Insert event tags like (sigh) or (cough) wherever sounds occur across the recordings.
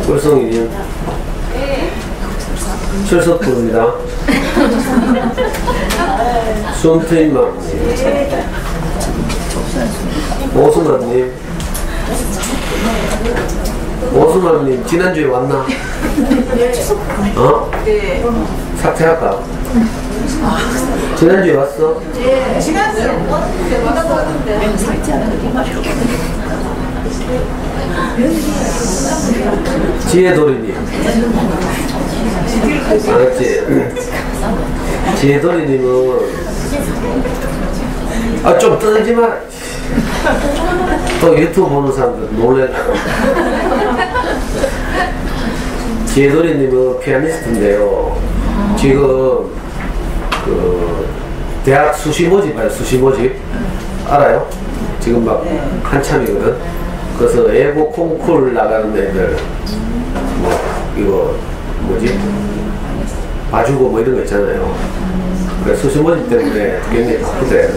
꿀송이님. 출석부입니다. 숨트임맘. 오수만님. 오수만님, 지난주에 왔나? 어? 네. 사퇴할까? 지난주에 왔어? 시간이 없는데 왔을 것 같은데. 지혜돌이님. 알았지? 지혜돌이님은, 아, 좀 떨지 마. 또 유튜브 보는 사람들 놀래라. 지혜돌이님은 피아니스트인데요. 지금, 그, 대학 수시 모집 알아요? 수시 모집? 알아요? 지금 막 한참이거든? 그래서 애고 콩쿨 나가는 애들, 뭐, 이거, 뭐지? 봐주고 뭐 이런 거 있잖아요. 그래, 수시 모집 때문에 굉장히 바쁘대.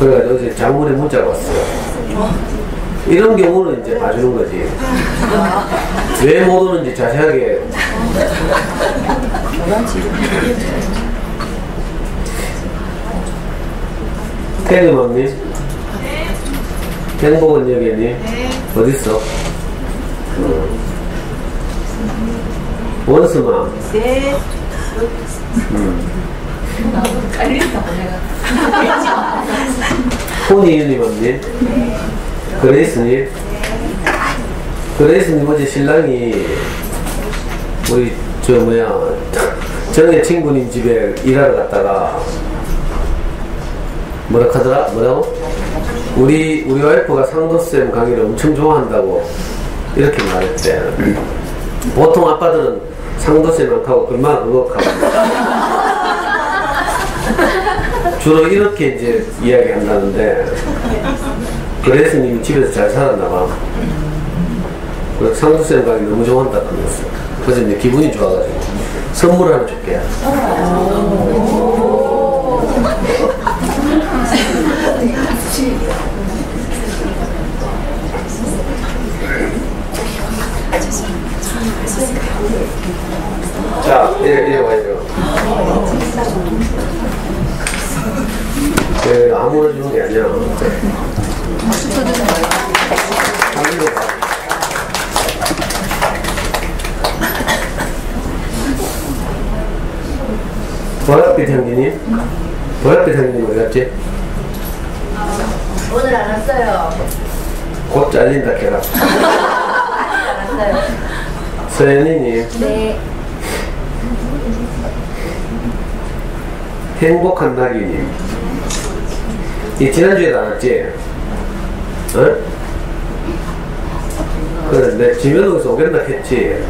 그래가지고 어제 장문에 문자가 왔어요. 이런 경우는 이제 봐주는 거지. 왜 못 오는지 자세하게. 태그맘님? 행복은 여기 니? 어딨어? 어. 원스맘. 네. 혼이유님언니 그레이스님 그레이스님 어제 신랑이 우리 저 뭐야 전에 친구님 집에 일하러 갔다가 뭐라 하더라 뭐라고 우리 우리 와이프가 상도쌤 강의를 엄청 좋아한다고 이렇게 말했대 보통 아빠들은 상도쌤 안 하고 그만 그거 하고 주로 이렇게 이제 이야기한다는데 그래서 님이 집에서 잘 살았나 봐. 그 상수쌤 가기 너무 좋아한다고 그랬어. 그래서 이제 기분이 좋아가지고 선물 하나 줄게. 자, 이리, 이리 와요. 그 아무나 주는 게 아니야. 당연히 봐. 보랏빛 향기님? 보랏빛 향기님 어디 갔지? 오늘 안 왔어요. 곧 잘린다 걔가. 안 왔어요. 서연이님 네. 행복한 날이님 이 지난주에도 안 왔지? 어? 그래 내 지면옥에서 오겠나 했지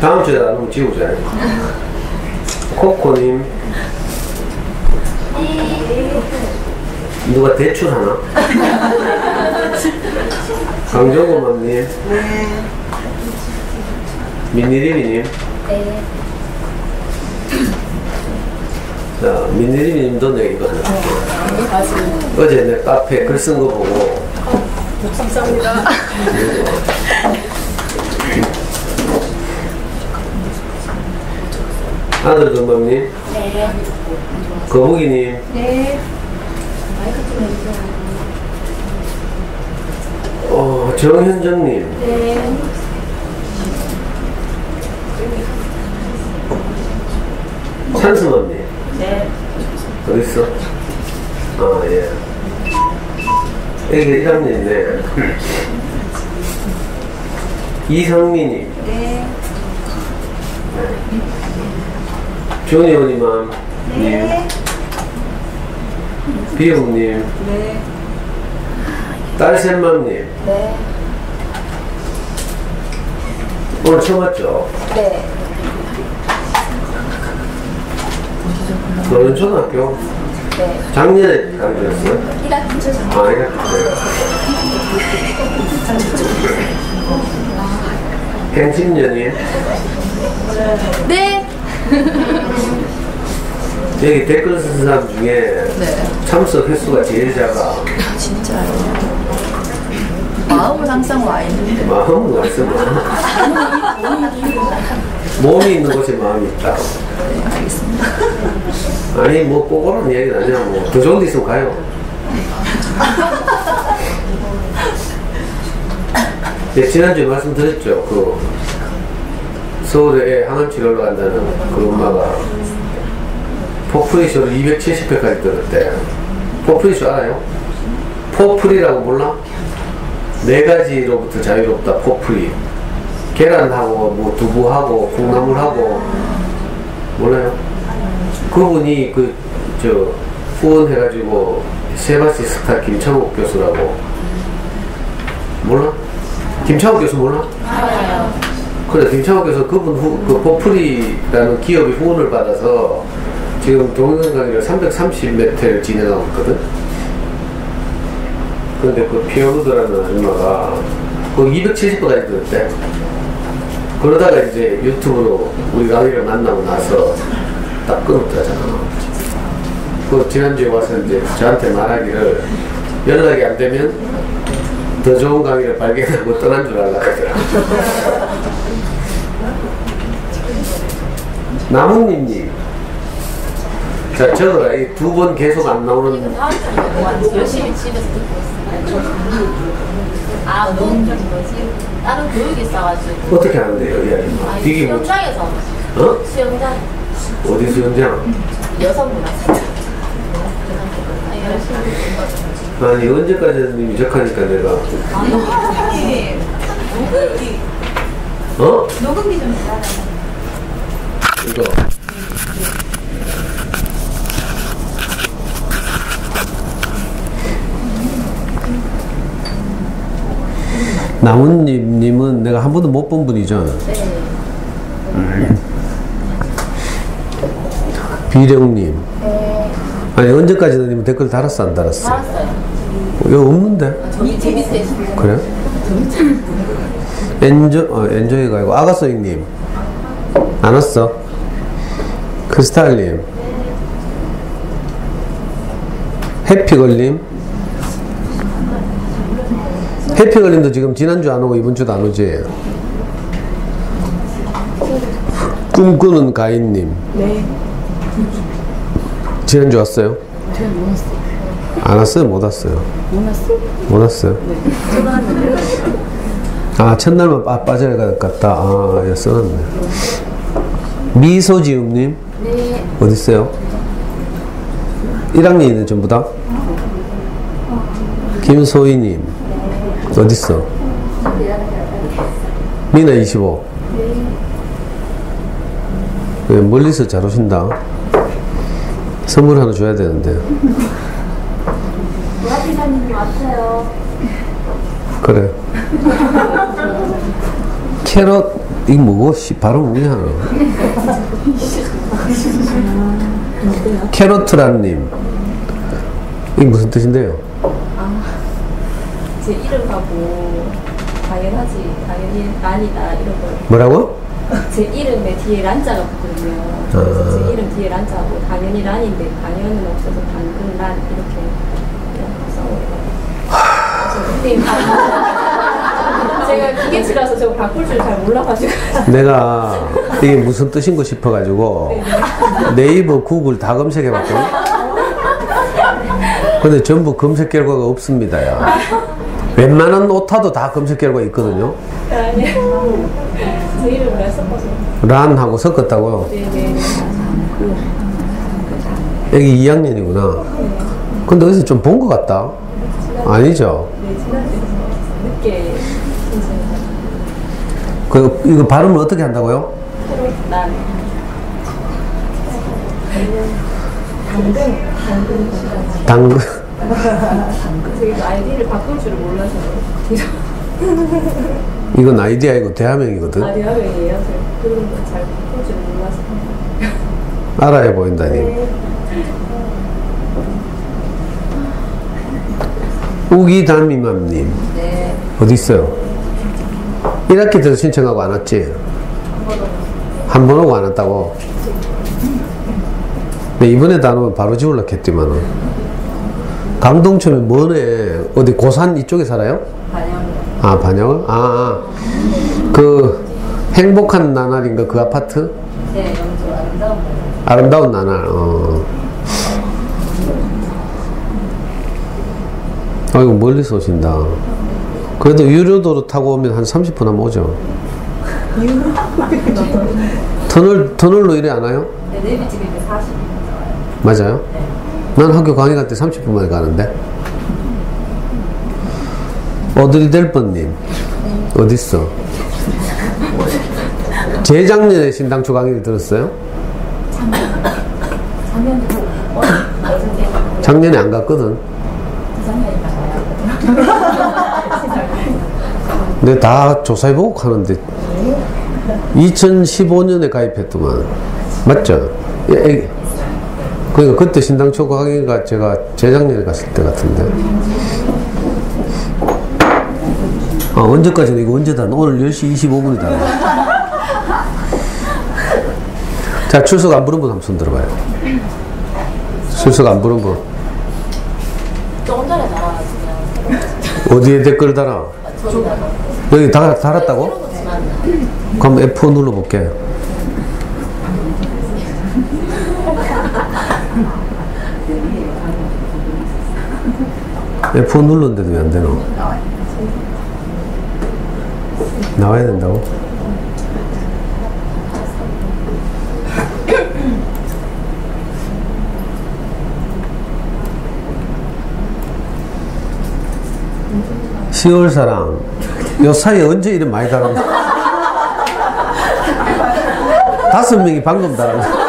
다음 주에 안 오면 지우자 코코님 누가 대출 하나? (laughs) 강정호맘님 민니리미님 네. 자, 민니리님도 내가 이거 하나 줄게. 어제 내 카페 글 쓴 거 보고. 감사합니다. (laughs) 아들 금방님, 네. 거북이님, 네. 어, 정현정님, 네. 찬스맘님. 네. 어디 있어? 아, 예. 여기 1학년이네. 이상민님, 네. 조니오니맘, 님, 네. 비용님, 네. 딸샘맘님, 네. 오늘 처음 왔죠? 네. 너는 초등학교? 네. 작년에 다녔어요? 1학기 초 아, 이렇게. 행신년이 네. 여기 댓글 쓴 사람 중에 네. 참석 횟수가 제일 작아. 진짜요. 마음은 항상 와 있는데. 마음은 없어 몸이 있는 곳에 마음이 있다 네, 알겠습니다. 아니 뭐 꼬고란 이야기는 아니야 뭐더 좋은 데 있으면 가요 네, 지난주에 말씀드렸죠 그 서울에 항암 치료를 간다는 그 엄마가 포프리쇼를 270회까지 들었대 포프리쇼 알아요? 포프리라고 몰라? 네 가지로부터 자유롭다 포프리 계란하고 뭐 두부하고 콩나물하고 몰라요? 그분이 그 저 후원해가지고 세바시 스타 김창옥 교수라고 몰라? 김창욱 교수 몰라? 그래 김창욱 교수 그분 후, 그 포프리라는 기업이 후원을 받아서 지금 동영상 강의를 330매트를 진행하고 있거든. 그런데 그 피어누드라는 아줌마가 그 270까지 들었대. 그러다가 이제 유튜브로 우리 강의를 만나고 나서 딱 끊었다잖아. 그 지난주에 와서 이제 저한테 말하기를 연락이 안 되면 더 좋은 강의를 발견하고 떠난 줄 알라 그러더라. (laughs) 나무님님. 자, 저거 두번 계속 안 나오는 열심히 집에서 듣고 있어요. 아, 너무 뭐지? 다른 교육이 있어가지고. 어떻게 하는데요, 이 아줌마? 아니, 이게 뭐, 수영장에서 어? 수영장 어디 수영장? 여성분. 아니, 열심히. 아니, 언제까지 님이 적하니까 내가, 선생님, 녹음기, 어? 녹음기 좀 해달라고. 이거. 나무님님은 내가 한 번도 못 본 분이죠. 네. 비령님. 네. 아니 언제까지 너님 댓글 달았어 안 달았어? 알았어요. 여기 없는데? 저기 밑에 있어요. 그래? 엔조 어, 엔조이가 아니고 아가소잉님 안 왔어? 크리스탈님 해피걸님 해피걸님도 지금 지난주 안 오고 이번 주도 안 오지? 꿈꾸는 가인님 네. 지난주 왔어요? 제가 못 왔어요. 안 왔어요? 못 왔어요? 못 왔어요. 못 왔어요? 아, 첫날만 빠, 빠져야 될 것 같다. 아, 예, 써놨네. 미소지음님, 네. 어딨어요? 1학년이네, 전부 다? 김소희님, 어딨어? 미나 25. 예, 멀리서 잘 오신다. 선물 하나 줘야 되는데. 노아피사님이 왔어요. 그래. 캐럿, 이거 뭐고? 씨, 발음 뭐냐? 캐럿트란님. 이게 무슨 뜻인데요? 제 이름 하고 당연하지 당연히 란이다 이런 걸. 뭐라고? (laughs) 제 이름에 뒤에 란자가 붙거든요. 그래서 제 이름 뒤에 란자고 당연히 란인데 당연은 없어서 당근 란 이렇게 써요. 제가 기계치라서 저거 바꿀 줄 잘 몰라가지고 내가 이게 무슨 뜻인 거 싶어가지고 네이버, 구글 다 검색해봤거든? 근데 전부 검색 결과가 없습니다, 야. 웬만한 오타도 다 검색 결과 있거든요. 아니요. 제 이름을 안 섞어서 란하고 섞었다고. 네네. 여기 2학년이구나. 근데 어디서 좀 본 것 같다? 아니죠? 네 지난주에 늦게 신청을 그, 이거 발음을 어떻게 한다고요? 난 당근. (laughs) 제가 아이디를 바꿀 줄을 몰라서 이건 아이디어 이고 대화명이거든. 아 대화명이에요. 제가 그런 거잘 바꿀 줄을 몰라서 알아야 보인다니. 우기담이맘님. 네. 어디 있어요? 1학기 때도 신청하고 안 왔지? 한 번 오고 안 왔다고? 네, 이번에도 안 오면 바로 지울라 했더만은. 강동초면 뭐네? 어디 고산 이쪽에 살아요? 반영. 아, 반영을? 아, 아. 그, 행복한 나날인가, 그 아파트? 네, 영주 아름다운 거. 아름다운 나날, 어. 아이고, 멀리서 오신다. 그래도 유료도로 타고 오면 한 30분 하면 오죠. (laughs) 터널, 터널로 이래 안 와요? 네, 네비집에 40분 나와요. 맞아요? 난 학교 강의 갈 때 30분 만에 가는데. 어들이델뻔님 어딨어? 재작년에 신당초 강의를 들었어요? 작년에 안 갔거든. 근데 다 조사해보고 가는데 2015년에 가입했더만 맞죠? 예, 예. 그러니까 그때 신당초 강의가 제가 재작년에 갔을 때 같은데 아 언제까지는 이거 언제다 오늘 10시 25분이다 자 출석 안 부른 분 한번 손 들어봐요 출석 안 부른 분 조금 전에 달아가지고 어디에 댓글 달아? 저기다가 여기 다, 달았다고? 해놓지만 그럼 F4 눌러볼게. F4 눌렀는데도 왜 안 되노? 나와야 된다고? 시월 사랑 요 사이에 언제 이름 많이 달았나? 다섯 명이 방금 달았나?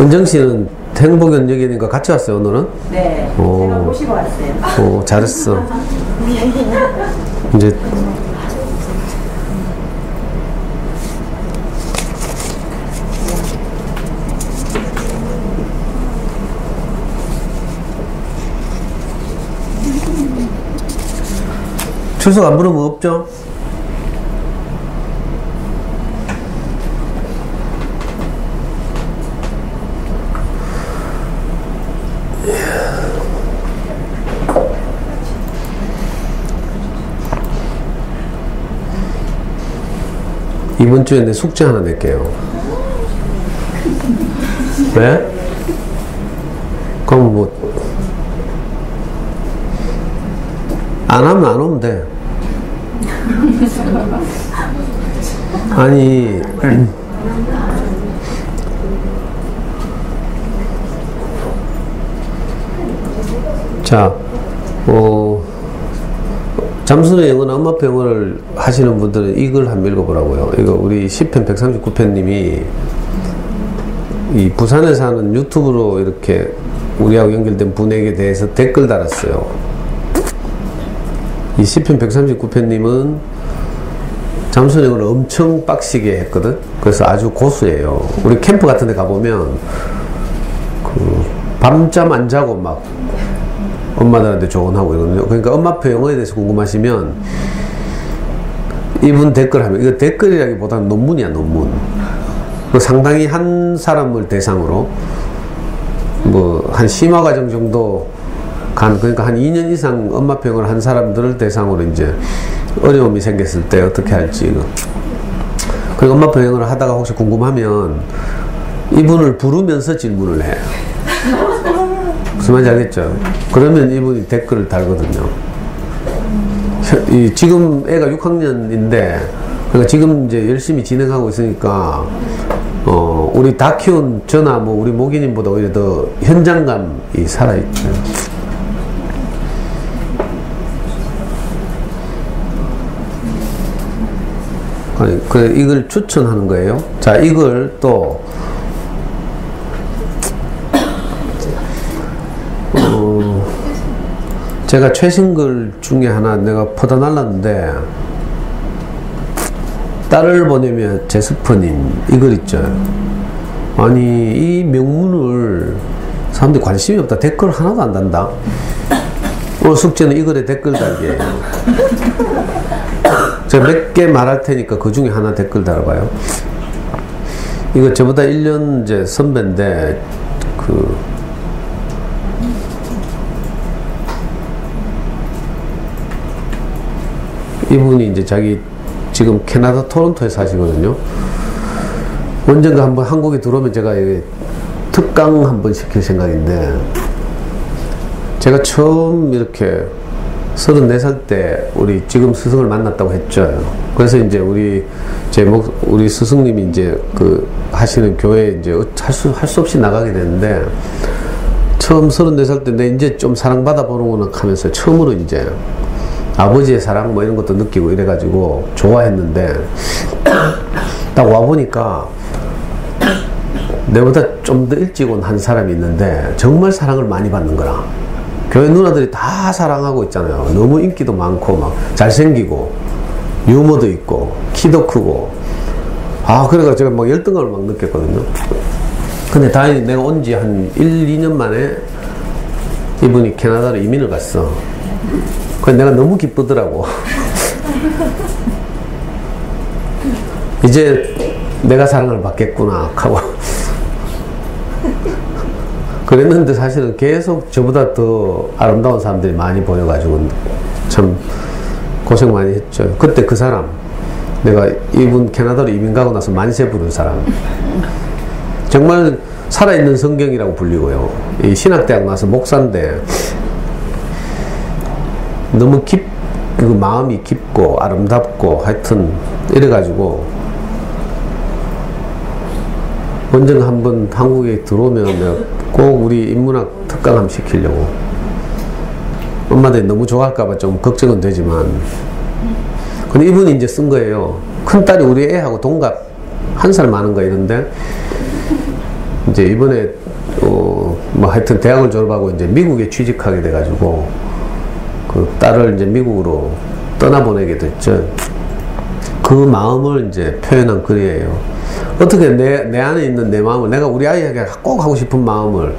은정 씨는 행복연 여기니까 같이 왔어요 오늘은? 네. 오. 제가 모시고 왔어요. 오 잘했어. (laughs) 이제 출석 안 부르면 없죠? 이번 주에 내 숙제 하나 낼게요. 왜? 그럼 뭐, 안 하면 안 오면 돼. 아니, 자, 어, 잠수의 영어나 엄마표 영어를 하시는 분들은 이걸 한번 읽어보라고요. 이거 우리 10편 139편님이 이 부산에 사는 유튜브로 이렇게 우리하고 연결된 분에게 대해서 댓글 달았어요. 이 10편 139편님은 잠수령을 엄청 빡시게 했거든. 그래서 아주 고수예요. 우리 캠프 같은 데 가보면 그 밤잠 안 자고 막 엄마들한테 조언하고 이러거든요. 그러니까 엄마표 영어에 대해서 궁금하시면 이분 댓글 하면 이거 댓글이라기보다는 논문이야 논문. 그 상당히 한 사람을 대상으로 뭐 한 심화 과정 정도 간 그러니까 한 2년 이상 영어를 한 사람들을 대상으로 이제 어려움이 생겼을 때 어떻게 할지. 그리고 영어를 하다가 혹시 궁금하면 이분을 부르면서 질문을 해. 무슨 말인지 알겠죠? 그러면 이분이 댓글을 달거든요. 현- 이 지금 애가 6학년인데, 그러니까 지금 이제 열심히 진행하고 있으니까, 어, 우리 다 키운 저나 뭐 우리 모기님보다 오히려 더 현장감이 살아있죠. 아니, 그, 이걸 추천하는 거예요. 자, 이걸 또, 어, 제가 최신 글 중에 하나 내가 퍼다 날랐는데 딸을 보내며 제스퍼님 이 글 있죠. 아니 이 명문을 사람들이 관심이 없다. 댓글 하나도 안 단다. 오늘 숙제는 이 글에 댓글 달기예요 제가 몇 개 말할 테니까 그 중에 하나 댓글 달아봐요. 이거 저보다 1년 이제 선배인데, 그, 이분이 이제 자기 지금 캐나다 토론토에 사시거든요. 언젠가 한번 한국에 들어오면 제가 특강 한번 시킬 생각인데, 제가 처음 이렇게 34살 때 우리 지금 스승을 만났다고 했죠. 그래서 이제 우리 제 목, 우리 스승님이 이제 그 하시는 교회 이제 할 수, 할 수 없이 나가게 됐는데, 처음 34살 때 내 이제 좀 사랑받아 보는구나 하면서 처음으로 이제 아버지의 사랑 뭐 이런 것도 느끼고 이래가지고 좋아했는데, (coughs) 딱 와보니까 내보다 좀 더 일찍 온 한 사람이 있는데 정말 사랑을 많이 받는 거라. 교회 누나들이 다 사랑하고 있잖아요. 너무 인기도 많고 막 잘생기고 유머도 있고 키도 크고 아 그래가 제가 막 열등감을 막 느꼈거든요. 근데 다행히 내가 온 지 한 1, 2년 만에 이분이 캐나다로 이민을 갔어. 그 내가 너무 기쁘더라고. (laughs) 이제 내가 사랑을 받겠구나 하고 그랬는데 사실은 계속 저보다 더 아름다운 사람들이 많이 보여가지고 참 고생 많이 했죠. 그때 그 사람 내가 이분 캐나다로 이민 가고 나서 만세 부른 사람 정말 살아있는 성경이라고 불리고요. 이 신학대학 나서 목사인데 너무 깊, 그 마음이 깊고 아름답고 하여튼 이래가지고 언젠가 한번 한국에 들어오면 꼭 우리 인문학 특강함 시키려고. 엄마들이 너무 좋아할까봐 좀 걱정은 되지만. 근데 이분이 이제 쓴 거예요. 큰딸이 우리 애하고 동갑, 한 살 많은가 이런데, 이제 이번에, 어, 뭐 하여튼 대학을 졸업하고 이제 미국에 취직하게 돼가지고, 그 딸을 이제 미국으로 떠나보내게 됐죠. 그 마음을 이제 표현한 글이에요. 어떻게 내, 내 안에 있는 내 마음을 내가 우리 아이에게 꼭 하고 싶은 마음을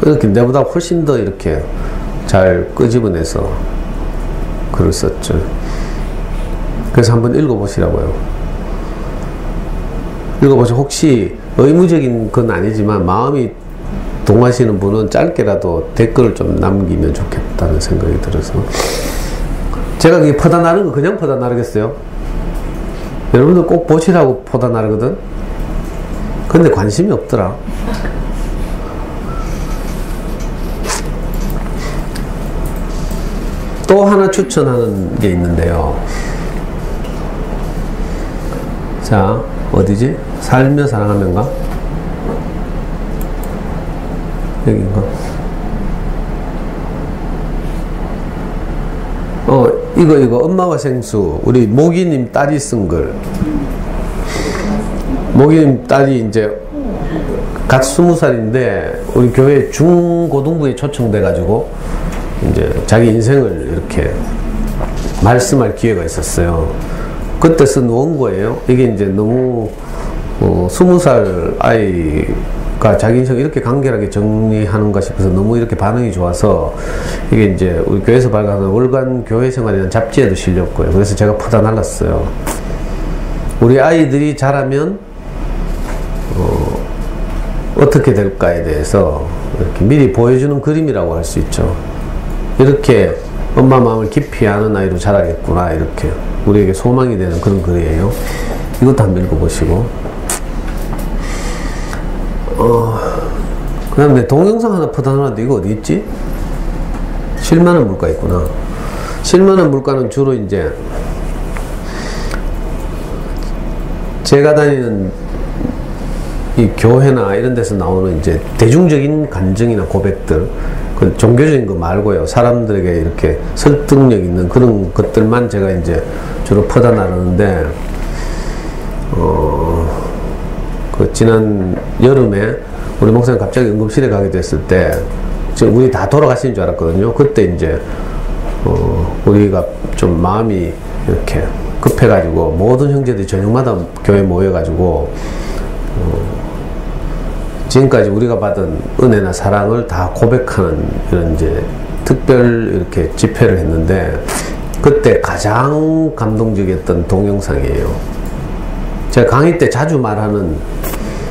이렇게 내보다 훨씬 더 이렇게 잘 끄집어내서 글을 썼죠. 그래서 한번 읽어보시라고요. 읽어보시 혹시 의무적인 건 아니지만 마음이 동하시는 분은 짧게라도 댓글을 좀 남기면 좋겠다는 생각이 들어서 제가 그게 퍼다 나른 거 그냥 퍼다 나르겠어요? 여러분들 꼭 보시라고 퍼다 나르거든? 근데 관심이 없더라. 또 하나 추천하는 게 있는데요. 자, 어디지? 살며 사랑하면가? 여기인가? 어, 이거, 이거, 엄마와 생수. 우리 모기님 딸이 쓴 글. 모기님 딸이 이제 갓 스무 살인데 우리 교회 중고등부에 초청돼 가지고 이제 자기 인생을 이렇게 말씀할 기회가 있었어요. 그때 쓴 원고예요. 이게 이제 너무 어, 스무 살 아이 가 자기 인생 이렇게 간결하게 정리하는가 싶어서 너무 이렇게 반응이 좋아서 이게 이제 우리 교회에서 발간하는 월간 교회 생활이라는 잡지에도 실렸고요. 그래서 제가 퍼다 날랐어요. 우리 아이들이 자라면 어, 어떻게 될까에 대해서 이렇게 미리 보여주는 그림이라고 할 수 있죠. 이렇게 엄마 마음을 깊이 아는 아이로 자라겠구나 이렇게 우리에게 소망이 되는 그런 글이에요. 이것도 한번 읽어보시고 어, 그 다음에 동영상 하나 퍼다놨는데 이거 어디 있지? 실만한 물가 있구나. 실만한 물가는 주로 이제 제가 다니는 이 교회나 이런 데서 나오는 이제 대중적인 간증이나 고백들, 그 종교적인 거 말고요. 사람들에게 이렇게 설득력 있는 그런 것들만 제가 이제 주로 퍼다 나르는데, 어, 그 지난 여름에 우리 목사님 갑자기 응급실에 가게 됐을 때, 지금 우리 다 돌아가신 줄 알았거든요. 그때 이제, 어, 우리가 좀 마음이 이렇게 급해가지고 모든 형제들이 저녁마다 교회 모여가지고, 어, 지금까지 우리가 받은 은혜나 사랑을 다 고백하는 이런 이제 특별 이렇게 집회를 했는데 그때 가장 감동적이었던 동영상이에요. 제가 강의 때 자주 말하는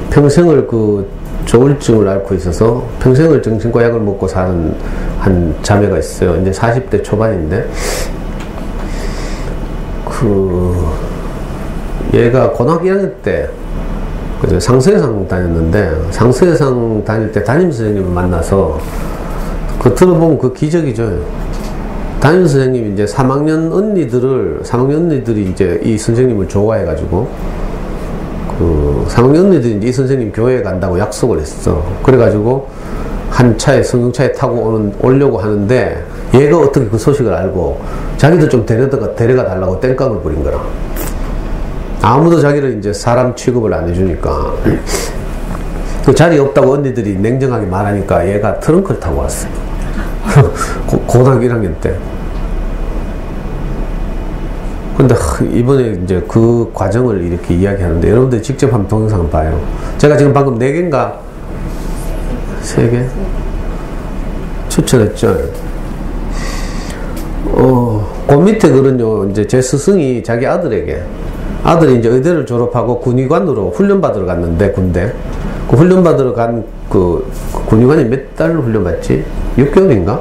평생을 그 조울증을 앓고 있어서 평생을 정신과 약을 먹고 사는 한 자매가 있어요. 이제 40대 초반인데 그 얘가 고등학교 1학년 때 그죠 상서여상 다녔는데 상서여상 다닐 때 담임 선생님을 만나서 그 들어보면 그 기적이죠. 담임 선생님이 이제 3학년 언니들을 3학년 언니들이 이제 이 선생님을 좋아해가지고 그 3학년 언니들이 선생님 교회에 간다고 약속을 했어. 그래가지고 한 차에 승용차에 타고 오는 오려고 하는데 얘가 어떻게 그 소식을 알고 자기도 좀 데려다가 데려가 달라고 땡깡을 부린 거라. 아무도 자기를 이제 사람 취급을 안 해주니까 그 자리 없다고 언니들이 냉정하게 말하니까 얘가 트렁크를 타고 왔어요. (laughs) 고, 고등학교 1학년 때. 근데 이번에 이제 그 과정을 이렇게 이야기하는데 여러분들 직접 한번 동영상 봐요. 제가 지금 방금 4개인가? 3개? 추천했죠. 어, 그 밑에 글은요, 이제 제 스승이 자기 아들에게 아들이 이제 의대를 졸업하고 군의관으로 훈련받으러 갔는데, 군대. 그 훈련받으러 간 그 군의관이 몇 달 훈련 받지? 6개월인가?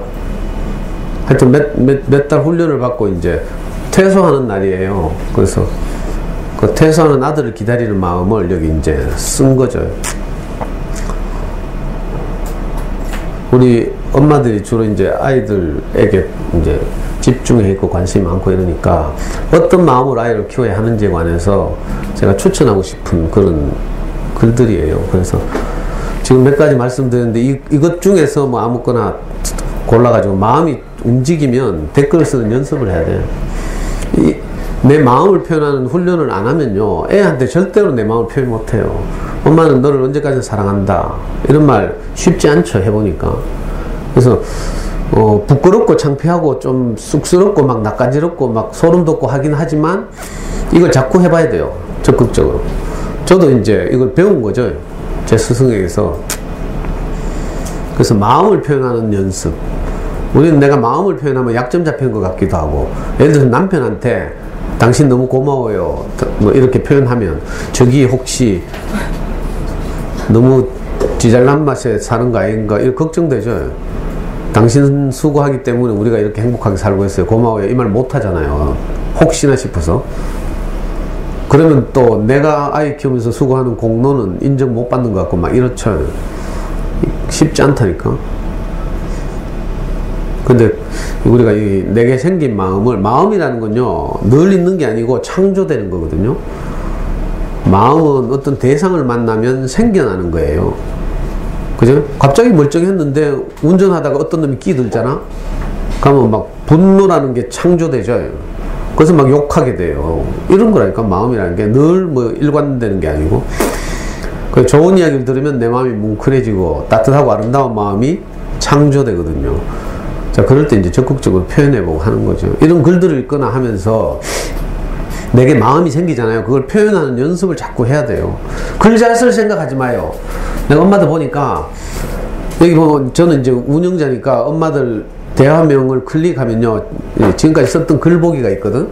하여튼 몇, 몇, 몇 달 훈련을 받고 이제 퇴소하는 날이에요. 그래서 그 퇴소하는 아들을 기다리는 마음을 여기 이제 쓴 거죠. 우리 엄마들이 주로 이제 아이들에게 이제 집중해 있고 관심이 많고 이러니까 어떤 마음으로 아이를 키워야 하는지에 관해서 제가 추천하고 싶은 그런 글들이에요. 그래서 지금 몇 가지 말씀드렸는데 이, 이것 중에서 뭐 아무거나 골라가지고 마음이 움직이면 댓글을 쓰는 연습을 해야 돼요. 이, 내 마음을 표현하는 훈련을 안 하면요 애한테 절대로 내 마음을 표현 못 해요. 엄마는 너를 언제까지 사랑한다. 이런 말 쉽지 않죠 해보니까. 그래서 어, 부끄럽고 창피하고 좀 쑥스럽고 막 낯간지럽고 막 소름 돋고 하긴 하지만 이걸 자꾸 해봐야 돼요 적극적으로. 저도 이제 이걸 배운 거죠 제 스승에게서. 그래서 마음을 표현하는 연습 우리는 내가 마음을 표현하면 약점 잡힌 것 같기도 하고 예를 들어서 남편한테 당신 너무 고마워요. 뭐 이렇게 표현하면 저기 혹시 너무 지잘난 맛에 사는 거 아닌가 이렇게 걱정되죠. 당신 수고하기 때문에 우리가 이렇게 행복하게 살고 있어요. 고마워요. 이 말 못하잖아요. 혹시나 싶어서. 그러면 또 내가 아이 키우면서 수고하는 공로는 인정 못 받는 것 같고 막 이렇죠. 쉽지 않다니까 근데 우리가 이 내게 생긴 마음을 마음이라는 건요 늘 있는 게 아니고 창조되는 거거든요. 마음은 어떤 대상을 만나면 생겨나는 거예요. 그죠? 갑자기 멀쩡했는데 운전하다가 어떤 놈이 끼들잖아? 그러면 막 분노라는 게 창조되죠. 그래서 막 욕하게 돼요. 이런 거라니까 마음이라는 게 늘 뭐 일관되는 게 아니고. 그 좋은 이야기를 들으면 내 마음이 뭉클해지고 따뜻하고 아름다운 마음이 창조되거든요. 자, 그럴 때 이제 적극적으로 표현해보고 하는 거죠. 이런 글들을 읽거나 하면서 내게 마음이 생기잖아요. 그걸 표현하는 연습을 자꾸 해야 돼요. 글 잘 쓸 생각하지 마요. 내가 엄마들 보니까 여기 뭐 저는 이제 운영자니까 엄마들 대화명을 클릭하면요. 지금까지 썼던 글 보기가 있거든.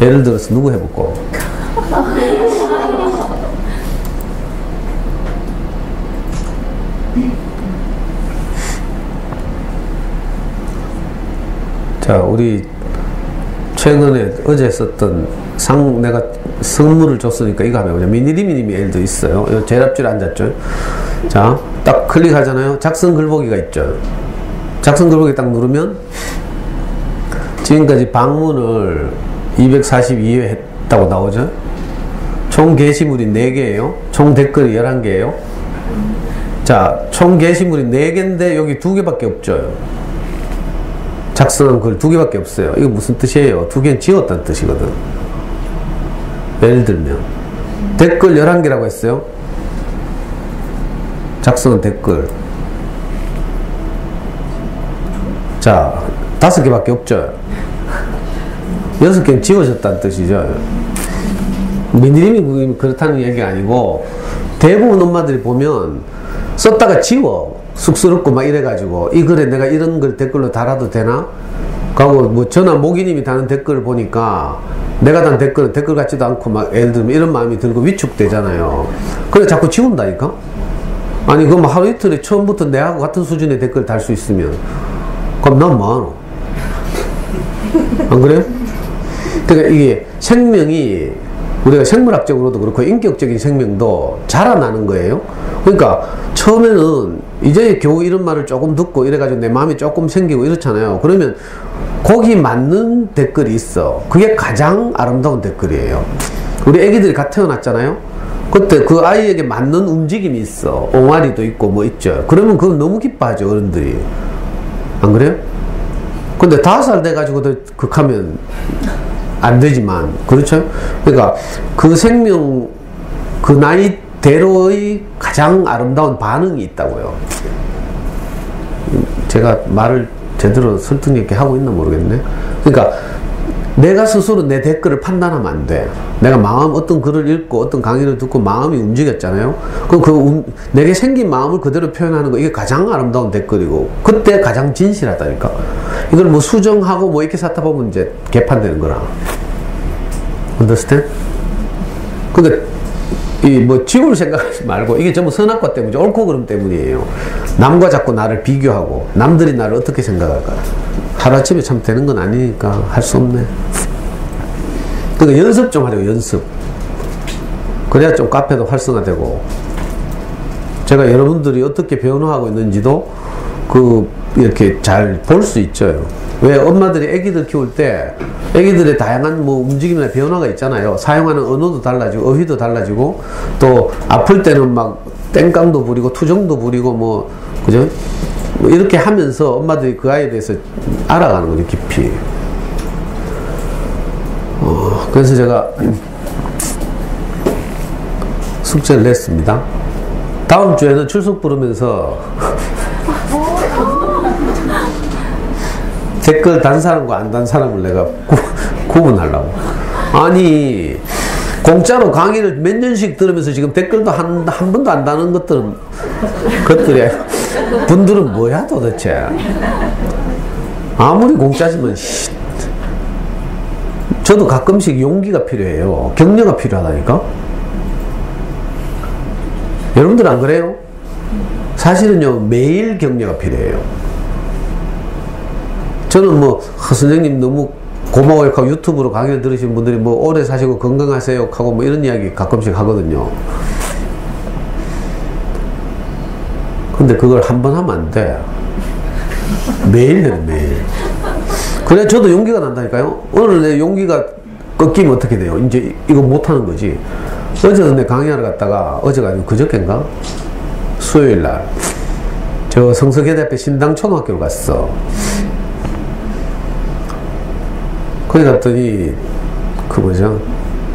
예를 들어서 누구 해볼까? 자, 우리 최근에 어제 썼던 상 내가 선물을 줬으니까 이거. 미니리미님이 예를 들어 있어요. 이 제답줄 앉았죠. 자, 딱 클릭하잖아요. 작성 글보기가 있죠. 작성 글보기 딱 누르면 지금까지 방문을 242회 했다고 나오죠. 총 게시물이 4개예요. 총 댓글이 11개예요. 자, 총 게시물이 4개인데 여기 2개밖에 없죠. 작성한 글두 개밖에 없어요. 이거 무슨 뜻이에요? 두 개는 지웠다는 뜻이거든. 예를 들면 댓글 11개라고 했어요. 작성한 댓글. 자, 다섯 개밖에 없죠. (laughs) 여섯 개는 지워졌다는 뜻이죠. 미니림이 그렇다는 얘기가 아니고 대부분 엄마들이 보면 썼다가 지워. 쑥스럽고 막 이래가지고 이 글에 내가 이런 걸 댓글로 달아도 되나? 그리고 뭐 저나 모기님이 다는 댓글을 보니까 내가 단 댓글은 댓글 같지도 않고 막 예를 들면 이런 마음이 들고 위축되잖아요. 그래 자꾸 지운다니까? 아니 그럼 하루 이틀에 처음부터 내하고 같은 수준의 댓글 달 수 있으면 그럼 난 뭐하노? 안 그래요? 그러니까 이게 생명이 우리가 생물학적으로도 그렇고 인격적인 생명도 자라나는 거예요. 그러니까 처음에는 이제 겨우 이런 말을 조금 듣고 이래가지고 내 마음이 조금 생기고 이렇잖아요. 그러면 거기 맞는 댓글이 있어. 그게 가장 아름다운 댓글이에요. 우리 애기들이 갓 태어났잖아요. 그때 그 아이에게 맞는 움직임이 있어. 옹알이도 있고 뭐 있죠. 그러면 그건 너무 기뻐하죠, 어른들이. 안 그래요? 근데 다섯 살 돼가지고 극하면 안 되지만, 그렇죠? 그러니까 그 생명, 그 나이 대로의 가장 아름다운 반응이 있다고요. 제가 말을 제대로 설득력 있게 하고 있나 모르겠네. 그러니까 내가 스스로 내 댓글을 판단하면 안 돼. 내가 마음 어떤 글을 읽고 어떤 강의를 듣고 마음이 움직였잖아요. 그럼 그 움, 내게 생긴 마음을 그대로 표현하는 거 이게 가장 아름다운 댓글이고 그때 가장 진실하다니까. 이걸 뭐 수정하고 뭐 이렇게 사다 보면 이제 개판되는 거라. understand? 근데 이 뭐 지구를 생각하지 말고 이게 전부 선악과 때문이죠. 옳고 그름 때문이에요. 남과 자꾸 나를 비교하고 남들이 나를 어떻게 생각할까? 하루아침에 참 되는 건 아니니까 할 수 없네. 그러니까 연습 좀 하려고 연습. 그래야 좀 카페도 활성화되고 제가 여러분들이 어떻게 변화하고 있는지도 그 이렇게 잘 볼 수 있죠. 왜 엄마들이 아기들 키울 때 아기들의 다양한 뭐 움직임이나 변화가 있잖아요. 사용하는 언어도 달라지고 어휘도 달라지고 또 아플 때는 막 땡깡도 부리고 투정도 부리고 뭐 그죠? 뭐 이렇게 하면서 엄마들이 그 아이에 대해서 알아가는 거죠 깊이. 어, 그래서 제가 숙제를 냈습니다. 다음 주에는 출석 부르면서 댓글 단 사람과 안 단 사람을 내가 구, 구분하려고. 아니, 공짜로 강의를 몇 년씩 들으면서 지금 댓글도 한, 한 번도 안 다는 것들은, 것들이, 분들은 뭐야 도대체. 아무리 공짜지만, 씨. 저도 가끔씩 용기가 필요해요. 격려가 필요하다니까? 여러분들 안 그래요? 사실은요, 매일 격려가 필요해요. 저는 뭐 선생님 너무 고마워요 하고 유튜브로 강의를 들으신 분들이 뭐 오래 사시고 건강하세요 하고 뭐 이런 이야기 가끔씩 하거든요. 근데 그걸 한 번 하면 안 돼. 매일 해 매일. 그래 저도 용기가 난다니까요. 오늘 내 용기가 꺾이면 어떻게 돼요? 이제 이거 못 하는 거지. 어제 내 강의하러 갔다가 어제가 아니고 그저께인가? 수요일 날. 저 성서계대 앞에 신당초등학교를 갔어. 거기 갔더니 그 뭐죠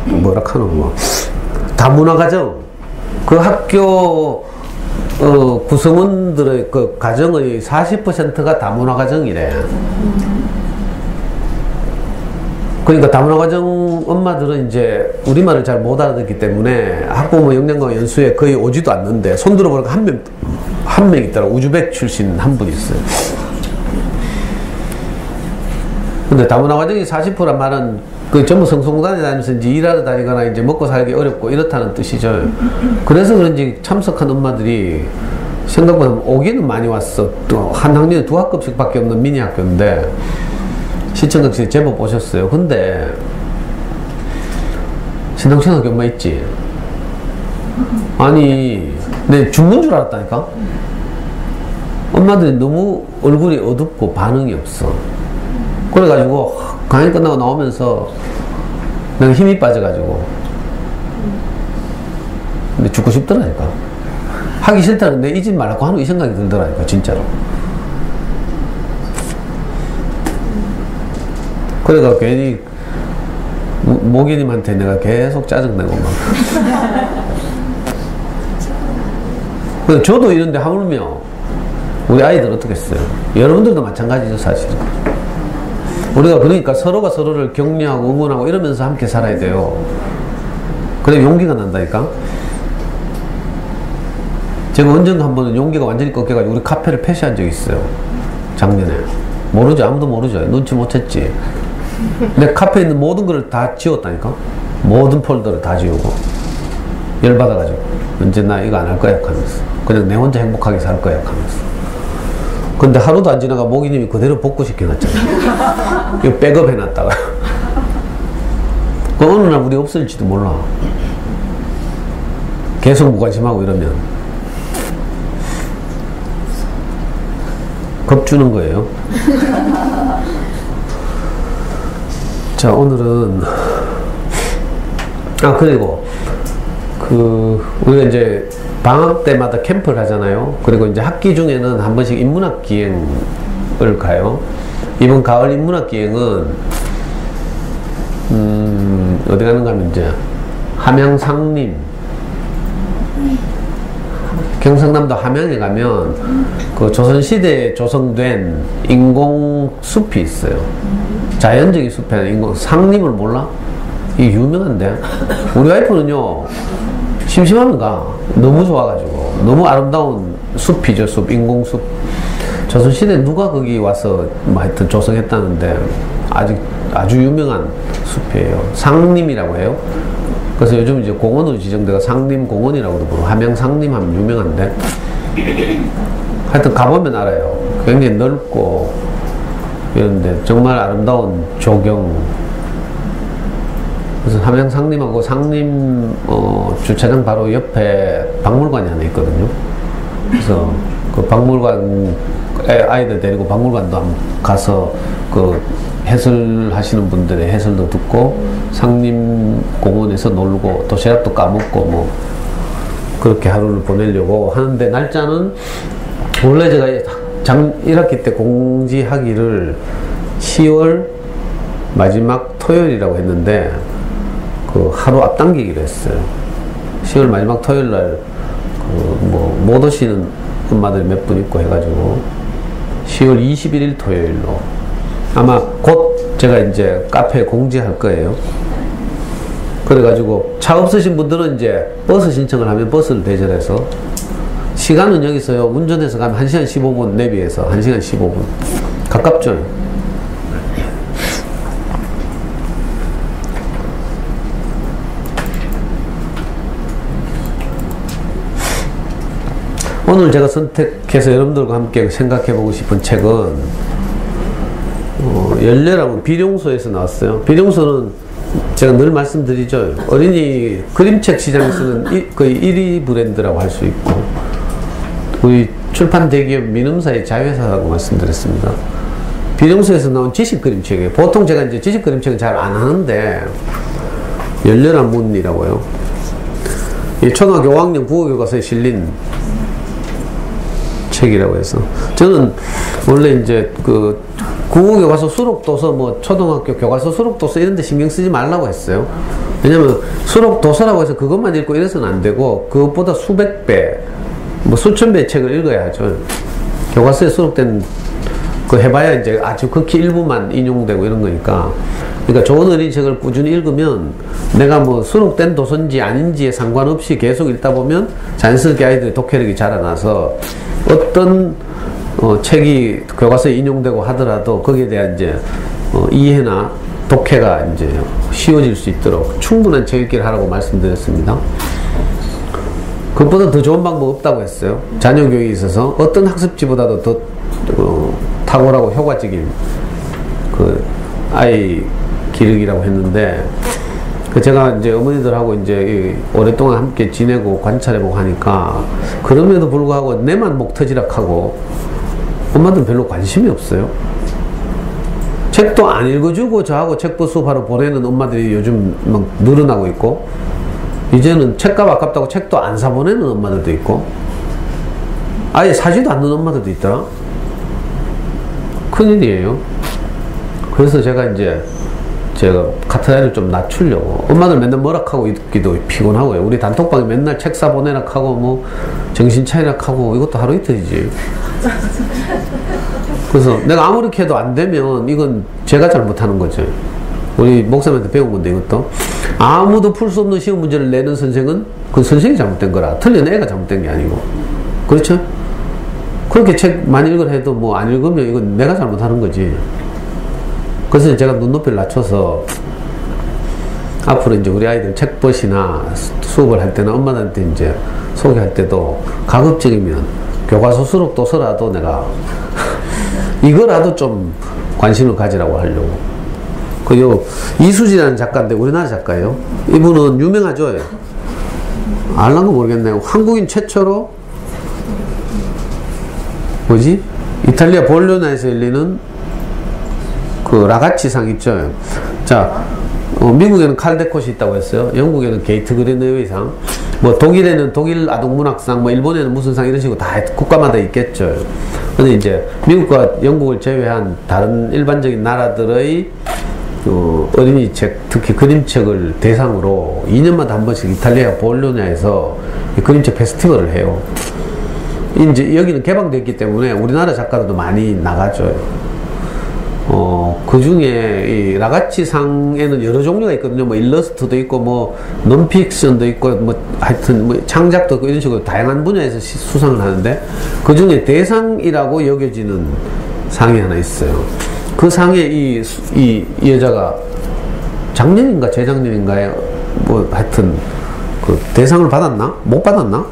뭐라 카노 뭐 다문화가정 그 학교 어, 구성원들의 그 가정의 40%가 다문화 가정이래. 그러니까 다문화 가정 엄마들은 이제 우리말을 잘 못 알아듣기 때문에 학부모 역량과 연수에 거의 오지도 않는데 손 들어보니까 한 명, 한 명 있더라. 우즈벡 출신 한 분 있어요. 근데 다문화 가정이 40%란 말은 그 전부 성송단에 다니면서 이제 일하러 다니거나 이제 먹고 살기 어렵고 이렇다는 뜻이죠. 그래서 그런지 참석한 엄마들이 생각보다 오기는 많이 왔어. 또한 학년에 두 학급씩 밖에 없는 미니 학교인데 시청각시 제법 오셨어요. 근데 신동초등학교 엄마 있지? 아니 내 죽는 줄 알았다니까? 엄마들이 너무 얼굴이 어둡고 반응이 없어. 그래가지고 강의 끝나고 나오면서 내가 힘이 빠져가지고 근데 죽고 싶더라니까. 하기 싫다는데 이집 말라고 하는 이 생각이 들더라니까 진짜로. 그래가 괜히 모기님한테 내가 계속 짜증내고 막. 저도 이런데 하물며 우리 아이들 어떻게 했어요? 여러분들도 마찬가지죠 사실은 우리가 그러니까 서로가 서로를 격려하고 응원하고 이러면서 함께 살아야 돼요. 그래 용기가 난다니까. 제가 언젠가 한 번은 용기가 완전히 꺾여가지고 우리 카페를 폐쇄한 적이 있어요. 작년에. 모르죠. 아무도 모르죠. 눈치 못 챘지. 내 카페에 있는 모든 걸 다 지웠다니까. 모든 폴더를 다 지우고. 열받아가지고. 언제 나 이거 안 할 거야 하면서. 그냥 내 혼자 행복하게 살 거야 하면서. 근데 하루도 안 지나가 모기님이 그대로 복구시켜놨잖아. (laughs) 이거 백업 해놨다가. 그 어느 날 우리 없을지도 몰라. 계속 무관심하고 이러면. 겁주는 거예요. (laughs) 자, 오늘은, 아, 그리고, 그, 우리가 이제 방학 때마다 캠프를 하잖아요. 그리고 이제 학기 중에는 한 번씩 인문학 기행을 가요. 이번 가을 인문학 기행은, 음, 어디 가는가 하면 이제, 함양상림, 경상남도 함양에 가면 그 조선시대에 조성된 인공 숲이 있어요. 자연적인 숲에 인공 상림을 몰라? 이 유명한데 우리 와이프는요 가 너무 좋아가지고. 너무 아름다운 숲이죠 숲. 인공 숲. 조선시대 누가 거기 와서 뭐 하여튼 조성했다는데 아직 아주 유명한 숲이에요. 상림이라고 해요. 그래서 요즘 이제 공원으로 지정돼가 상림공원이라고도 부르고 함양 상림 하면 유명한데. 하여튼 가보면 알아요. 굉장히 넓고 이런데 정말 아름다운 조경 함양 상림하고 상림 어, 주차장 바로 옆에 박물관이 하나 있거든요. 그래서 그 박물관 아이들 데리고 박물관도 한번 가서 그 해설하시는 분들의 해설도 듣고 상림 공원에서 놀고 도시락도 까먹고 뭐 그렇게 하루를 보내려고 하는데 날짜는 원래 제가 장 1학기 때 공지하기를 10월 마지막 토요일이라고 했는데 그 하루 앞당기기로 했어요. 10월 마지막 토요일 날 그 뭐 못 오시는 엄마들 몇 분 있고 해가지고 10월 21일 토요일로 아마 곧 제가 이제 카페에 공지할 거예요. 그래가지고 차 없으신 분들은 이제 버스 신청을 하면 버스를 대절해서 시간은 여기서요. 운전해서 가면 1시간 15분 내비해서 1시간 15분. 가깝죠. 오늘 제가 선택해서 여러분들과 함께 생각해 보고 싶은 책은 어, 열렬하고 비룡소에서 나왔어요. 비룡소는 제가 늘 말씀드리죠. 어린이 그림책 시장에서는 이, 거의 1위 브랜드라고 할 수 있고 우리 출판 대기업 민음사의 자회사라고 말씀드렸습니다. 비룡소에서 나온 지식 그림책이에요. 보통 제가 이제 지식 그림책은 잘 안 하는데 열렬한 문이라고요. 이 초등학교 5학년 국어교과서에 실린 책이라고 해서 저는 원래 이제 그 국어교과서 수록도서 뭐 초등학교 교과서 수록도서 이런 데 신경 쓰지 말라고 했어요. 왜냐면 수록도서라고 해서 그것만 읽고 이래서는 안 되고 그것보다 수백 배, 뭐 수천 배 책을 읽어야 하죠. 교과서에 수록된 그 해봐야 이제 아주 극히 일부만 인용되고 이런 거니까. 그러니까 좋은 어린 책을 꾸준히 읽으면 내가 뭐 수록된 도서인지 아닌지에 상관없이 계속 읽다 보면 자연스럽게 아이들의 독해력이 자라나서 어떤 어, 책이 교과서에 인용되고 하더라도 거기에 대한 이제 어, 이해나 독해가 이제 쉬워질 수 있도록 충분한 책 읽기를 하라고 말씀드렸습니다. 그것보다 더 좋은 방법 없다고 했어요. 자녀 교육에 있어서 어떤 학습지보다도 더 어, 탁월하고 효과적인 그 아이 기르기라고 했는데 그 제가 이제 어머니들하고 이제 오랫동안 함께 지내고 관찰해보고 하니까 그럼에도 불구하고 내만 목 터지락하고 엄마들은 별로 관심이 없어요. 책도 안 읽어주고 저하고 책보 수업하러 보내는 엄마들이 요즘 막 늘어나고 있고 이제는 책값 아깝다고 책도 안 사보내는 엄마들도 있고 아예 사지도 않는 엄마들도 있더라. 큰일이에요. 그래서 제가 이제 제가 카트라인을 좀 낮추려고. 엄마들 맨날 뭐락하고 있기도 피곤하고요. 우리 단톡방에 맨날 책사 보내락 하고 뭐 정신 차리락 하고 이것도 하루 이틀이지. 그래서 내가 아무리 해도 안 되면 이건 제가 잘못하는 거죠. 우리 목사님한테 배운 건데 이것도. 아무도 풀 수 없는 시험 문제를 내는 선생은 그 선생이 잘못된 거라. 틀린 애가 잘못된 게 아니고. 그렇죠? 그렇게 책 많이 읽으라 해도 뭐 안 읽으면 이건 내가 잘못하는 거지. 그래서 제가 눈높이를 낮춰서 앞으로 이제 우리 아이들 책벗이나 수업을 할 때는 엄마들한테 이제 소개할 때도 가급적이면 교과서 수록 도 서라도 내가 (laughs) 이거라도 좀 관심을 가지라고 하려고. 그요 이수지라는 작가인데 우리나라 작가예요. 이분은 유명하죠. 알란가 모르겠네요. 한국인 최초로 뭐지? 이탈리아 볼로나에서 열리는 그 라가치상 있죠. 자, 어, 미국에는 칼데콧이 있다고 했어요. 영국에는 케이트 그린어웨이상, 뭐 독일에는 독일 아동문학상, 뭐 일본에는 무슨 상 이런 식으로 다 국가마다 있겠죠. 근데 이제 미국과 영국을 제외한 다른 일반적인 나라들의 그 어린이 책, 특히 그림책을 대상으로 2년마다 한 번씩 이탈리아 볼로냐에서 그림책 페스티벌을 해요. 이제 여기는 개방됐기 때문에 우리나라 작가들도 많이 나가죠. 어, 그 중에 이 라가치 상에는 여러 종류가 있거든요. 뭐 일러스트도 있고 뭐 논픽션도 있고 뭐 하여튼 뭐 창작도 있고 이런 식으로 다양한 분야에서 시, 수상을 하는데 그 중에 대상이라고 여겨지는 상이 하나 있어요. 그 상에 이, 이, 이 여자가 작년인가 재작년인가에 뭐 하여튼 그 대상을 받았나? 못 받았나?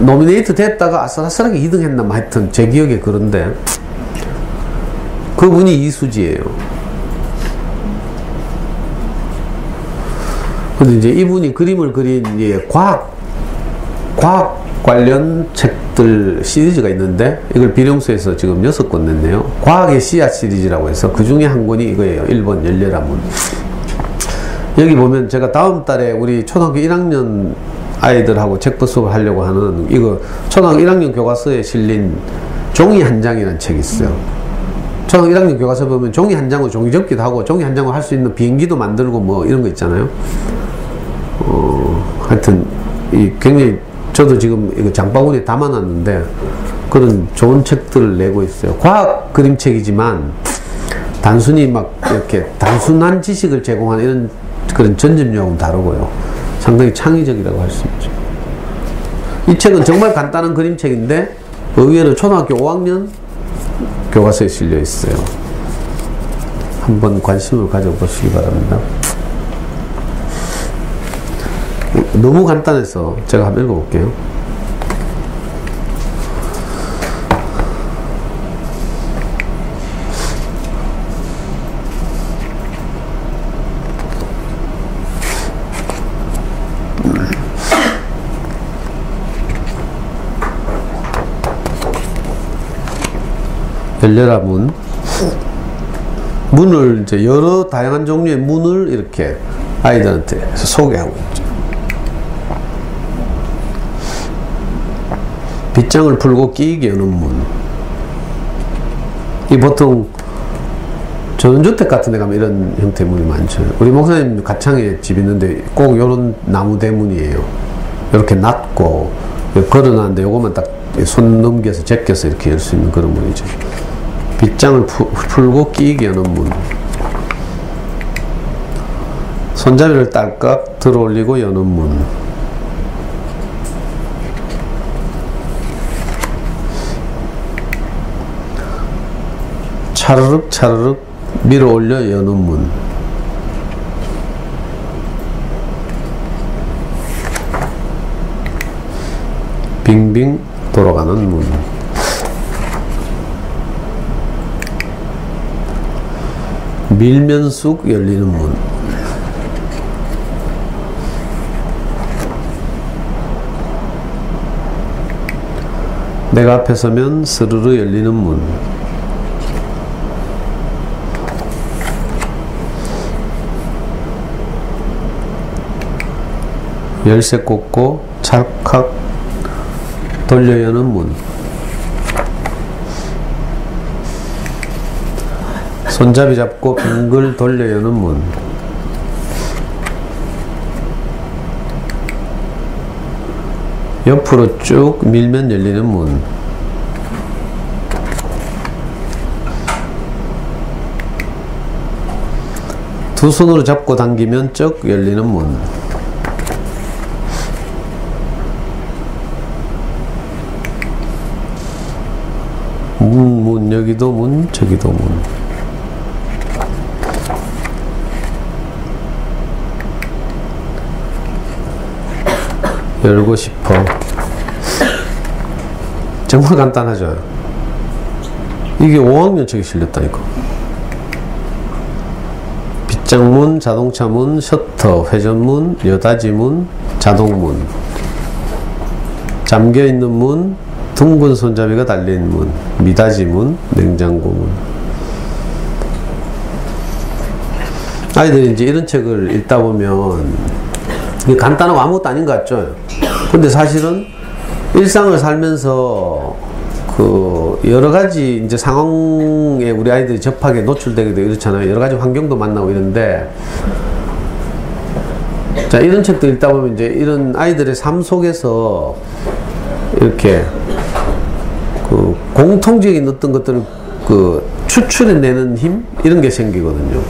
노미네이트 됐다가 아슬아슬하게 2등 했나? 뭐 하여튼 제 기억에 그런데 그분이 이수지예요. 근데 이제 이분이 그림을 그린 예, 과학 과학 관련 책들 시리즈가 있는데 이걸 비룡수에서 지금 여섯 권 냈네요. 과학의 씨앗 시리즈라고 해서 그 중에 한 권이 이거예요. 1번 열렬한 문. 여기 보면 제가 다음 달에 우리 초등학교 1학년 아이들하고 책부 수업을 하려고 하는 이거 초등학교 1학년 교과서에 실린 종이 한 장이라는 책이 있어요. 초등학교 1학년 교과서 보면 종이 한 장으로 종이 접기도 하고 종이 한 장으로 할 수 있는 비행기도 만들고 뭐 이런 거 있잖아요. 어, 하여튼 이 굉장히 저도 지금 이거 장바구니에 담아놨는데 그런 좋은 책들을 내고 있어요. 과학 그림책이지만 단순히 막 이렇게 단순한 지식을 제공하는 이런 그런 전집용은 다르고요. 상당히 창의적이라고 할 수 있죠. 이 책은 정말 간단한 그림책인데 의외로 초등학교 5학년 교과서에 실려 있어요. 한번 관심을 가져보시기 바랍니다. 너무 간단해서 제가 한번 읽어볼게요. 열려라 문. 문을 이제 여러 다양한 종류의 문을 이렇게 아이들한테 소개하고 있죠. 빗장을 풀고 끼게 여는 문. 이 보통 전원주택 같은 데 가면 이런 형태의 문이 많죠. 우리 목사님 가창에 집 있는데 꼭 이런 나무 대문이에요. 이렇게 낮고 걸어놨는데 요거만 딱 손 넘겨서 제껴서 이렇게 열 수 있는 그런 문이죠. 빗장을 푸, 풀고 끼게 여는 문. 손잡이를 딸깍 들어 올리고 여는 문. 차르륵 차르륵 밀어 올려 여는 문. 빙빙 돌아가는 문. 밀면 쑥 열리는 문. 내가 앞에 서면 스르르 열리는 문. 열쇠 꽂고 찰칵 돌려 여는 문. 손잡이 잡고 빙글 돌려 여는 문. 옆으로 쭉 밀면 열리는 문. 두 손으로 잡고 당기면 쩍 열리는 문. 문, 여기도 문, 저기도 문. 열고 싶어. 정말 간단하죠. 이게 5학년 책에 실렸다니까. 빗장문, 자동차문, 셔터, 회전문, 여닫이문, 자동문. 잠겨있는 문, 둥근 손잡이가 달린 문, 미닫이문, 냉장고문. 아이들이 이제 이런 책을 읽다 보면 간단하고 아무것도 아닌 것 같죠. 근데 사실은 일상을 살면서 그 여러 가지 이제 상황에 우리 아이들이 접하게 노출되게 되고 이렇잖아요. 여러 가지 환경도 만나고 이런데 자 이런 책도 읽다 보면 이제 이런 아이들의 삶 속에서 이렇게 그 공통적인 어떤 것들을 그 추출해내는 힘 이런 게 생기거든요.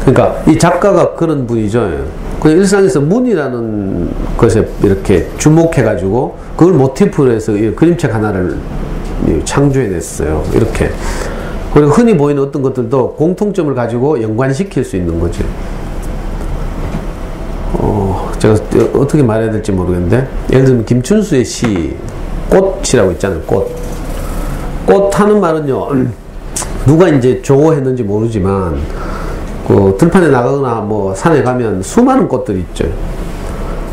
그러니까 이 작가가 그런 분이죠. 그 일상에서 문이라는 것에 이렇게 주목해가지고 그걸 모티프로 해서 이 그림책 하나를 창조해냈어요. 이렇게. 그리고 흔히 보이는 어떤 것들도 공통점을 가지고 연관시킬 수 있는 거죠. 어, 제가 어떻게 말해야 될지 모르겠는데, 예를 들면 김춘수의 시, 꽃이라고 있잖아요, 꽃. 꽃 하는 말은요, (clears throat) 누가 이제 조어했는지 모르지만, 그 들판에 나가거나 뭐 산에 가면 수많은 꽃들이 있죠.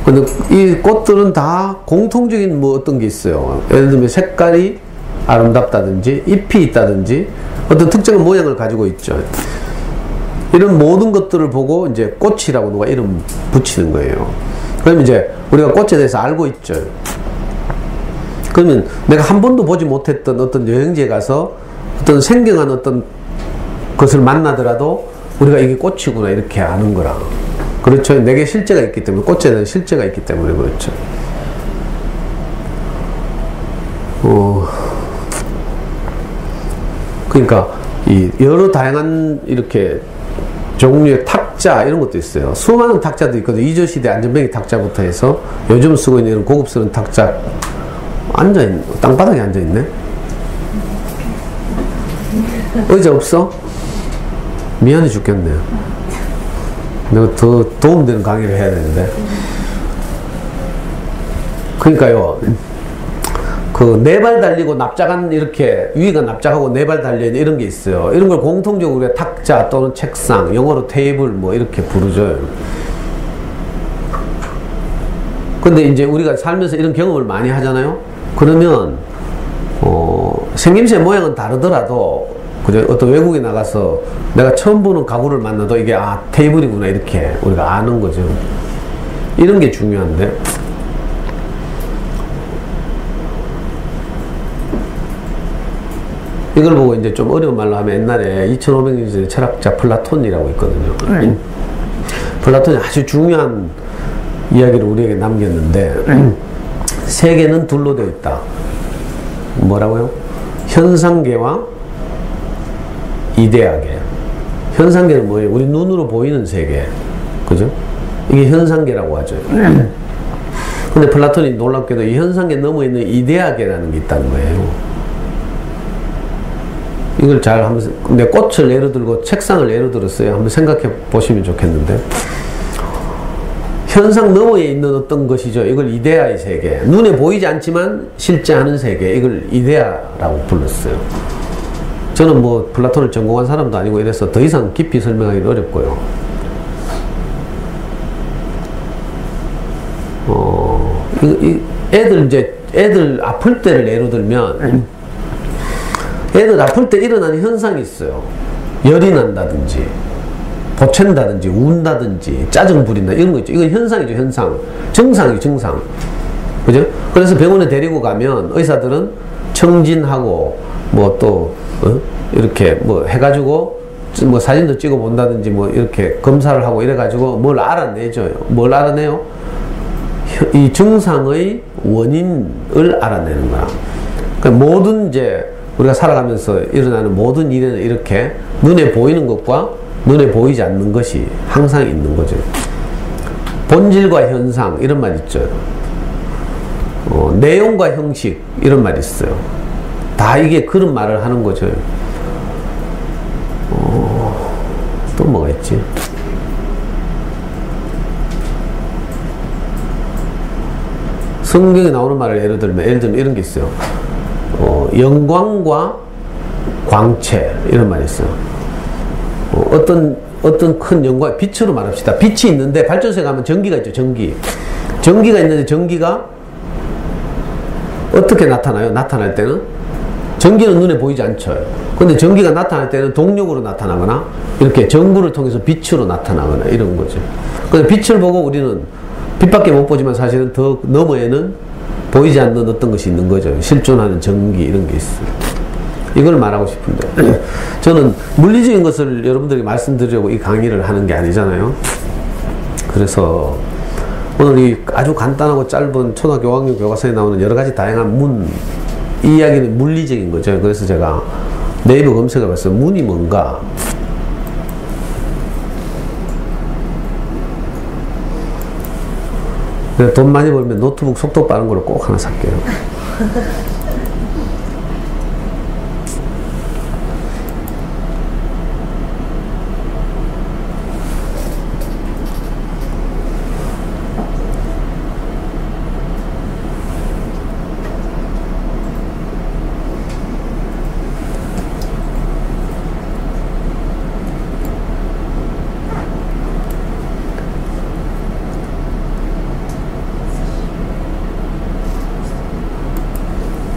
근데 이 꽃들은 다 공통적인 뭐 어떤 게 있어요. 예를 들면 색깔이 아름답다든지 잎이 있다든지 어떤 특정한 모양을 가지고 있죠. 이런 모든 것들을 보고 이제 꽃이라고 누가 이름 붙이는 거예요. 그러면 이제 우리가 꽃에 대해서 알고 있죠. 그러면 내가 한 번도 보지 못했던 어떤 여행지에 가서 어떤 생경한 어떤 것을 만나더라도 우리가 이게 꽃이구나 이렇게 아는 거라. 그렇죠. 내게 실제가 있기 때문에 꽃에 대한 실제가 있기 때문에 그렇죠. 어, 그러니까 이 여러 다양한 이렇게 종류의 탁자 이런 것도 있어요. 수많은 탁자도 있거든요. 이조 시대 안전뱅이 탁자부터 해서 요즘 쓰고 있는 이런 고급스러운 탁자 앉아 있 땅바닥에 앉아 있네. 의자 없어? 미안해 죽겠네요. 내가 더 도움되는 강의를 해야 되는데. 그러니까요. 그 네 발 달리고 납작한 이렇게 위가 납작하고 네 발 달려 있는 이런 게 있어요. 이런 걸 공통적으로 탁자 또는 책상, 영어로 테이블 뭐 이렇게 부르죠. 근데 이제 우리가 살면서 이런 경험을 많이 하잖아요. 그러면 어, 생김새 모양은 다르더라도 그죠? 어떤 외국에 나가서 내가 처음 보는 가구를 만나도 이게 아 테이블이구나 이렇게 우리가 아는 거죠. 이런 게 중요한데. 이걸 보고 이제 좀 어려운 말로 하면 옛날에 2500년 전에 철학자 플라톤이라고 있거든요. 음. 플라톤이 아주 중요한 이야기를 우리에게 남겼는데 세계는 둘로 되어 있다. 뭐라고요? 현상계와 이데아계. 현상계는 뭐예요? 우리 눈으로 보이는 세계. 그죠? 이게 현상계라고 하죠. 근데 플라톤이 놀랍게도 이 현상계 넘어 있는 이데아계라는 게 있다는 거예요. 이걸 잘 한번, 내 꽃을 예로 들고 책상을 예로 들었어요. 한번 생각해 보시면 좋겠는데. 현상 너머에 있는 어떤 것이죠. 이걸 이데아의 세계. 눈에 보이지 않지만 실제 하는 세계. 이걸 이데아라고 불렀어요. 저는 뭐 플라톤을 전공한 사람도 아니고 이래서 더 이상 깊이 설명하기 어렵고요. 어, 이, 이 애들 이제 애들 아플 때를 예로 들면 애들 아플 때 일어나는 현상이 있어요. 열이 난다든지 보챈다든지 운다든지 짜증 부린다 이런 거 있죠. 이건 현상이죠 현상. 증상이 증상. 그죠? 그래서 병원에 데리고 가면 의사들은 청진하고 뭐또 어? 이렇게 뭐 해가지고 뭐 사진도 찍어 본다든지 뭐 이렇게 검사를 하고 이래가지고 뭘 알아내줘요. 뭘 알아내요? 이 증상의 원인을 알아내는 거야. 그러니까 모든 이제 우리가 살아가면서 일어나는 모든 일에는 이렇게 눈에 보이는 것과 눈에 보이지 않는 것이 항상 있는 거죠. 본질과 현상 이런 말 있죠. 어, 내용과 형식 이런 말 있어요. 다 이게 그런 말을 하는 거죠. 어, 또 뭐가 있지? 성경에 나오는 말을 예를 들면, 예를 들면 이런 게 있어요. 어, 영광과 광채, 이런 말이 있어요. 어, 어떤, 어떤 큰 영광, 빛으로 말합시다. 빛이 있는데 발전소에 가면 전기가 있죠, 전기. 전기가 있는데 전기가 어떻게 나타나요? 나타날 때는 전기는 눈에 보이지 않죠. 근데 전기가 나타날 때는 동력으로 나타나거나 이렇게 전구를 통해서 빛으로 나타나거나 이런 거죠. 근데 빛을 보고 우리는 빛밖에 못 보지만 사실은 더 너머에는 보이지 않는 어떤 것이 있는 거죠. 실존하는 전기 이런 게 있어요. 이걸 말하고 싶은데 (clears throat) 저는 물리적인 것을 여러분들에게 말씀드리려고 이 강의를 하는 게 아니잖아요. 그래서 오늘 이 아주 간단하고 짧은 초등학교 5학년 교과서에 나오는 여러 가지 다양한 문, 이 이야기는 물리적인 거죠. 그래서 제가 네이버 검색해 봤어요. 문이 뭔가. 돈 많이 벌면 노트북 속도 빠른 걸로 꼭 하나 살게요. (laughs)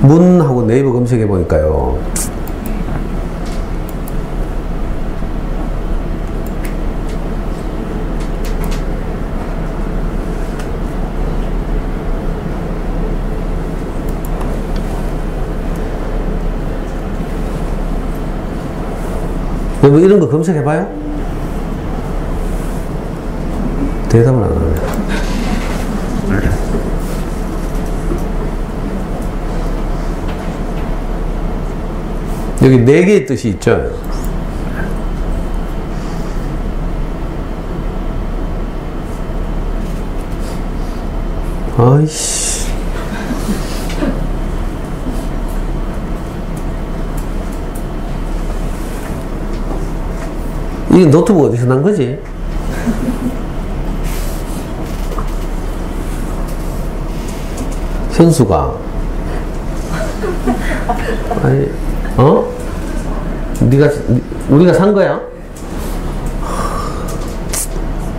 문하고 네이버 검색해 보니까요. 여러분 이런 거 검색해봐요? 대답을 안 하네. 여기 네 개의 뜻이 있죠. 아이씨. 이 노트북 어디서 난 거지? 현수가 아니 어? 네가 우리가 산 거야?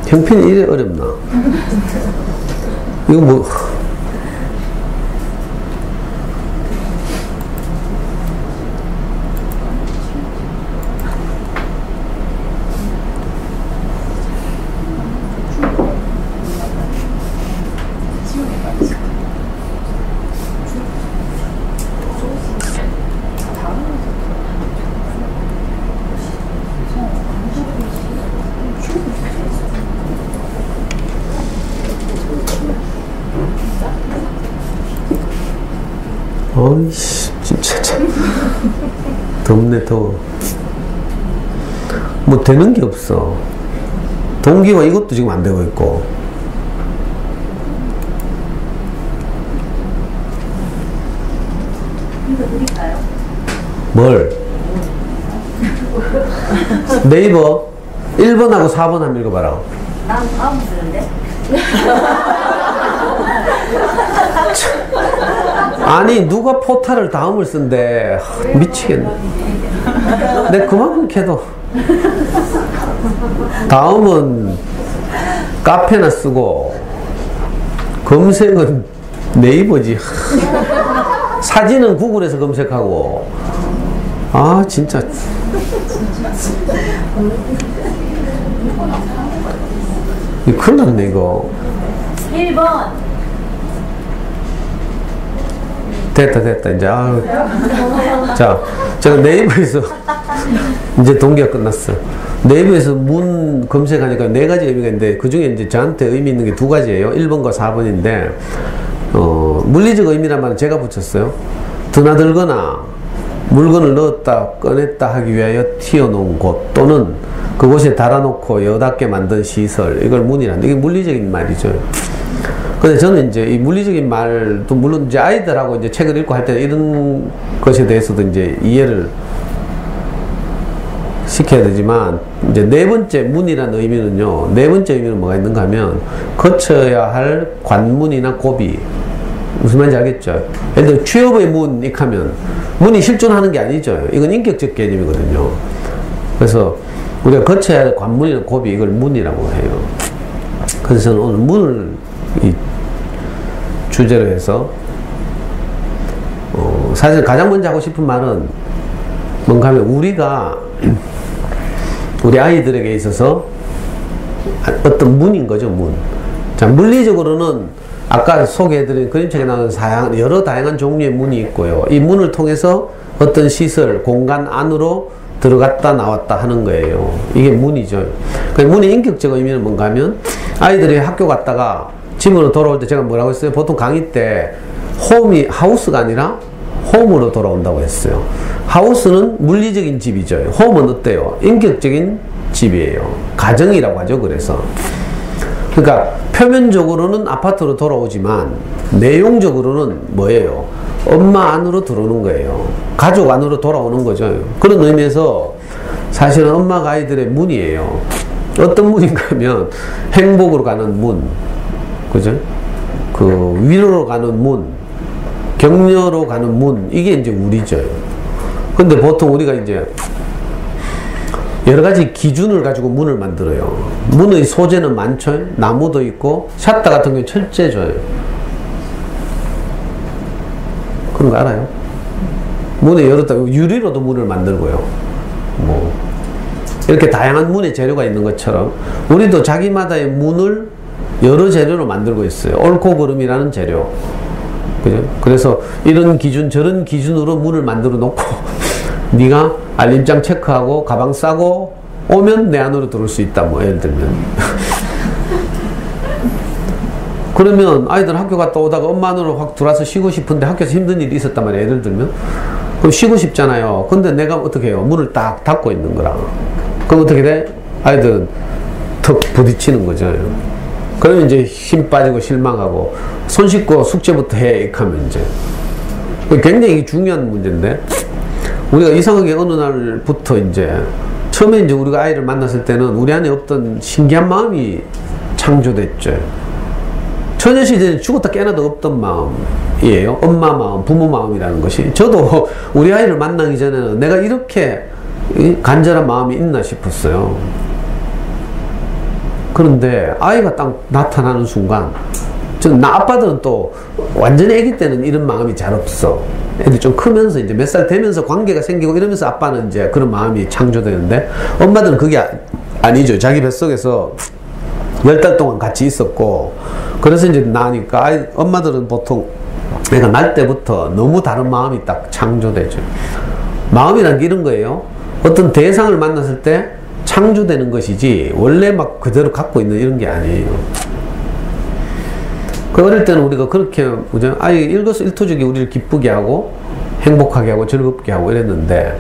형편이 이래 어렵나? 이거 뭐 어이씨 진짜 참 덥네 더워 뭐 되는 게 없어. 동기화 이것도 지금 안 되고 있고. 뭘? 네이버 1번하고 4번 한번 읽어봐라. 난 다음 쓰는데? 아니 누가 포탈을 다음을 쓴대. 하, 미치겠네. 내 그만큼 캐도 (laughs) 다음은 카페나 쓰고 검색은 네이버지. 하, (laughs) 사진은 구글에서 검색하고. 아 진짜. 이거 큰일 났네 이거. 1번. 됐다 됐다. 이제 아유. 자 제가 네이버에서 (laughs) 이제 동기가 끝났어 네이버에서 문 검색하니까 네 가지 의미가 있는데 그 중에 이제 저한테 의미 있는 게 두 가지예요 1번과 4번인데 어, 물리적 의미란 말은 제가 붙였어요 드나들거나 물건을 넣었다 꺼냈다 하기 위하여 튀어놓은 곳 또는 그곳에 달아놓고 여답게 만든 시설 이걸 문이란다. 이게 물리적인 말이죠. 근데 저는 이제 이 물리적인 말도 물론 이제 아이들하고 이제 책을 읽고 할 때 이런 것에 대해서도 이제 이해를 시켜야 되지만 이제 네 번째 문이라는 의미는요. 네 번째 의미는 뭐가 있는가 하면 거쳐야 할 관문이나 고비 무슨 말인지 알겠죠? 예를 들어 취업의 문 익하면 문이 실존하는 게 아니죠. 이건 인격적 개념이거든요. 그래서 우리가 거쳐야 할 관문이나 고비 이걸 문이라고 해요. 그래서 저는 오늘 문을 이 주제로 해서 어, 사실 가장 먼저 하고 싶은 말은 뭔가 하면 우리가 우리 아이들에게 있어서 어떤 문인 거죠, 문. 자, 물리적으로는 아까 소개해드린 그림책에 나오는 사양, 여러 다양한 종류의 문이 있고요. 이 문을 통해서 어떤 시설, 공간 안으로 들어갔다 나왔다 하는 거예요. 이게 문이죠. 그 문의 인격적 의미는 뭔가 하면 아이들이 학교 갔다가 집으로 돌아올 때 제가 뭐라고 했어요? 보통 강의 때 홈이 하우스가 아니라 홈으로 돌아온다고 했어요. 하우스는 물리적인 집이죠. 홈은 어때요? 인격적인 집이에요. 가정이라고 하죠. 그래서. 그러니까 표면적으로는 아파트로 돌아오지만 내용적으로는 뭐예요? 엄마 안으로 들어오는 거예요. 가족 안으로 돌아오는 거죠. 그런 의미에서 사실은 엄마가 아이들의 문이에요. 어떤 문인가 하면 행복으로 가는 문. 그죠? 그 위로로 가는 문. 격려로 가는 문. 이게 이제 우리죠. 근데 보통 우리가 이제 여러 가지 기준을 가지고 문을 만들어요. 문의 소재는 많죠. 나무도 있고 샷다 같은 경우 철제죠. 그런 거 알아요? 문에 여러 유리로도 문을 만들고요. 뭐 이렇게 다양한 문의 재료가 있는 것처럼 우리도 자기마다의 문을 여러 재료로 만들고 있어요. 옳고 그름이라는 재료. 그죠? 그래서 이런 기준 저런 기준으로 문을 만들어 놓고 (laughs) 네가 알림장 체크하고 가방 싸고 오면 내 안으로 들어올 수 있다. 뭐 예를 들면. (laughs) 그러면 아이들 학교 갔다 오다가 엄마 안으로 확 들어와서 쉬고 싶은데 학교에서 힘든 일이 있었단 말이에요. 예를 들면. 그럼 쉬고 싶잖아요. 근데 내가 어떻게 해요? 문을 딱 닫고 있는 거라. 그럼 어떻게 돼? 아이들은 턱 부딪히는 거죠. 그러면 이제 힘 빠지고 실망하고 손 씻고 숙제부터 해. 하면 이제. 굉장히 중요한 문제인데. 우리가 이상하게 어느 날부터 이제 처음에 이제 우리가 아이를 만났을 때는 우리 안에 없던 신기한 마음이 창조됐죠. 처녀 시대는 죽었다 깨어나도 없던 마음이에요. 엄마 마음, 부모 마음이라는 것이. 저도 우리 아이를 만나기 전에는 내가 이렇게 간절한 마음이 있나 싶었어요. 그런데 아이가 딱 나타나는 순간, 저는 나 아빠들은 또 완전히 아기 때는 이런 마음이 잘 없어. 애들이 좀 크면서 이제 몇 살 되면서 관계가 생기고 이러면서 아빠는 이제 그런 마음이 창조되는데 엄마들은 그게 아, 니죠 자기 뱃속에서 열 달 동안 같이 있었고 그래서 이제 나니까 아이, 엄마들은 보통 내가 날 때부터 너무 다른 마음이 딱 창조되죠. 마음이란 게 이런 거예요. 어떤 대상을 만났을 때 창조되는 것이지 원래 막 그대로 갖고 있는 이런 게 아니에요. 그 어릴 때는 우리가 그렇게 아이 일거수일투족이 우리를 기쁘게 하고 행복하게 하고 즐겁게 하고 이랬는데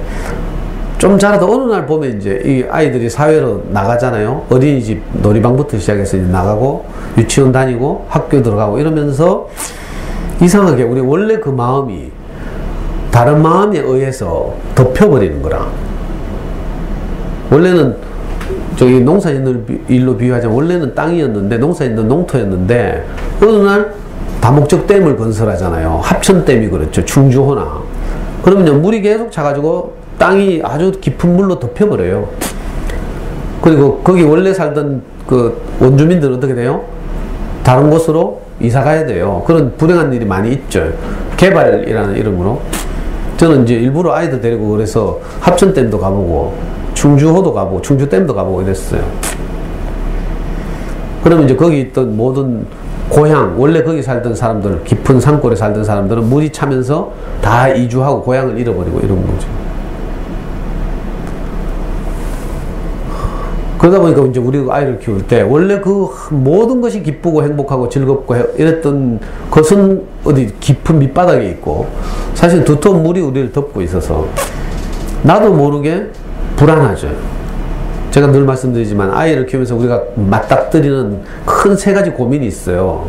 좀 자라도 어느 날 보면 이제 이 아이들이 사회로 나가잖아요. 어린이집 놀이방부터 시작해서 이제 나가고 유치원 다니고 학교 들어가고 이러면서 이상하게 우리 원래 그 마음이 다른 마음에 의해서 덮여버리는 거라. 원래는 저기 농사 짓는 일로 비유하자면 원래는 땅이었는데 농사 짓는 농토였는데 어느 날 다목적 댐을 건설하잖아요. 합천댐이 그렇죠. 충주호나. 그러면 물이 계속 차가지고 땅이 아주 깊은 물로 덮여버려요. 그리고 거기 원래 살던 그 원주민들은 어떻게 돼요? 다른 곳으로 이사 가야 돼요. 그런 불행한 일이 많이 있죠. 개발이라는 이름으로. 저는 이제 일부러 아이들 데리고 그래서 합천댐도 가보고 충주호도 가보고 충주댐도 가보고 이랬어요. 그러면 이제 거기 있던 모든 고향 원래 거기 살던 사람들 깊은 산골에 살던 사람들은 물이 차면서 다 이주하고 고향을 잃어버리고 이런 거죠. 그러다 보니까 이제 우리 아이를 키울 때 원래 그 모든 것이 기쁘고 행복하고 즐겁고 이랬던 것은 어디 깊은 밑바닥에 있고 사실 두터운 물이 우리를 덮고 있어서 나도 모르게 불안하죠. 제가 늘 말씀드리지만 아이를 키우면서 우리가 맞닥뜨리는 큰 세 가지 고민이 있어요.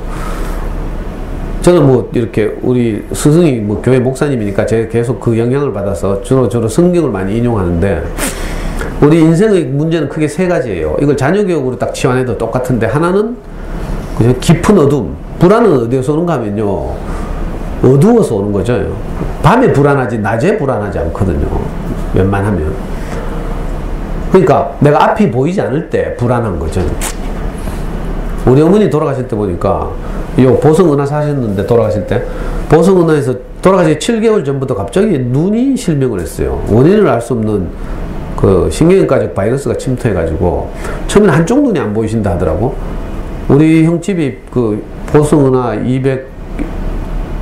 저는 뭐 이렇게 우리 스승이 뭐 교회 목사님이니까 제가 계속 그 영향을 받아서 주로 주로 성경을 많이 인용하는데 우리 인생의 문제는 크게 세 가지예요. 이걸 자녀 교육으로 딱 치환해도 똑같은데 하나는 그죠? 깊은 어둠. 불안은 어디에서 오는가 하면요. 어두워서 오는 거죠. 밤에 불안하지 낮에 불안하지 않거든요. 웬만하면. 그러니까 내가 앞이 보이지 않을 때 불안한 거죠. 우리 어머니 돌아가실 때 보니까 요 보성은하 사셨는데 돌아가실 때 보성은하에서 돌아가시 7개월 전부터 갑자기 눈이 실명을 했어요. 원인을 알 수 없는 그 신경과적 바이러스가 침투해가지고 처음에는 한쪽 눈이 안 보이신다 하더라고. 우리 형집이 그 보성은하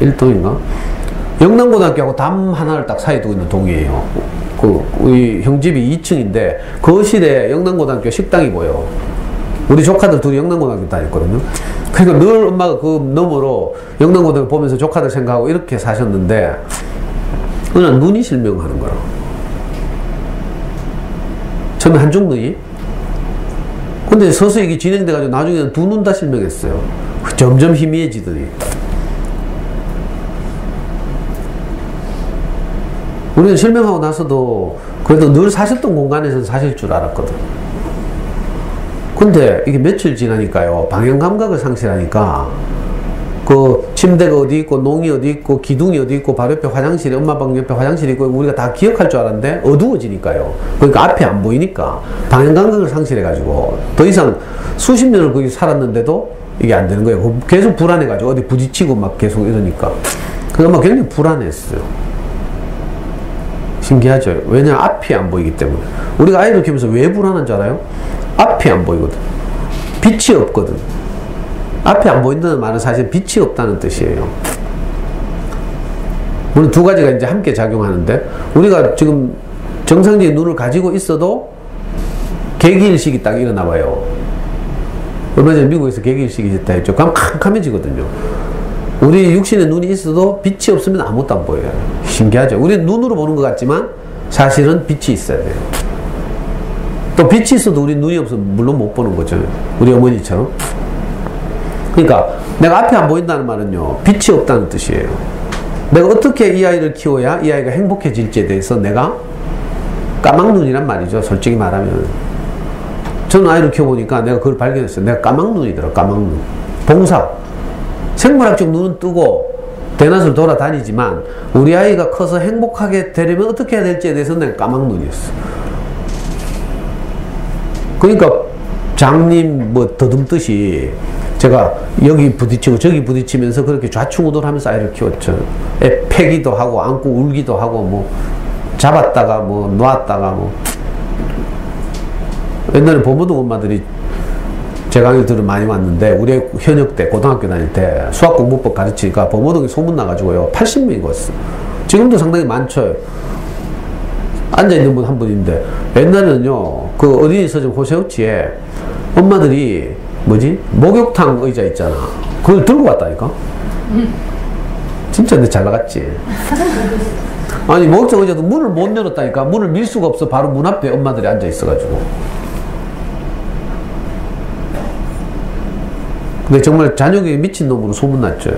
201동인가? 영남고등학교하고 담 하나를 딱 사이에 두고 있는 동이에요. 그 우리 형집이 2층인데 거실에 영남고등학교 식당이 보여. 우리 조카들 둘이 영남고등학교 다녔거든요. 그러니까 늘 엄마가 그 너머로 영남고등학교 보면서 조카들 생각하고 이렇게 사셨는데 어느 날 눈이 실명하는 거라. 처음에 한쪽 눈이. 근데 서서히 이게 진행돼가지고 나중에는 두 눈 다 실명했어요. 점점 희미해지더니. 우리는 실명하고 나서도 그래도 늘 사셨던 공간에서 사실 줄 알았거든. 근데 이게 며칠 지나니까요, 방향 감각을 상실하니까, 그 침대가 어디 있고, 농이 어디 있고, 기둥이 어디 있고, 바로 옆에 화장실이, 엄마 방 옆에 화장실이 있고, 우리가 다 기억할 줄 알았는데, 어두워지니까요. 그러니까 앞이 안 보이니까, 방향 감각을 상실해 가지고, 더 이상 수십 년을 거기 살았는데도 이게 안 되는 거예요. 계속 불안해 가지고, 어디 부딪히고 막 계속 이러니까. 막 굉장히 불안했어요. 신기하죠. 왜냐 앞이 안 보이기 때문에. 우리가 아이를 키우면서 왜 불안한 줄 알아요? 앞이 안 보이거든. 빛이 없거든. 앞이 안 보인다는 말은 사실 빛이 없다는 뜻이에요. 물론 두 가지가 이제 함께 작용하는데, 우리가 지금 정상적인 눈을 가지고 있어도 개기일식이 딱 일어나 봐요. 얼마 전에 미국에서 개기일식이 있다 했죠. 그럼 캄캄해지거든요. 우리 육신에 눈이 있어도 빛이 없으면 아무것도 안 보여요. 신기하죠. 우리는 눈으로 보는 것 같지만 사실은 빛이 있어야 돼요. 또 빛이 있어도 우리 눈이 없으면 물론 못 보는 거죠. 우리 어머니처럼. 그러니까 내가 앞에 안 보인다는 말은요. 빛이 없다는 뜻이에요. 내가 어떻게 이 아이를 키워야 이 아이가 행복해질지에 대해서 내가 까막눈이란 말이죠. 솔직히 말하면. 저는 아이를 키워보니까 내가 그걸 발견했어요. 내가 까막눈이더라. 까막눈. 봉사. 생물학적 눈은 뜨고 대낮을 돌아다니지만 우리 아이가 커서 행복하게 되려면 어떻게 해야 될지에 대해서 내가 까막눈이었어. 그러니까 장님 뭐 더듬듯이 제가 여기 부딪히고 저기 부딪히면서 그렇게 좌충우돌하면서 아이를 키웠죠. 애 패기도 하고 안고 울기도 하고 뭐 잡았다가 뭐 놨다가 뭐 옛날에 보모동 엄마들이 제 강의 들은 많이 왔는데 우리 현역 때 고등학교 다닐 때 수학 공부법 가르치니까 범어동이 소문 나가지고요. 80명이 왔어 지금도 상당히 많죠. 앉아있는 분 한 분인데 옛날에는요 그 어린이 서점 호세우치에 엄마들이 뭐지? 목욕탕 의자 있잖아. 그걸 들고 왔다니까? 진짜 내 잘 나갔지. 아니 목욕탕 의자도 문을 못 열었다니까. 문을 밀 수가 없어. 바로 문 앞에 엄마들이 앉아 있어가지고 근데 정말 자녀에게 미친놈으로 소문났죠.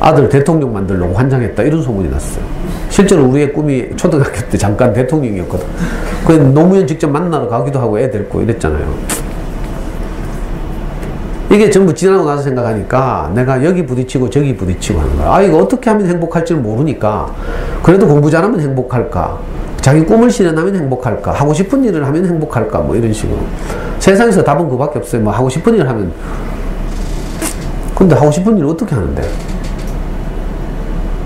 아들 대통령 만들려고 환장했다. 이런 소문이 났어요. 실제로 우리의 꿈이 초등학교 때 잠깐 대통령이었거든. 그 노무현 직접 만나러 가기도 하고 애 데리고 이랬잖아요. 이게 전부 지나고 나서 생각하니까 내가 여기 부딪히고 저기 부딪히고 하는 거야. 아, 이거 어떻게 하면 행복할지를 모르니까. 그래도 공부 잘하면 행복할까? 자기 꿈을 실현하면 행복할까? 하고 싶은 일을 하면 행복할까? 뭐 이런 식으로. 세상에서 답은 그밖에 없어요. 뭐 하고 싶은 일을 하면 근데 하고 싶은 일을 어떻게 하는데?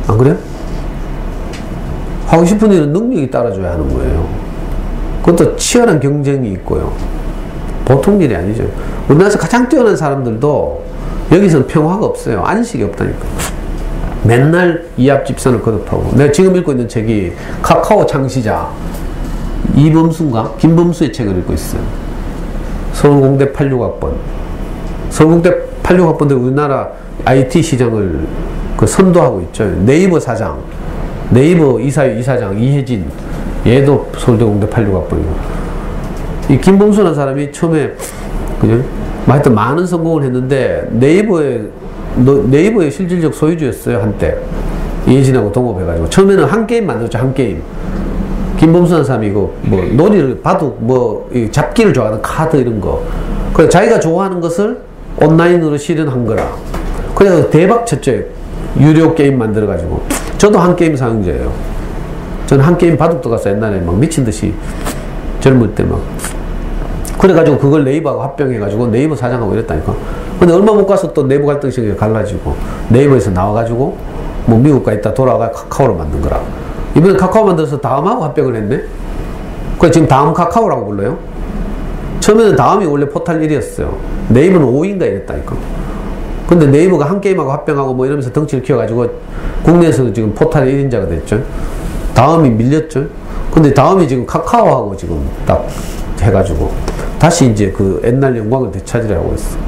안 그래? 하고 싶은 일은 능력이 따라줘야 하는 거예요. 그것도 치열한 경쟁이 있고요. 보통 일이 아니죠. 우리나라에서 가장 뛰어난 사람들도 여기서는 평화가 없어요. 안식이 없다니까. 맨날 이합 집산을 거듭하고. 내가 지금 읽고 있는 책이 카카오 창시자 이범수인가? 김범수의 책을 읽고 있어요. 서울공대 86학번. 서울공대 86학번들 우리나라 IT 시장을 그 선도하고 있죠. 네이버 사장, 네이버 이사, 이사장 이해진, 얘도 서울대 공대 86학번이고. 이 김범수라는 사람이 처음에 그죠? 뭐 하여튼 많은 성공을 했는데 네이버의 너- 네이버의 실질적 소유주였어요 한때 이해진하고 동업해가지고 처음에는 한게임 만들었죠 한게임 김범수라는 사람이 이거 뭐 놀이를 바둑 뭐이 잡기를 좋아하는 카드 이런 거 그래 자기가 좋아하는 것을 온라인으로 실현한 거라 그래서 대박 쳤죠 유료 게임 만들어가지고 저도 한게임 사용자예요 저는 한게임 바둑도 갔어 옛날에 막 미친 듯이 젊을 때 막 그래가지고 그걸 네이버하고 합병해가지고 네이버 사장하고 이랬다니까. 근데 얼마 못 가서 또 내부 갈등이 생겨 갈라지고 네이버에서 나와가지고 뭐 미국 가 있다 돌아가 카카오로 만든 거라. 이번에 카카오 만들어서 다음하고 합병을 했네. 그래 지금 다음 카카오라고 불러요. 처음에는 다음이 원래 포탈 1이었어요. 네이버는 5인가 이랬다니까. 근데 네이버가 한 게임하고 합병하고 뭐 이러면서 덩치를 키워가지고 국내에서도 지금 포탈 1인자가 됐죠. 다음이 밀렸죠. 근데 다음이 지금 카카오하고 지금 딱 해가지고 다시 이제 그 옛날 영광을 되찾으려고 했어.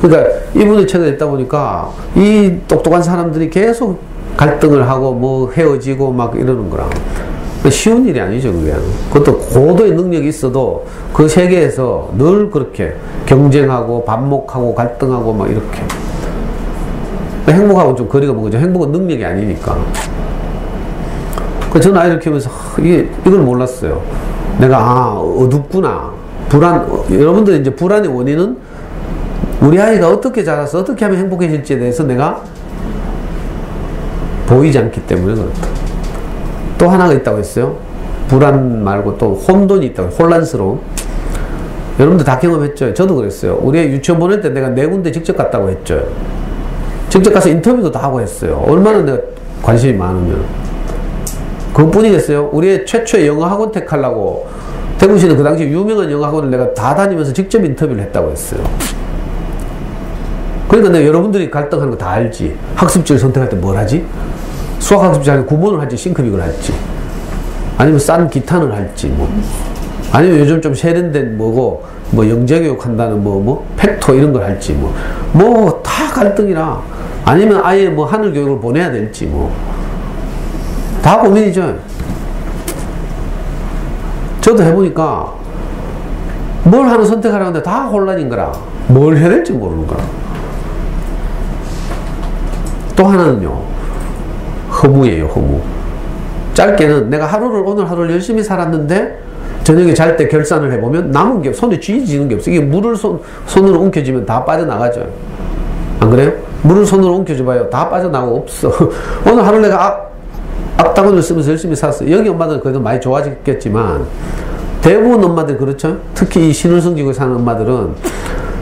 그러니까 최근에 있다 보니까 이 똑똑한 사람들이 계속 갈등을 하고 뭐 헤어지고 막 이러는 거라. 쉬운 일이 아니죠, 그게. 그것도 고도의 능력이 있어도 그 세계에서 늘 그렇게 경쟁하고 반목하고 갈등하고 막 이렇게. 행복하고 좀 거리가 먼 거죠. 행복은 능력이 아니니까. 그 저는 아이를 키우면서 하, 이게 이걸 몰랐어요. 내가 아 어둡구나. 불안. 어, 여러분들 이제 불안의 원인은 우리 아이가 어떻게 자라서 어떻게 하면 행복해질지에 대해서 내가 보이지 않기 때문에 그렇다. 또 하나가 있다고 했어요. 불안 말고 또 혼돈이 있다고 혼란스러움. 여러분들 다 경험했죠. 저도 그랬어요. 우리 애 유치원 보낼 때 내가 네 군데 직접 갔다고 했죠. 직접 가서 인터뷰도 다 하고 했어요. 얼마나 내가 관심이 많으면. 그것뿐이겠어요. 우리 애 최초의 영어 학원 택하려고 대구시는 그 당시 유명한 영어 학원을 내가 다 다니면서 직접 인터뷰를 했다고 했어요. 그러니까 내가 여러분들이 갈등하는 거 다 알지. 학습지를 선택할 때 뭘 하지? 수학 학습지 안에 구몬을 할지 싱크빅을 할지 아니면 싼 기탄을 할지 뭐 아니면 요즘 좀 세련된 뭐고 뭐 영재교육 한다는 뭐뭐 팩토 이런 걸 할지 뭐 뭐 다 갈등이라 아니면 아예 뭐 하늘 교육을 보내야 될지 뭐 다 고민이죠. 저도 해보니까 뭘 하나 선택하라는데 다 혼란인 거라. 뭘 해야 될지 모르는 거라. 또 하나는요. 허무예요, 허무. 짧게는 내가 하루를, 오늘 하루를 열심히 살았는데 저녁에 잘 때 결산을 해보면 남은 게 손에 쥐지는 게 없어. 이게 물을 손, 손으로 움켜쥐면 다 빠져나가죠. 안 그래요? 물을 손으로 움켜줘봐요. 다 빠져나가고 없어. (laughs) 오늘 하루 내가 악, 악당원을 쓰면서 열심히 살았어. 여기 엄마들은 그래도 많이 좋아졌겠지만 대부분 엄마들 그렇죠? 특히 이 신혼성지구에 사는 엄마들은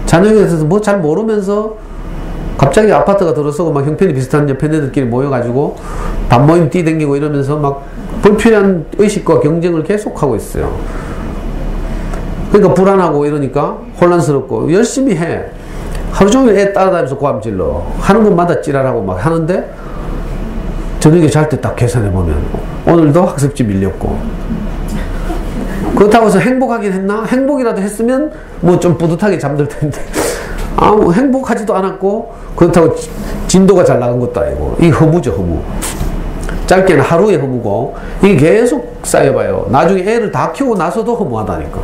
자녀에 대해서 뭐 잘 모르면서 갑자기 아파트가 들어서고 막 형편이 비슷한 옆에 애들끼리 모여가지고 밥 모임 뛰댕기고 이러면서 막 불필요한 의식과 경쟁을 계속하고 있어요. 그러니까 불안하고 이러니까 혼란스럽고 열심히 해. 하루 종일 애 따라다니면서 고함 질러. 하는 것마다 찌랄하고 막 하는데 저녁에 잘 때 딱 계산해 보면 오늘도 학습지 밀렸고 그렇다고 해서 행복하긴 했나? 행복이라도 했으면 뭐 좀 뿌듯하게 잠들 텐데 아무 행복하지도 않았고 그렇다고 지- 진도가 잘 나간 것도 아니고 이 허무죠 허무. 짧게는 하루의 허무고 이게 계속 쌓여봐요. 나중에 애를 다 키우고 나서도 허무하다니까.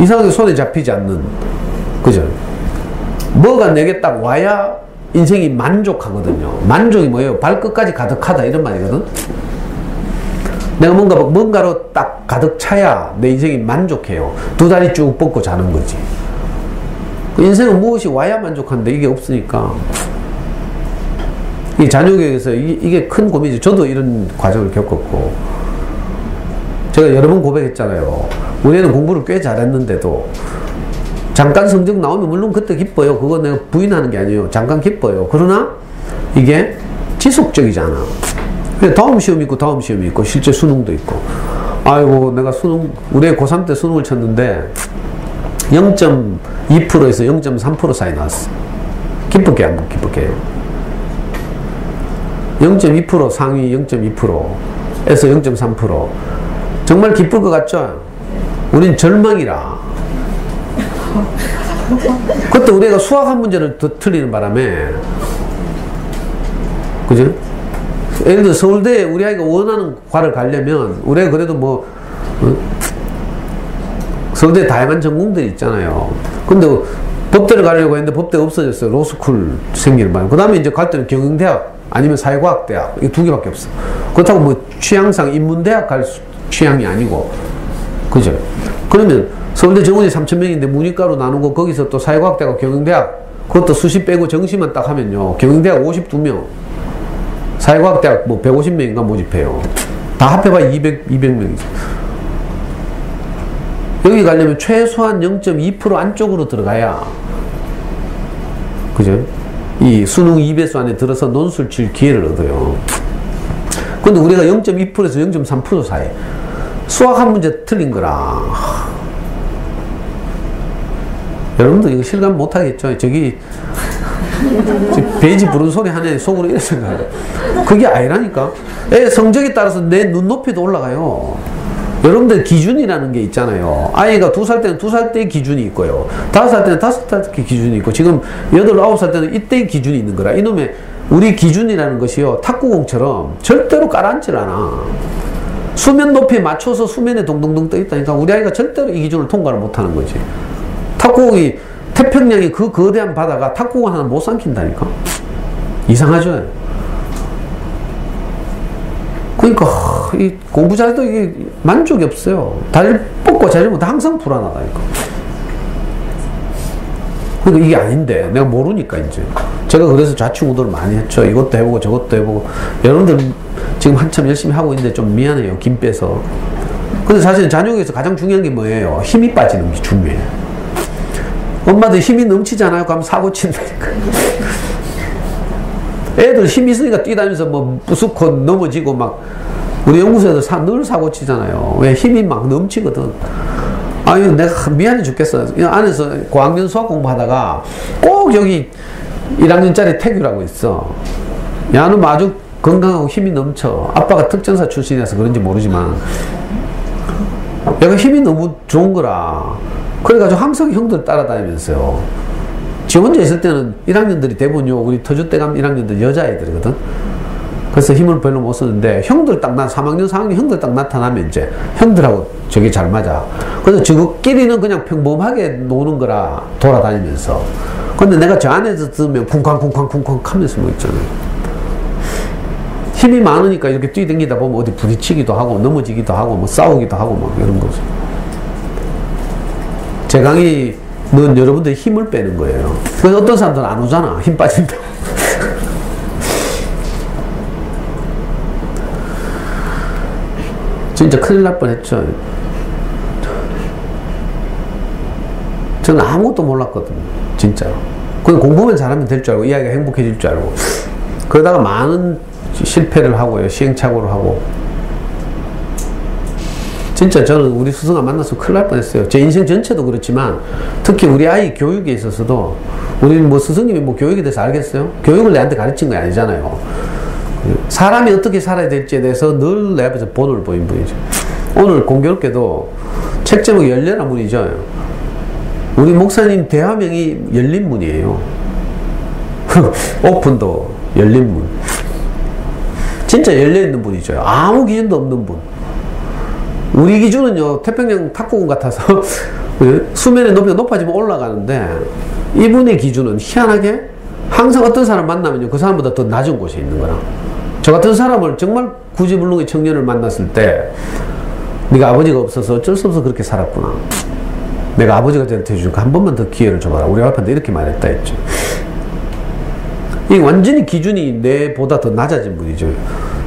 이상하게 손에 잡히지 않는 그죠? 뭐가 내게 딱 와야 인생이 만족하거든요. 만족이 뭐예요? 발끝까지 가득하다 이런 말이거든. 내가 뭔가 뭔가로 딱 가득 차야 내 인생이 만족해요. 두 다리 쭉 뻗고 자는 거지. 그 인생은 무엇이 와야 만족한데 이게 없으니까. 이 자녀교육에서 이게, 큰 고민이죠. 저도 이런 과정을 겪었고. 제가 여러 번 고백했잖아요. 우리 애는 공부를 꽤 잘했는데도 잠깐 성적 나오면 물론 그때 기뻐요. 그거 내가 부인하는 게 아니에요. 잠깐 기뻐요. 그러나 이게 지속적이잖아. 다음 시험 있고 다음 시험이 있고 실제 수능도 있고 아이고 내가 수능 우리 애 고3 때 수능을 쳤는데 0.2%에서 0.3% 사이 나왔어 기쁘게 안 기쁘게 0.2% 상위 0.2%에서 0.3% 정말 기쁠 것 같죠? 우린 절망이라 그때 우리 애가 수학 한 문제를 더 틀리는 바람에 그죠? 예를 들어 서울대에 우리 아이가 원하는 과를 가려면 우리 애가 그래도 뭐 어? 서울대 다양한 전공들이 있잖아요. 근데 법대를 가려고 했는데 법대 없어졌어요. 로스쿨 생기는. 그 다음에 이제 갈 때는 경영대학 아니면 사회과학대학 이 두 개밖에 없어. 그렇다고 뭐 취향상 인문대학 갈 수- 취향이 아니고 그죠? 그러면 서울대 정원이 3천 명인데 문이과로 나누고 거기서 또 사회과학대학 경영대학 그것도 수십 빼고 정시만 딱 하면요 경영대학 52명 사회과학대학 뭐 150명인가 모집해요. 다 합해봐 200, 200명이죠. 여기 가려면 최소한 0.2% 안쪽으로 들어가야 그죠? 이 수능 2배수 안에 들어서 논술 칠 기회를 얻어요. 근데 우리가 0.2%에서 0.3% 사이. 수학 한 문제 틀린 거라. 여러분도 이거 실감 못 하겠죠? 저기 저 베이지 부른 소리 하네 속으로 이래 생각해요. 그게 아니라니까. 애 성적에 따라서 내 눈높이도 올라가요. 여러분들 기준이라는 게 있잖아요. 아이가 두 살 때는 두 살 때 기준이 있고요. 다섯 살 때는 다섯 살 때 기준이 있고, 지금 여덟, 아홉 살 때는 이때의 기준이 있는 거라. 이놈의 우리 기준이라는 것이요. 탁구공처럼 절대로 깔아앉질 않아. 수면 높이에 맞춰서 수면에 동동동 떠 있다니까 우리 아이가 절대로 이 기준을 통과를 못 하는 거지. 탁구공이 태평양의 그 거대한 바다가 탁구공 하나 못 삼킨다니까. 이상하죠? 그러니까 이 공부 잘해도 이게 만족이 없어요. 잘 뽑고 잘 못해 항상 불안하다니까. 그러니까 이게 아닌데 내가 모르니까 이제 제가 그래서 좌충우돌을 많이 했죠. 이것도 해보고 저것도 해보고 여러분들 지금 한참 열심히 하고 있는데 좀 미안해요. 김 빼서. 근데 사실 자녀에서 가장 중요한 게 뭐예요? 힘이 빠지는 게 중요해요. 엄마들 힘이 넘치잖아요. 그럼 사고 친다니까. 애들 힘 있으니까 뛰다니면서 뭐 부수고 넘어지고 막 우리 연구소에도 사, 늘 사고 치잖아요. 왜 힘이 막 넘치거든. 아유 내가 미안해 죽겠어. 이 안에서 고학년 수학 공부하다가 꼭 여기 1학년짜리 태규라고 있어. 야는 아주 건강하고 힘이 넘쳐. 아빠가 특전사 출신이라서 그런지 모르지만 얘가 힘이 너무 좋은 거라. 그래가지고 항상 형들 따라다니면서요. 지 혼자 있을 때는 1학년들이 대부분 요, 우리 터줏대감 1학년들 여자애들이거든. 그래서 힘을 별로 못 쓰는데, 형들 딱, 난 3학년, 4학년 형들 딱 나타나면 이제, 형들하고 저게 잘 맞아. 그래서 저끼리는 그냥 평범하게 노는 거라, 돌아다니면서. 근데 내가 저 안에서 들으면 쿵쾅쿵쾅쿵쾅 하면서 뭐 있잖아요. 힘이 많으니까 이렇게 뛰댕기다 보면 어디 부딪히기도 하고, 넘어지기도 하고, 뭐 싸우기도 하고, 막 이런 거죠. 제 강의 넌 여러분들 힘을 빼는 거예요. 그래서 어떤 사람들은 안 오잖아. 힘 빠진다고. (laughs) 진짜 큰일 날 뻔했죠. 저는 아무것도 몰랐거든요. 진짜로. 그냥 공부만 잘하면 될 줄 알고, 이 아이가 행복해질 줄 알고. 그러다가 많은 실패를 하고요. 시행착오를 하고. 진짜 저는 우리 수성아 만나서 큰일 날 뻔했어요. 제 인생 전체도 그렇지만 특히 우리 아이 교육에 있어서도 우리는 뭐 스승님이 뭐 교육에 대해서 알겠어요? 교육을 내한테 가르친 거 아니잖아요. 사람이 어떻게 살아야 될지에 대해서 늘 내 앞에서 본을 보인 분이죠. 오늘 공교롭게도 책 제목이 열려라 문이죠. 우리 목사님 대화명이 열린 문이에요. (laughs) 오픈도 열린 문. 진짜 열려있는 분이죠. 아무 기준도 없는 분. 우리 기준은요, 태평양 탁구공 같아서 (laughs) 수면의 높이가 높아지면 올라가는데 이분의 기준은 희한하게 항상 어떤 사람 만나면요, 그 사람보다 더 낮은 곳에 있는 거라. 저 같은 사람을 정말 구지불능의 청년을 만났을 때 네가 아버지가 없어서 어쩔 수 없어 그렇게 살았구나. 내가 아버지가 되한테 해주니까 한 번만 더 기회를 줘봐라. 우리 아빠한테 이렇게 말했다 했죠. 이 완전히 기준이 내보다 더 낮아진 분이죠.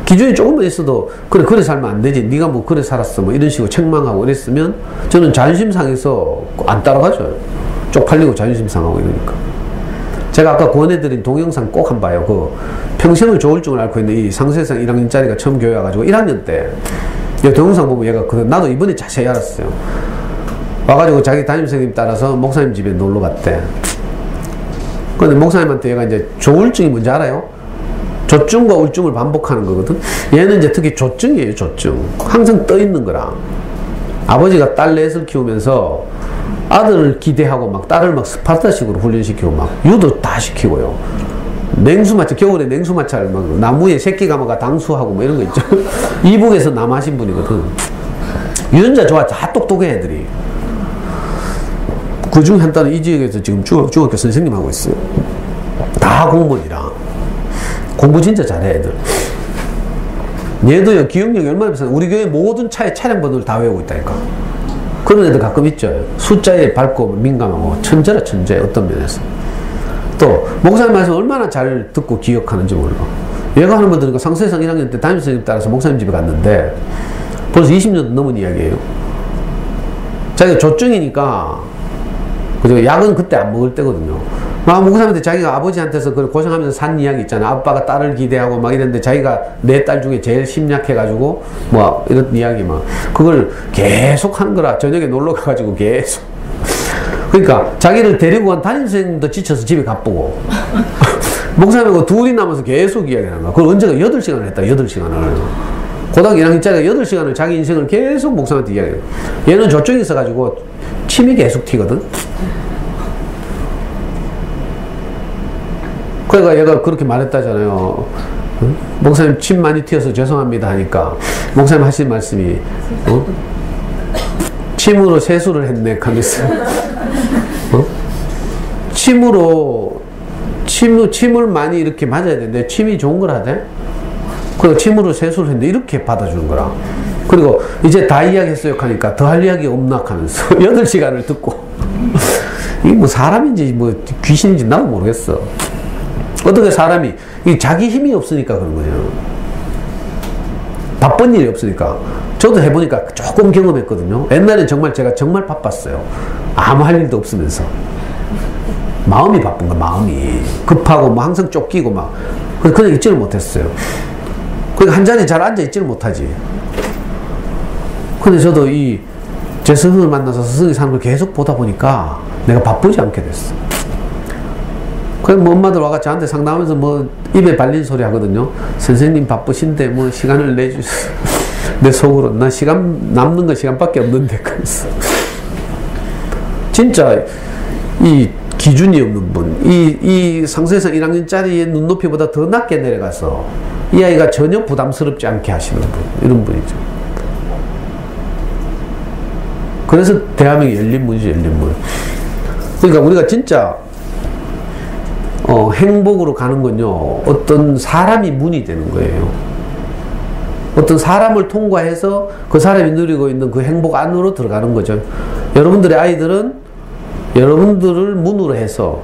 기준이 조금만 있어도 그래 그래 살면 안 되지. 네가 뭐 그래 살았어. 뭐 이런 식으로 책망하고 이랬으면 저는 자존심 상해서 안 따라가죠. 쪽팔리고 자존심 상하고 이러니까. 제가 아까 권해드린 동영상 꼭한 봐요. 그 평생을 조울증을 앓고 있는 이 상세상 1학년짜리가 처음 교회 와가지고 1학년 때이 동영상 보면 얘가 그 나도 이번에 자세히 알았어요. 와가지고 자기 담임선생님 따라서 목사님 집에 놀러 갔대. 근데 목사님한테 얘가 이제 조울증이 뭔지 알아요? 조증과 울증을 반복하는 거거든. 얘는 이제 특히 조증이에요, 조증. 항상 떠 있는 거라. 아버지가 딸 넷을 키우면서 아들을 기대하고 막 딸을 막 스파르타식으로 훈련시키고 막 유도 다 시키고요. 냉수 마찰, 겨울에 냉수 마찰 막 나무에 새끼 가마가 당수하고 뭐 이런 거 있죠. (laughs) 이북에서 남하신 분이거든. 유전자 좋아, 다 똑똑해 애들이. 그 중에 한 딸은 이 지역에서 지금 중학, 중학교 선생님 하고 있어요. 다 공무원이라. 공부 진짜 잘해, 애들. 얘도요, 기억력이 얼마나 비싸. 우리 교회 모든 차의 차량 번호를 다 외우고 있다니까. 그런 애들 가끔 있죠. 숫자에 밝고 민감하고 천재라, 천재, 어떤 면에서. 또, 목사님 말씀 얼마나 잘 듣고 기억하는지 몰라. 얘가 하는 거 들으니까 상세상 1학년 때 담임선생님 따라서 목사님 집에 갔는데 벌써 20년 넘은 이야기예요. 자기가 조증이니까 그죠? 약은 그때 안 먹을 때거든요. 막 목사님한테 자기가 아버지한테서 그 고생하면서 산 이야기 있잖아. 아빠가 딸을 기대하고 막 이랬는데 자기가 내 딸 중에 제일 심약해가지고 뭐 이런 이야기 막 그걸 계속 하는 거라 저녁에 놀러 가가지고 계속. 그러니까 자기를 데리고 간 담임선생님도 지쳐서 집에 가보고 (laughs) 목사님하고 둘이 남아서 계속 이야기하는 거야. 그걸 언제가 8시간을 했다. 8시간을. 고등학교 1학년짜리가 8시간을 자기 인생을 계속 목사한테 이야기해요. 얘는 저쪽에 있어가지고 침이 계속 튀거든. 그러니까 얘가 그렇게 말했다잖아요. 응? 목사님 침 많이 튀어서 죄송합니다 하니까 목사님 하신 말씀이 어? 침으로 세수를 했네 하면서 어? 침으로 침, 침을 많이 이렇게 맞아야 되는데 침이 좋은 거라대? 그리고 침으로 세수를 했는데 이렇게 받아주는 거라. 그리고 이제 다 이야기했어요 하니까 더 할 이야기 없나 하면서 (laughs) 8시간을 듣고 (laughs) 이게 뭐 사람인지 뭐 귀신인지 나도 모르겠어. 어떻게 사람이 자기 힘이 없으니까 그런 거예요. 바쁜 일이 없으니까. 저도 해보니까 조금 경험했거든요. 옛날엔 정말 제가 정말 바빴어요. 아무 할 일도 없으면서. 마음이 바쁜 거야, 마음이. 급하고 뭐 항상 쫓기고 막. 그냥 있지를 못했어요. 그러니까 한 자리에 잘 앉아 있지를 못하지. 근데 저도 이 제 스승을 만나서 스승이 사는 걸 계속 보다 보니까 내가 바쁘지 않게 됐어. 그래서 뭐 엄마들 와가 저한테 상담하면서 뭐 입에 발린 소리 하거든요. 선생님 바쁘신데 뭐 시간을 내주세요. (laughs) 내 속으로 나 시간 남는 거 시간밖에 없는데 그랬어. (laughs) 진짜 이 기준이 없는 분, 이, 이 상세에서 1학년짜리의 눈높이보다 더 낮게 내려가서 이 아이가 전혀 부담스럽지 않게 하시는 분, 이런 분이죠. 그래서 대한민국 열린 문이죠, 열린 문. 그러니까 우리가 진짜 어, 행복으로 가는 건요, 어떤 사람이 문이 되는 거예요. 어떤 사람을 통과해서 그 사람이 누리고 있는 그 행복 안으로 들어가는 거죠. 여러분들의 아이들은 여러분들을 문으로 해서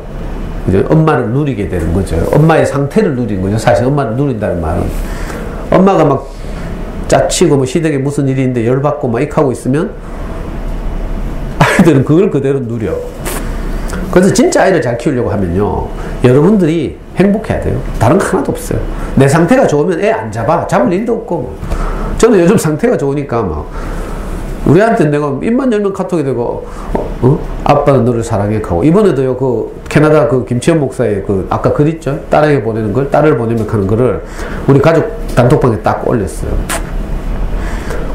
그죠? 엄마를 누리게 되는 거죠. 엄마의 상태를 누린 거죠. 사실 엄마를 누린다는 말은. 엄마가 막 짜치고 뭐 시댁에 무슨 있는데 열받고 막 익하고 있으면 아이들은 그걸 그대로 누려. 그래서 진짜 아이를 잘 키우려고 하면요. 여러분들이 행복해야 돼요. 다른 거 하나도 없어요. 내 상태가 좋으면 애 안 잡아. 잡을 일도 없고. 뭐. 저는 요즘 상태가 좋으니까 막 우리한테 내가 입만 열면 카톡이 되고 어? 어? 아빠는 너를 사랑해 하고 이번에도요 그 캐나다 그 김치현 목사의 그 아까 글 있죠 딸에게 보내는 걸 딸을 보내면 하는 거를 우리 가족 단톡방에 딱 올렸어요.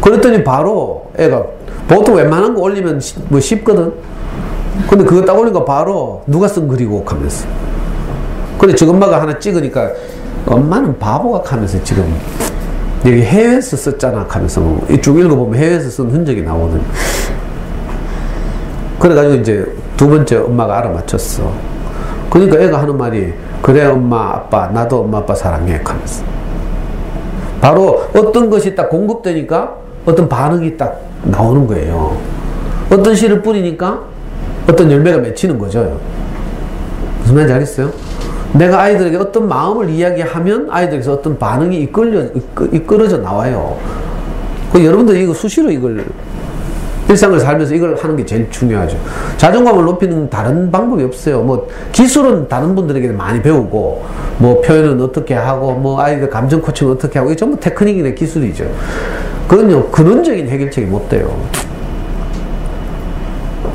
그랬더니 바로 애가 보통 웬만한 거 올리면 뭐 쉽거든. 근데 그거 딱 올리니까 바로 누가 쓴 글이고 하면서. 근데 지금 엄마가 하나 찍으니까 엄마는 바보가 하면서 지금 여기 해외에서 썼잖아 하면서 쭉 읽어보면 해외에서 쓴 흔적이 나오거든. 그래가지고 이제 두 번째 엄마가 알아맞혔어. 그러니까 애가 하는 말이 그래 엄마 아빠 나도 엄마 아빠 사랑해 하면서. 바로 어떤 것이 딱 공급되니까 어떤 반응이 딱 나오는 거예요. 어떤 씨를 뿌리니까 어떤 열매가 맺히는 거죠. 무슨 말인지 알겠어요? 내가 아이들에게 어떤 마음을 이야기하면 아이들에게서 어떤 반응이 이끌려, 이끌, 어져 나와요. 그 여러분들 이거 수시로 이걸 일상을 살면서 이걸 하는 게 제일 중요하죠. 자존감을 높이는 다른 방법이 없어요. 뭐 기술은 다른 분들에게 많이 배우고 뭐 표현은 어떻게 하고 뭐 아이들 감정 코칭은 어떻게 하고 이게 전부 테크닉이나 기술이죠. 그건요 근원적인 해결책이 못 돼요.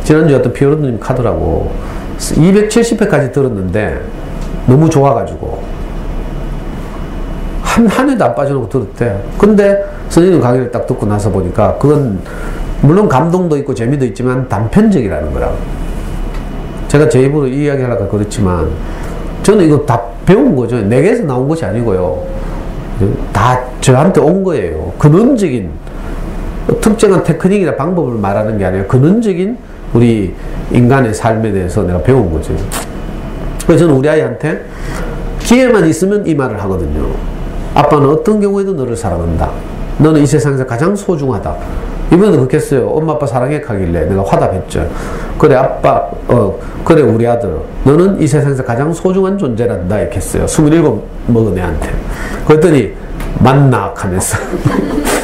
지난주에 어떤 피어로님 카드라고 270회까지 들었는데 너무 좋아가지고 한, 한 해도 안 빠져놓고 들었대. 근데 선생님 강의를 딱 듣고 나서 보니까 그건 물론 감동도 있고 재미도 있지만 단편적이라는 거라. 제가 제 입으로 이야기하려고 그렇지만 저는 이거 다 배운 거죠. 내게서 나온 것이 아니고요. 다 저한테 온 거예요. 근원적인 특정한 테크닉이나 방법을 말하는 게 아니라 근원적인 우리 인간의 삶에 대해서 내가 배운 거죠. 그래서 저는 우리 아이한테 기회만 있으면 이 말을 하거든요. 아빠는 어떤 경우에도 너를 사랑한다. 너는 이 세상에서 가장 소중하다. 이번에도 그렇게 했어요. 엄마 아빠 사랑해 가길래 내가 화답했죠. 그래 아빠 어 그래 우리 아들 너는 이 세상에서 가장 소중한 존재란다 이렇게 했어요. 27 먹은 애한테. 그랬더니 만나 하면서 (laughs)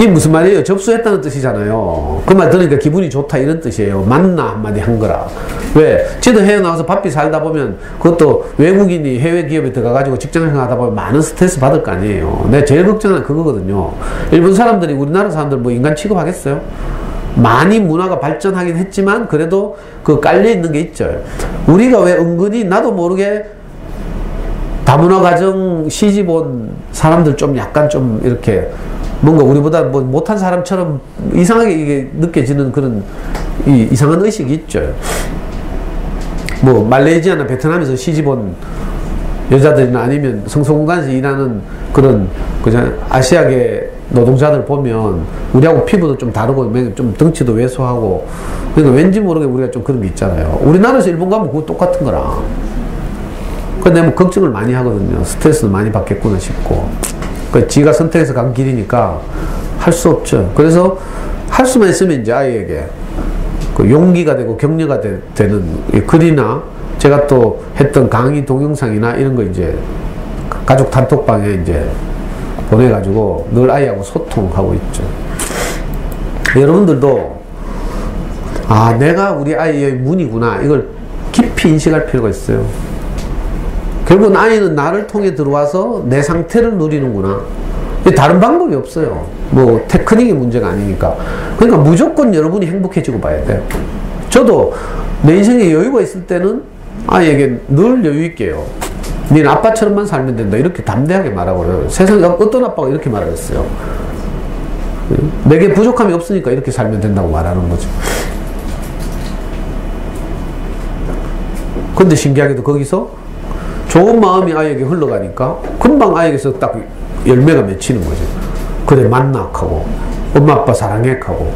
이 무슨 말이에요? 접수했다는 뜻이잖아요. 그 말 들으니까 기분이 좋다 이런 뜻이에요. 만나 한마디 한 거라. 왜? 지도 해외 나가서 바삐 살다 보면 그것도 외국인이 해외 기업에 들어가가지고 직장 생활하다 보면 많은 스트레스 받을 거 아니에요. 내가 제일 걱정은 그거거든요. 일본 사람들이 우리나라 사람들 뭐 인간 취급하겠어요? 많이 문화가 발전하긴 했지만 그래도 그 깔려 있는 게 있죠. 우리가 왜 은근히 나도 모르게 다문화 가정 시집 온 사람들 좀 약간 좀 이렇게 뭔가 우리보다 뭐 못한 사람처럼 이상하게 이게 느껴지는 그런 이, 이상한 의식이 있죠. 뭐 말레이시아나 베트남에서 시집 온 여자들이나 아니면 성소공단에서 일하는 그런 그냥 아시아계 노동자들 보면 우리하고 피부도 좀 다르고 좀 덩치도 왜소하고 그러니까 왠지 모르게 우리가 좀 그런 게 있잖아요. 우리나라에서 일본 가면 그거 똑같은 거라. 근데 뭐 걱정을 많이 하거든요. 스트레스도 많이 받겠구나 싶고. 그 지가 선택해서 간 길이니까 할 수 없죠. 그래서 할 수만 있으면 이제 아이에게 그 용기가 되고 격려가 되, 는 글이나 제가 또 했던 강의 동영상이나 이런 거 이제 가족 단톡방에 이제 보내가지고 늘 아이하고 소통하고 있죠. 여러분들도 아 내가 우리 아이의 문이구나 이걸 깊이 인식할 필요가 있어요. 결국은 아이는 나를 통해 들어와서 내 상태를 누리는구나. 다른 방법이 없어요. 뭐 테크닉의 문제가 아니니까. 그러니까 무조건 여러분이 행복해지고 봐야 돼요. 저도 내 인생에 여유가 있을 때는 아이에게 늘 여유 있게요. 네 아빠처럼만 살면 된다. 이렇게 담대하게 말하고 그래요. 세상에 어떤 아빠가 이렇게 말했어요. 내게 부족함이 없으니까 이렇게 살면 된다고 말하는 거죠. 근데 신기하게도 거기서 좋은 마음이 아이에게 흘러가니까 금방 아이에게서 딱 열매가 맺히는 거죠. 그래 만나 하고 엄마 아빠 사랑해 하고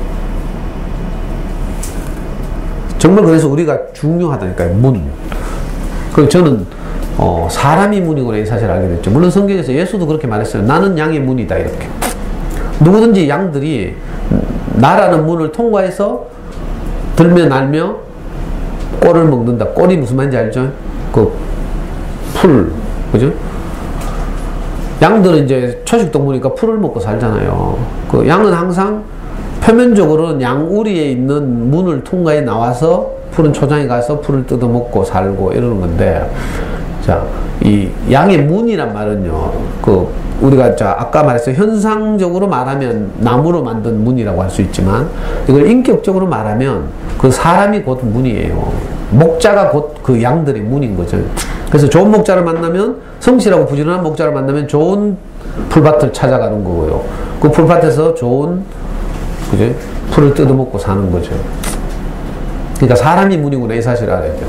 정말 그래서 우리가 중요하다니까요 문. 그 저는 어, 사람이 문이구나 이 사실을 알게 됐죠. 물론 성경에서 예수도 그렇게 말했어요. 나는 양의 문이다 이렇게. 누구든지 양들이 나라는 문을 통과해서 들며 날며 꼴을 먹는다. 꼴이 무슨 말인지 알죠? 그 풀, 그죠? 양들은 이제 초식 동물이니까 풀을 먹고 살잖아요. 그 양은 항상 표면적으로는 양우리에 있는 문을 통과해 나와서 푸른 초장에 가서 풀을 뜯어 먹고 살고 이러는 건데, 자, 이 양의 문이란 말은요, 그 우리가 자 아까 말했어 현상적으로 말하면 나무로 만든 문이라고 할 수 있지만 이걸 인격적으로 말하면 그 사람이 곧 문이에요. 목자가 곧 그 양들의 문인 거죠. 그래서 좋은 목자를 만나면 성실하고 부지런한 목자를 만나면 좋은 풀밭을 찾아가는 거고요. 그 풀밭에서 좋은 그죠? 풀을 뜯어먹고 사는 거죠. 그러니까 사람이 문이구나 이 사실을 알아야 돼요.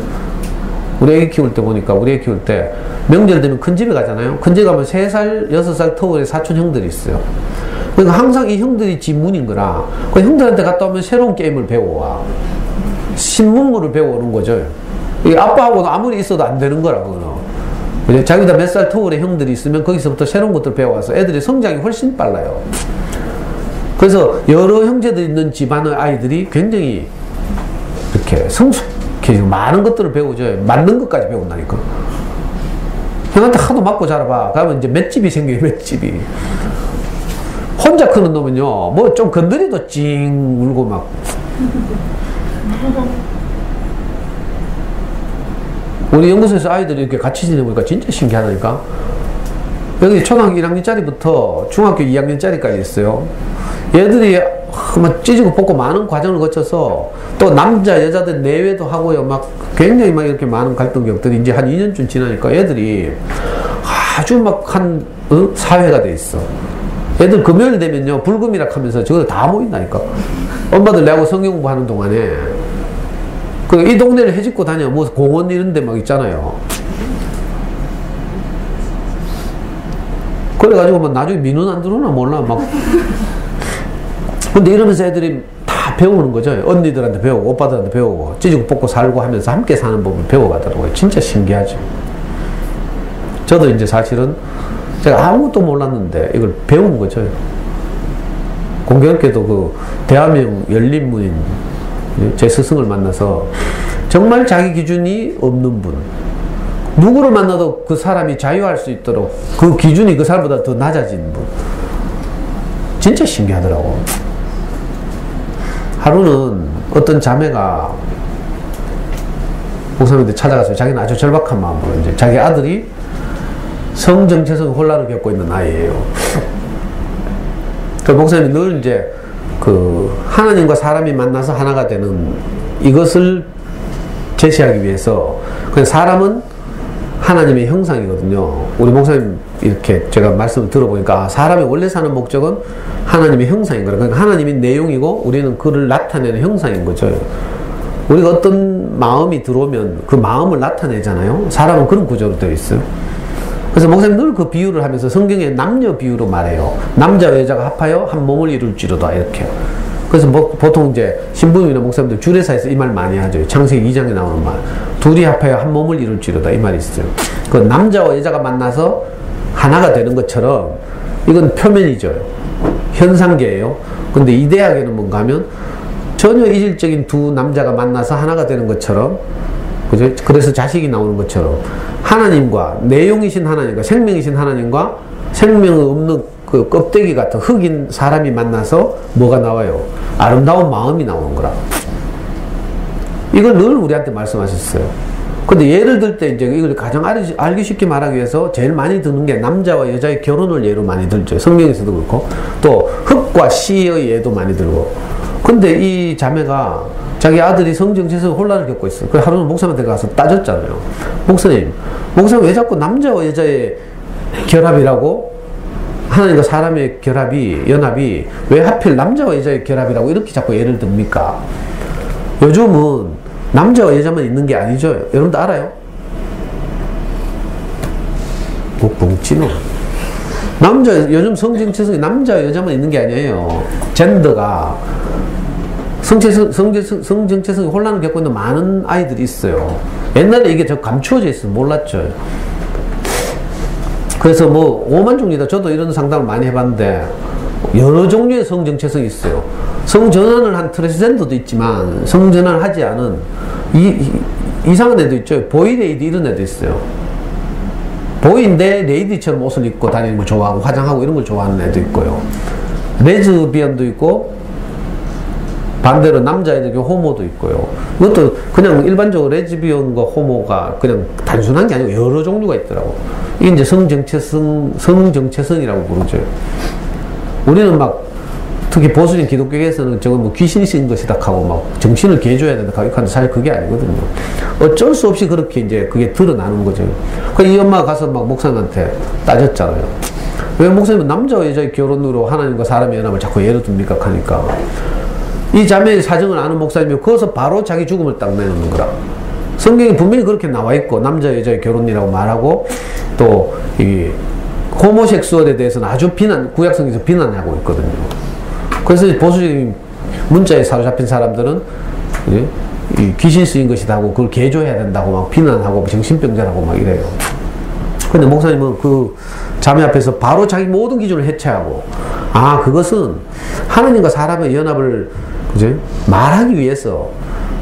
우리 애기 키울 때 보니까 우리 애기 키울 때 명절 되면 큰 집에 가잖아요. 큰 집에 가면 3살, 6살 터울에 사촌 형들이 있어요. 그러니까 항상 이 형들이 집 문인 거라. 그 형들한테 갔다 오면 새로운 게임을 배워와. 신문물을 배워오는 거죠. 아빠하고도 아무리 있어도 안 되는 거라고. 자기보다 몇살 터울의 형들이 있으면 거기서부터 새로운 것들 배워와서 애들이 성장이 훨씬 빨라요. 그래서 여러 형제들 있는 집안의 아이들이 굉장히 이렇게 성숙해지고 많은 것들을 배우죠. 맞는 것까지 배운다니까. 형한테 하도 맞고 자라봐. 그러면 이제 맷집이 생겨요, 맷집이. 혼자 크는 놈은요, 뭐 좀 건드리도 찡 울고 막. 우리 연구소에서 아이들이 이렇게 같이 지내보니까 진짜 신기하다니까. 여기 초등학교 1학년짜리부터 중학교 2학년짜리까지 있어요. 얘들이 막 찢고 뽑고 많은 과정을 거쳐서 또 남자 여자들 내외도 하고요. 막 굉장히 막 이렇게 많은 갈등 격들이 이제 한 2년쯤 지나니까 애들이 아주 막한 어? 사회가 돼 있어. 애들 금요일 되면요 불금이라 하면서 저거 다 모인다니까. 엄마들 내하고 성경 공부하는 동안에 그 이 동네를 해집고 다녀. 뭐 공원 이런 데 막 있잖아요. 그래가지고 막 나중에 민원 안 들어오나 몰라. 막. 근데 이러면서 애들이 다다 배우는 거죠. 언니들한테 배우고 오빠들한테 배우고 찌지고 뽑고 살고 하면서 함께 사는 법을 배워가더라고요. 진짜 신기하죠. 저도 이제 사실은 제가 아무것도 몰랐는데 이걸 배운 거죠. 공교롭게도 그 대한민국 열린문인 제 스승을 만나서 정말 자기 기준이 없는 분. 누구를 만나도 그 사람이 자유할 수 있도록 그 기준이 그 사람보다 더 낮아진 분. 진짜 신기하더라고. 하루는 어떤 자매가 목사님한테 찾아가서 자기는 아주 절박한 마음으로 이제 자기 아들이 성정체성 혼란을 겪고 있는 아이예요. 그 목사님이 늘 이제 그 하나님과 사람이 만나서 하나가 되는 이것을 제시하기 위해서 그 사람은 하나님의 형상이거든요. 우리 목사님 이렇게 제가 말씀을 들어보니까 아, 사람이 원래 사는 목적은 하나님의 형상인 거예요. 그러니까 하나님이 내용이고 우리는 그를 나타내는 형상인 거죠. 우리가 어떤 마음이 들어오면 그 마음을 나타내잖아요. 사람은 그런 구조로 되어 있어요. 그래서 목사님 늘 그 비유를 하면서 성경에 남녀 비유로 말해요. 남자와 여자가 합하여 한 몸을 이룰지로다 이렇게. 그래서 뭐 보통 이제 신부님이나 목사님들 주례사에서 이 말 많이 하죠. 창세기 2장에 나오는 말. 둘이 합하여 한 몸을 이룰지로다 이 말이 있어요. 그 남자와 여자가 만나서 하나가 되는 것처럼 이건 표면이죠. 현상계예요. 근데 이 대학에는 뭔가 하면 전혀 이질적인 두 남자가 만나서 하나가 되는 것처럼 그죠? 그래서 자식이 나오는 것처럼 하나님과 내용이신 하나님과 생명이신 하나님과 생명 없는 그 껍데기 같은 흑인 사람이 만나서 뭐가 나와요? 아름다운 마음이 나오는 거라. 이걸 늘 우리한테 말씀하셨어요. 근데 예를 들 때 이제 이걸 가장 알기 쉽게 말하기 위해서 제일 많이 드는 게 남자와 여자의 결혼을 예로 많이 들죠. 성경에서도 그렇고 또 흙과 씨의 예도 많이 들고. 근데 이 자매가 자기 아들이 성정체성 혼란을 겪고 있어. 그 하루는 목사님한테 가서 따졌잖아요. 목사님, 목사님 왜 자꾸 남자와 여자의 결합이라고? 하나님과 사람의 결합이, 연합이 왜 하필 남자와 여자의 결합이라고 이렇게 자꾸 예를 듭니까? 요즘은 남자와 여자만 있는 게 아니죠. 여러분도 알아요? 뭐 뭉치노. 남자, 요즘 성정체성이 남자, 여자만 있는 게 아니에요. 젠더가 성체성, 성체성, 성정체성이 혼란을 겪고 있는 많은 아이들이 있어요. 옛날에 이게 저 감추어져 있어 몰랐죠. 그래서 뭐 오만 종류다. 저도 이런 상담을 많이 해봤는데 여러 종류의 성정체성이 있어요. 성전환을 한 트랜스젠더도 있지만 성전환을 하지 않은 이, 이 이상한 애도 있죠. boy lady 이런 애도 있어요. boy인데 레이디처럼 옷을 입고 다니는 걸 좋아하고 화장하고 이런 걸 좋아하는 애도 있고요. 레즈비언도 있고 반대로 남자애들 호모도 있고요. 이것도 그냥 일반적으로 레즈비언과 호모가 그냥 단순한 게 아니고 여러 종류가 있더라고. 이게 이제 성정체성, 성정체성이라고 부르죠. 우리는 막 특히 보수적인 기독교에서는 저건 뭐 귀신이 씌인 것이다 하고 막 정신을 개줘야 된다 하고 사실 그게 아니거든요. 어쩔 수 없이 그렇게 이제 그게 드러나는 거죠. 그이 엄마가 가서 막 목사님한테 따졌잖아요. 왜 목사님은 남자와 여자의 결혼으로 하나님과 사람의 연합을 자꾸 예를 듭니까? 하니까 이 자매의 사정을 아는 목사님이 거기서 바로 자기 죽음을 딱 내놓는 거라. 성경에 분명히 그렇게 나와 있고 남자 여자의 결혼이라고 말하고 또 이 호모섹수얼에 대해서는 아주 비난 구약성에서 비난하고 있거든요. 그래서 보수적인 문자에 사로잡힌 사람들은 예? 귀신 쓰인 것이다 하고 그걸 개조해야 된다고 막 비난하고 정신병자라고 막 이래요. 근데 목사님은 그 자매 앞에서 바로 자기 모든 기준을 해체하고 아 그것은 하나님과 사람의 연합을 그죠? 말하기 위해서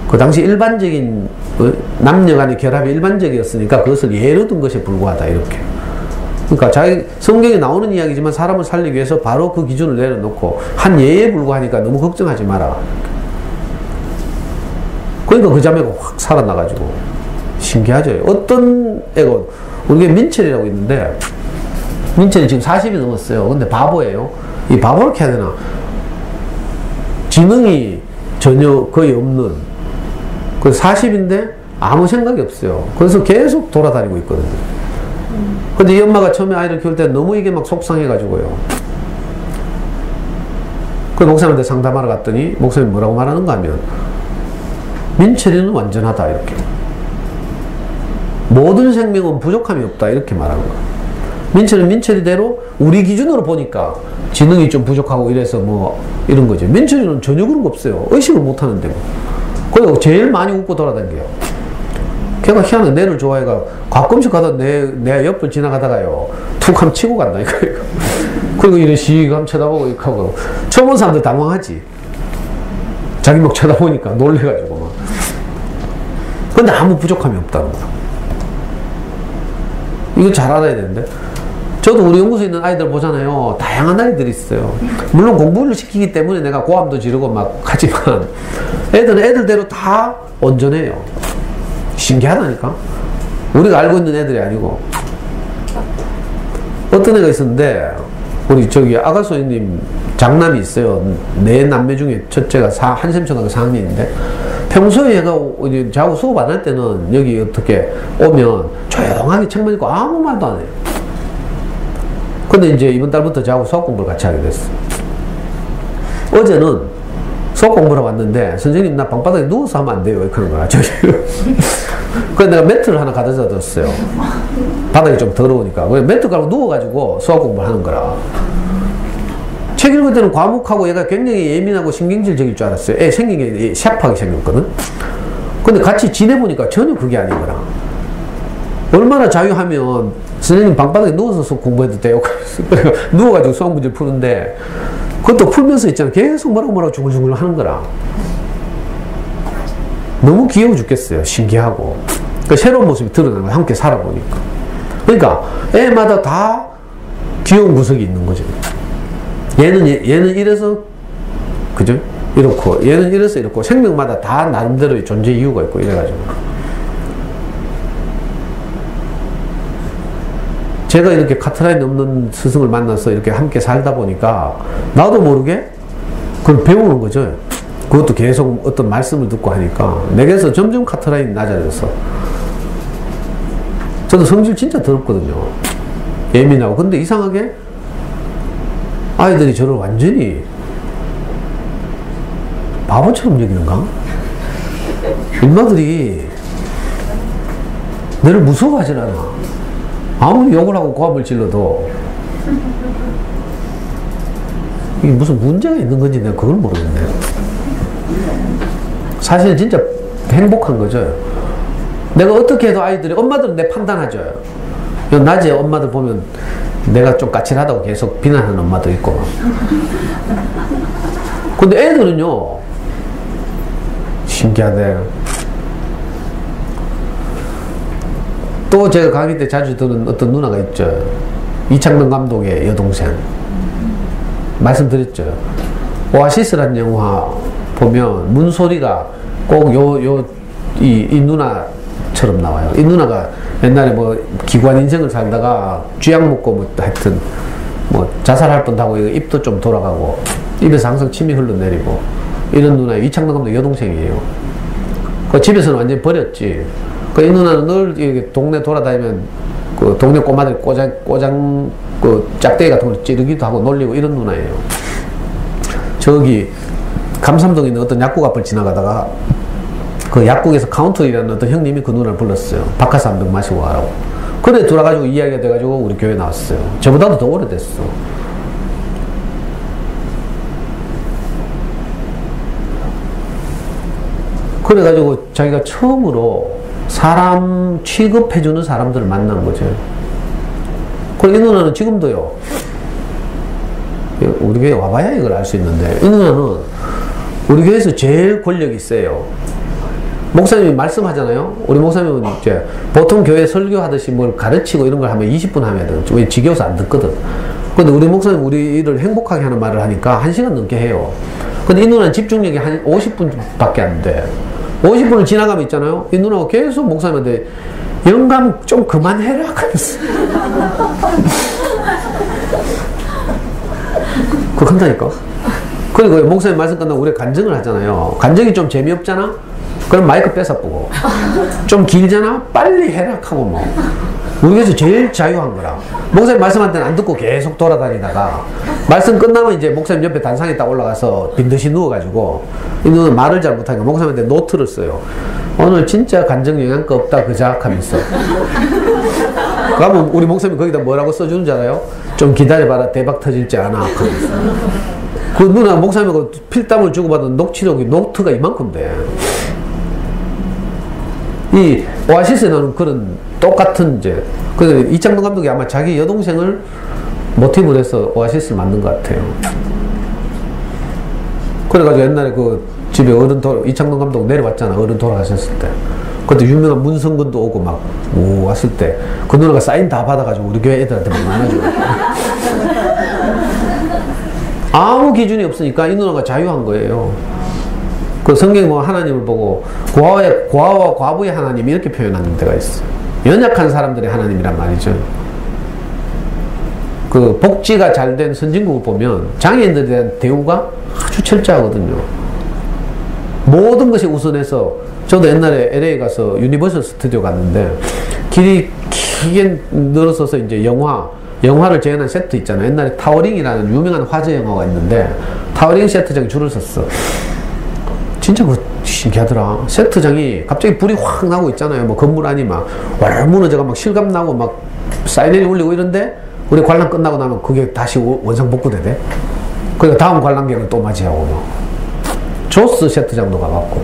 그 당시 일반적인 어, 남녀 간의 결합이 일반적이었으니까 그것을 예로 든 것에 불과하다 이렇게. 그러니까 자기 성경에 나오는 이야기지만 사람을 살리기 위해서 바로 그 기준을 내려놓고 한 예에 불과하니까 너무 걱정하지 마라. 그러니까 그 자매가 확 살아나가지고 신기하죠. 어떤 애가 우리가 민철이라고 있는데 민철이 지금 40이 넘었어요. 근데 바보예요. 이 바보를 해야 되나? 지능이 전혀 거의 없는 그 40인데 아무 생각이 없어요. 그래서 계속 돌아다니고 있거든요. 근데 이 엄마가 처음에 아이를 키울 때 너무 이게 막 속상해가지고요. 그 목사님한테 상담하러 갔더니 목사님 뭐라고 말하는가 하면 민철이는 완전하다 이렇게 모든 생명은 부족함이 없다 이렇게 말하는 거예요. 민철은 민철이대로 우리 기준으로 보니까 지능이 좀 부족하고 이래서 뭐 이런 거죠. 민철이는 전혀 그런 거 없어요. 의식을 못 하는데. 뭐. 그리고 제일 많이 웃고 돌아다녀요. 걔가 희한하게 내를 좋아해가 가끔씩 가다 내, 내 옆을 지나가다가요. 툭 하면 치고 간다. 그리고 이런 시감 쳐다보고 이렇게 하고. 처음 온 사람들 당황하지. 자기 목 쳐다보니까 놀래가지고 막. 근데 아무 부족함이 없다는 거야. 이거 잘 알아야 되는데. 저도 우리 연구소에 있는 아이들 보잖아요. 다양한 아이들이 있어요. 물론 공부를 시키기 때문에 내가 고함도 지르고 막 하지만 애들은 애들대로 다 온전해요. 신기하다니까. 우리가 알고 있는 애들이 아니고. 어떤 애가 있었는데, 우리 저기 아가소님 장남이 있어요. 네 남매 중에 첫째가 사, 한샘초등학교 4학년인데, 평소에 얘가 자고 수업 안 할 때는 여기 어떻게 오면 조용하게 책만 읽고 아무 말도 안 해요. 근데 이제 이번 달부터 저하고 수학 공부를 같이 하게 됐어. 어제는 수학 공부를 왔는데 선생님 나 방바닥에 누워서 하면 안 돼요. 하는 거야. (laughs) 저기. 그래서 내가 매트를 하나 가져다 뒀어요. 바닥이 좀 더러우니까. 그래서 매트 깔고 누워가지고 수학 공부를 하는 거라. 책 읽을 때는 과묵하고 얘가 굉장히 예민하고 신경질적일 줄 알았어요. 애 생긴 게 샤프하게 생겼거든. 근데 같이 지내보니까 전혀 그게 아니더라. 얼마나 자유하면 선생님 방바닥에 누워서 공부해도 돼요. (laughs) 누워가지고 수학 문제 푸는데 그것도 풀면서 있잖아. 계속 뭐라고 뭐라고 중글중글 하는 거라. 너무 귀여워 죽겠어요. 신기하고. 그 새로운 모습이 드러나는 거야. 함께 살아보니까. 그러니까 애마다 다 귀여운 구석이 있는 거죠. 얘는, 얘는 이래서, 그죠? 이렇고, 얘는 이래서 이렇고, 생명마다 다 나름대로의 존재 이유가 있고, 이래가지고. 제가 이렇게 카트라인 없는 스승을 만나서 이렇게 함께 살다 보니까, 나도 모르게 그걸 배우는 거죠. 그것도 계속 어떤 말씀을 듣고 하니까, 내게서 점점 카트라인이 낮아졌어. 저도 성질 진짜 더럽거든요. 예민하고. 근데 이상하게, 아이들이 저를 완전히 바보처럼 여기는가? 엄마들이 너를 무서워하질 않아. 아무리 욕을 하고 고함을 질러도 이게 무슨 문제가 있는 건지 내가 그걸 모르겠네. 사실은 진짜 행복한 거죠. 내가 어떻게 해도 아이들이 엄마들은 내 판단하죠. 낮에 엄마들 보면 내가 좀 까칠하다고 계속 비난하는 엄마도 있고. 근데 애들은요, 신기하네. 또 제가 강의 때 자주 듣는 어떤 누나가 있죠. 이창동 감독의 여동생. 말씀드렸죠. 오아시스란 영화 보면 문소리가 꼭 요, 요, 이, 이 누나처럼 나와요. 이 누나가 옛날에 뭐 기관 인생을 살다가 쥐약 먹고 뭐 하여튼 뭐 자살할 뻔하고 입도 좀 돌아가고 입에서 항상 침이 흘러내리고 이런 누나 이창동 감독 여동생이에요. 그 집에서는 완전히 버렸지. 그 이 누나는 늘 이렇게 동네 돌아다니면 그 동네 꼬마들 꼬장 꼬장 그 짝대기 같은 걸 찌르기도 하고 놀리고 이런 누나예요. 저기 감삼동에 있는 어떤 약국 앞을 지나가다가 그 약국에서 카운터이라는 어떤 형님이 그 누나를 불렀어요. 박카스 한병 마시고 가라고. 그래 돌아가지고 이야기가 돼가지고 우리 교회 나왔어요. 저보다도 더 오래됐어. 그래가지고 자기가 처음으로 사람 취급해주는 사람들을 만난 거죠. 그이 누나는 지금도요. 우리 교회 와봐야 이걸 알 수 있는데 이 누나는 우리 교회에서 제일 권력이 세요. 목사님이 말씀하잖아요. 우리 목사님은 이제 보통 교회 설교하듯이 뭘 가르치고 이런 걸 하면 20분 하면 돼. 왜 지겨워서 안 듣거든. 근데 우리 목사님 우리를 행복하게 하는 말을 하니까 1시간 넘게 해요. 근데 이 누나는 집중력이 한 50분밖에 안 돼. 50분을 지나가면 있잖아요. 이 누나가 계속 목사님한테 영감 좀 그만해라. (laughs) 그거 한다니까. 그리고 목사님 말씀 끝나고 우리 간증을 하잖아요. 간증이 좀 재미없잖아? 그럼 마이크 뺏어 보고. 좀 길잖아? 빨리 해라 하고 뭐. 우리에서 제일 자유한 거라. 목사님 말씀할 때는 안 듣고 계속 돌아다니다가 말씀 끝나면 이제 목사님 옆에 단상에 딱 올라가서 빈듯이 누워가지고 이 누는 말을 잘 못하니까 목사님한테 노트를 써요. 오늘 진짜 간증 영양가 없다 그자 하면서 그러면 우리 목사님 거기다 뭐라고 써주는 줄 알아요? 좀 기다려봐라 대박 터질지 않아. 그 누나 목사님하고 필담을 주고받은 녹취록이 노트가 이만큼 돼. 이 오아시스에 나오는 그런 똑같은 이제 그 이창동 감독이 아마 자기 여동생을 모티브로 해서 오아시스를 만든 것 같아요. 그래가지고 옛날에 그 집에 어른 돌 이창동 감독 내려왔잖아 어른 돌아가셨을 때 그때 유명한 문성근도 오고 막 오 왔을 때 그 누나가 사인 다 받아가지고 우리 교회 애들한테 막 나눠주고 (laughs) 아무 기준이 없으니까 이 누나가 자유한 거예요. 그 성경에 뭐 하나님을 보고 고아의 고아와 과부의 하나님 이렇게 표현하는 데가 있어. 연약한 사람들의 하나님이란 말이죠. 그 복지가 잘 된 선진국을 보면 장애인들에 대한 대우가 아주 철저하거든요. 모든 것이 우선해서 저도 옛날에 LA 가서 유니버설 스튜디오 갔는데 길이 길게 늘어서서 이제 영화 영화를 재현한 세트 있잖아요. 옛날에 타워링이라는 유명한 화재 영화가 있는데 타워링 세트장에 줄을 섰어. 진짜 그 신기하더라. 세트장이 갑자기 불이 확 나고 있잖아요. 뭐 건물 안이 막 와르르 무너져가 막 실감 나고 막 사이렌이 울리고 이런데 우리 관람 끝나고 나면 그게 다시 원상 복구되대. 그러니까 다음 관람객을 또 맞이하고 뭐. 조스 세트장도 가봤고.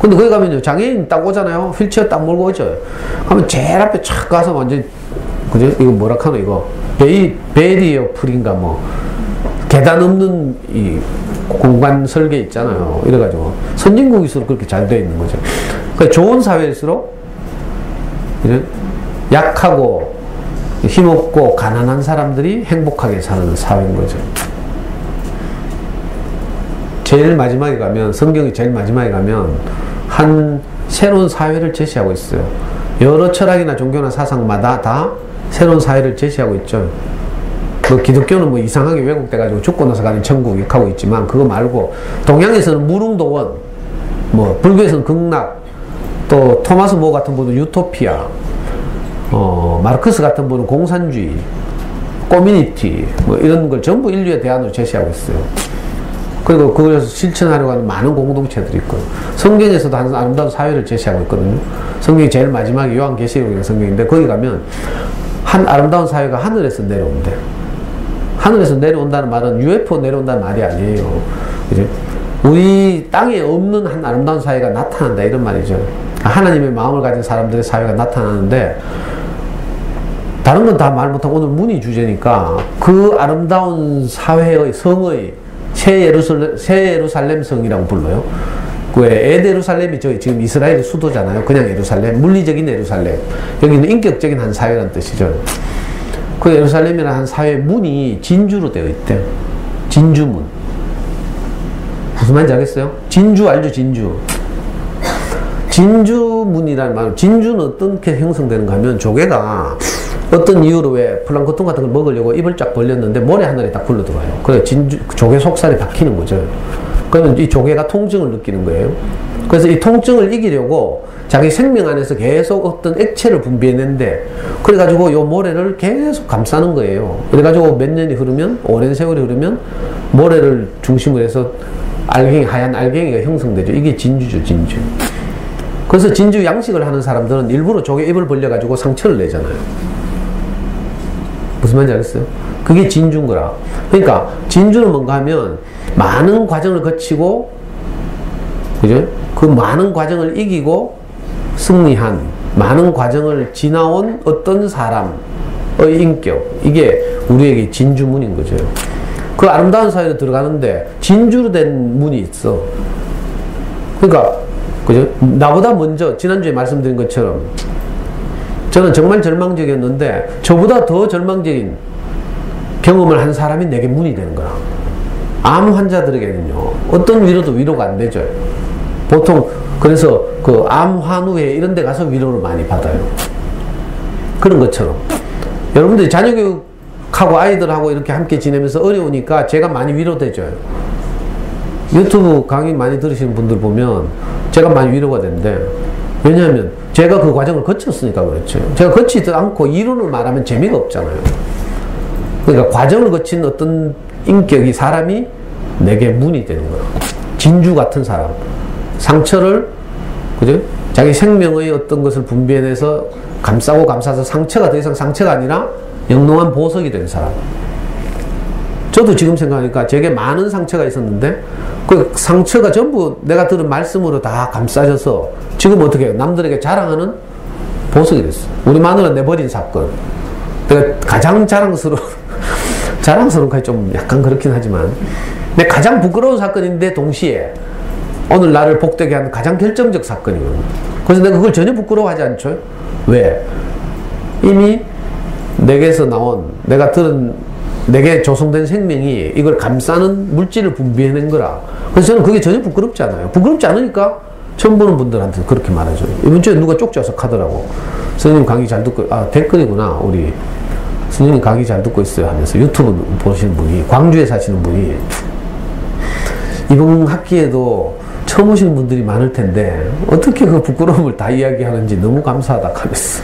근데 거기 가면요, 장애인 딱 오잖아요. 휠체어 딱 몰고 오죠. 하면 제일 앞에 착 가서 완전, 그죠? 이거 뭐라 카노, 이거. 베이, 베리어 풀인가 뭐. 계단 없는 이 공간 설계 있잖아요. 이래가지고. 선진국일수록 그렇게 잘 되어 있는 거죠. 그 좋은 사회일수록? 약하고, 힘없고, 가난한 사람들이 행복하게 사는 사회인 거죠. 제일 마지막에 가면 성경이 제일 마지막에 가면 한 새로운 사회를 제시하고 있어요. 여러 철학이나 종교나 사상마다 다 새로운 사회를 제시하고 있죠. 뭐 기독교는 뭐 이상하게 왜곡돼가지고 죽고 나서 가는 천국 이렇게 하고 있지만 그거 말고 동양에서는 무릉도원, 뭐 불교에서는 극락, 또 토마스 모 같은 분은 유토피아, 어 마르크스 같은 분은 공산주의, 커뮤니티 뭐 이런 걸 전부 인류의 대안으로 제시하고 있어요. 그리고 그걸 실천하려고 하는 많은 공동체들이 있고 성경에서도 한 아름다운 사회를 제시하고 있거든요. 성경이 제일 마지막에 요한계시록이라는 성경인데 거기 가면 한 아름다운 사회가 하늘에서 내려온대. 하늘에서 내려온다는 말은 UFO 내려온다는 말이 아니에요. 그죠? 우리 땅에 없는 한 아름다운 사회가 나타난다 이런 말이죠. 하나님의 마음을 가진 사람들의 사회가 나타나는데 다른 건 다 말 못하고 오늘 문의 주제니까 그 아름다운 사회의 성의 새 예루살렘, 새 예루살렘 성이라고 불러요. 왜 에데루살렘이 저 지금 이스라엘 수도잖아요. 그냥 예루살렘, 물리적인 예루살렘. 여기는 인격적인 한 사회라는 뜻이죠. 그 예루살렘이라는 한 사회 문이 진주로 되어 있대. 진주문. 무슨 말인지 알겠어요? 진주 알죠? 진주. 진주문이라는 말, 진주는 어떻게 형성되는가 하면 조개가 어떤 이유로 왜 플랑크톤 같은 걸 먹으려고 입을 쫙 벌렸는데 모래 하늘에 딱 굴러 들어와요. 그래 진주 조개 속살이 박히는 거죠. 그러면 이 조개가 통증을 느끼는 거예요. 그래서 이 통증을 이기려고 자기 생명 안에서 계속 어떤 액체를 분비해낸데 그래가지고 요 모래를 계속 감싸는 거예요. 그래가지고 몇 년이 흐르면 오랜 세월이 흐르면 모래를 중심으로 해서 알갱이 하얀 알갱이가 형성되죠. 이게 진주죠, 진주. 그래서 진주 양식을 하는 사람들은 일부러 조개 입을 벌려가지고 상처를 내잖아요. 무슨 말인지 알겠어요? 그게 진주인 거라. 그러니까 진주는 뭔가 하면 많은 과정을 거치고 그죠? 그 많은 과정을 이기고 승리한 많은 과정을 지나온 어떤 사람의 인격 이게 우리에게 진주문인 거죠. 그 아름다운 사회로 들어가는데 진주로 된 문이 있어. 그러니까 그죠? 나보다 먼저 지난주에 말씀드린 것처럼 저는 정말 절망적이었는데 저보다 더 절망적인 경험을 한 사람이 내게 문이 되는 거야. 암 환자들에게는요, 어떤 위로도 위로가 안 되죠. 보통, 그래서 그 암 환우회 이런 데 가서 위로를 많이 받아요. 그런 것처럼. 여러분들이 자녀교육하고 아이들하고 이렇게 함께 지내면서 어려우니까 제가 많이 위로되죠. 유튜브 강의 많이 들으시는 분들 보면 제가 많이 위로가 된대. 왜냐하면 제가 그 과정을 거쳤으니까 그렇죠. 제가 거치지 않고 이론을 말하면 재미가 없잖아요. 그러니까 과정을 거친 어떤 인격이 사람이 내게 문이 되는 거예요. 진주 같은 사람. 상처를, 그죠? 자기 생명의 어떤 것을 분배해내서 감싸고 감싸서 상처가 더 이상 상처가 아니라 영롱한 보석이 된 사람. 저도 지금 생각하니까 제게 많은 상처가 있었는데 그 상처가 전부 내가 들은 말씀으로 다 감싸져서 지금 어떻게? 남들에게 자랑하는 보석이 됐어. 우리 마누라 내버린 사건. 내가 가장 자랑스러운, 자랑스러운 좀 약간 그렇긴 하지만 내 가장 부끄러운 사건인데 동시에 오늘 나를 복되게 한 가장 결정적 사건이거든요. 그래서 내가 그걸 전혀 부끄러워하지 않죠. 왜? 이미 내게서 나온 내가 들은 내게 조성된 생명이 이걸 감싸는 물질을 분비해낸 거라. 그래서 저는 그게 전혀 부끄럽지 않아요. 부끄럽지 않으니까 처음 보는 분들한테 그렇게 말하죠. 이번 주에 누가 쪽지 와서 카더라고. 선생님 강의 잘 듣고, 아, 댓글이구나. 우리 선생님 강의 잘 듣고 있어요 하면서 유튜브 보시는 분이, 광주에 사시는 분이 이번 학기에도 처음 오시는 분들이 많을 텐데 어떻게 그 부끄러움을 다 이야기하는지 너무 감사하다 하면서.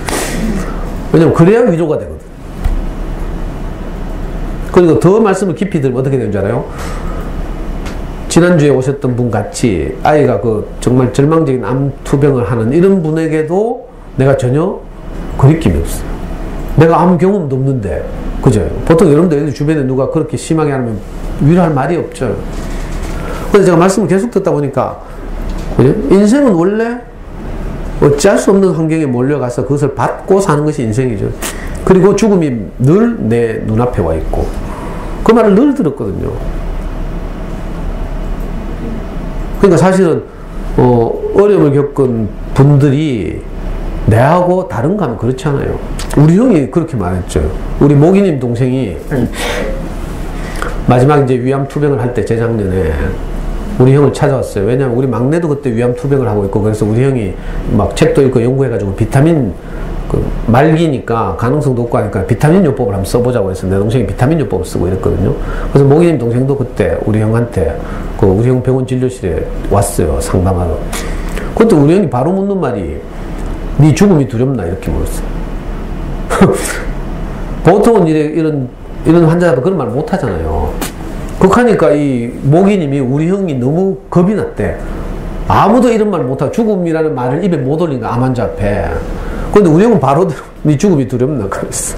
왜냐면 그래야 위로가 되거든. 그리고 더 말씀을 깊이 들으면 어떻게 되는 줄 알아요? 지난주에 오셨던 분 같이 아이가 그 정말 절망적인 암 투병을 하는 이런 분에게도 내가 전혀 거리낌이 없어요. 내가 아무 경험도 없는데, 그죠? 보통 여러분들 주변에 누가 그렇게 심하게 하면 위로할 말이 없죠. 그래서 제가 말씀을 계속 듣다 보니까, 그죠? 인생은 원래 어찌할 수 없는 환경에 몰려가서 그것을 받고 사는 것이 인생이죠. 그리고 죽음이 늘 내 눈앞에 와 있고, 그 말을 늘 들었거든요. 그러니까 사실은 어, 어려움을 겪은 분들이 내하고 다른가 하면 그렇지 않아요. 우리 형이 그렇게 말했죠. 우리 모기님 동생이 마지막 이제 위암 투병을 할 때 재작년에 우리 형을 찾아왔어요. 왜냐면 우리 막내도 그때 위암 투병을 하고 있고 그래서 우리 형이 막 책도 읽고 연구해가지고 비타민 그 말기니까 가능성도 없고 하니까 비타민 요법을 한번 써보자고 해서 내 동생이 비타민 요법을 쓰고 이랬거든요. 그래서 모기님 동생도 그때 우리 형한테 그 우리 형 병원 진료실에 왔어요. 상담하러. 그때 우리 형이 바로 묻는 말이 네 죽음이 두렵나 이렇게 물었어요. (laughs) 보통은 이래, 이런 이런 환자도 그런 말 못 하잖아요. 그하니까 이 모기님이 우리 형이 너무 겁이 났대. 아무도 이런 말 못하고 죽음이라는 말을 입에 못 올린 거암 환자 앞에. 근데 우리 형은 바로 (laughs) 네 죽음이 두렵나 그랬어.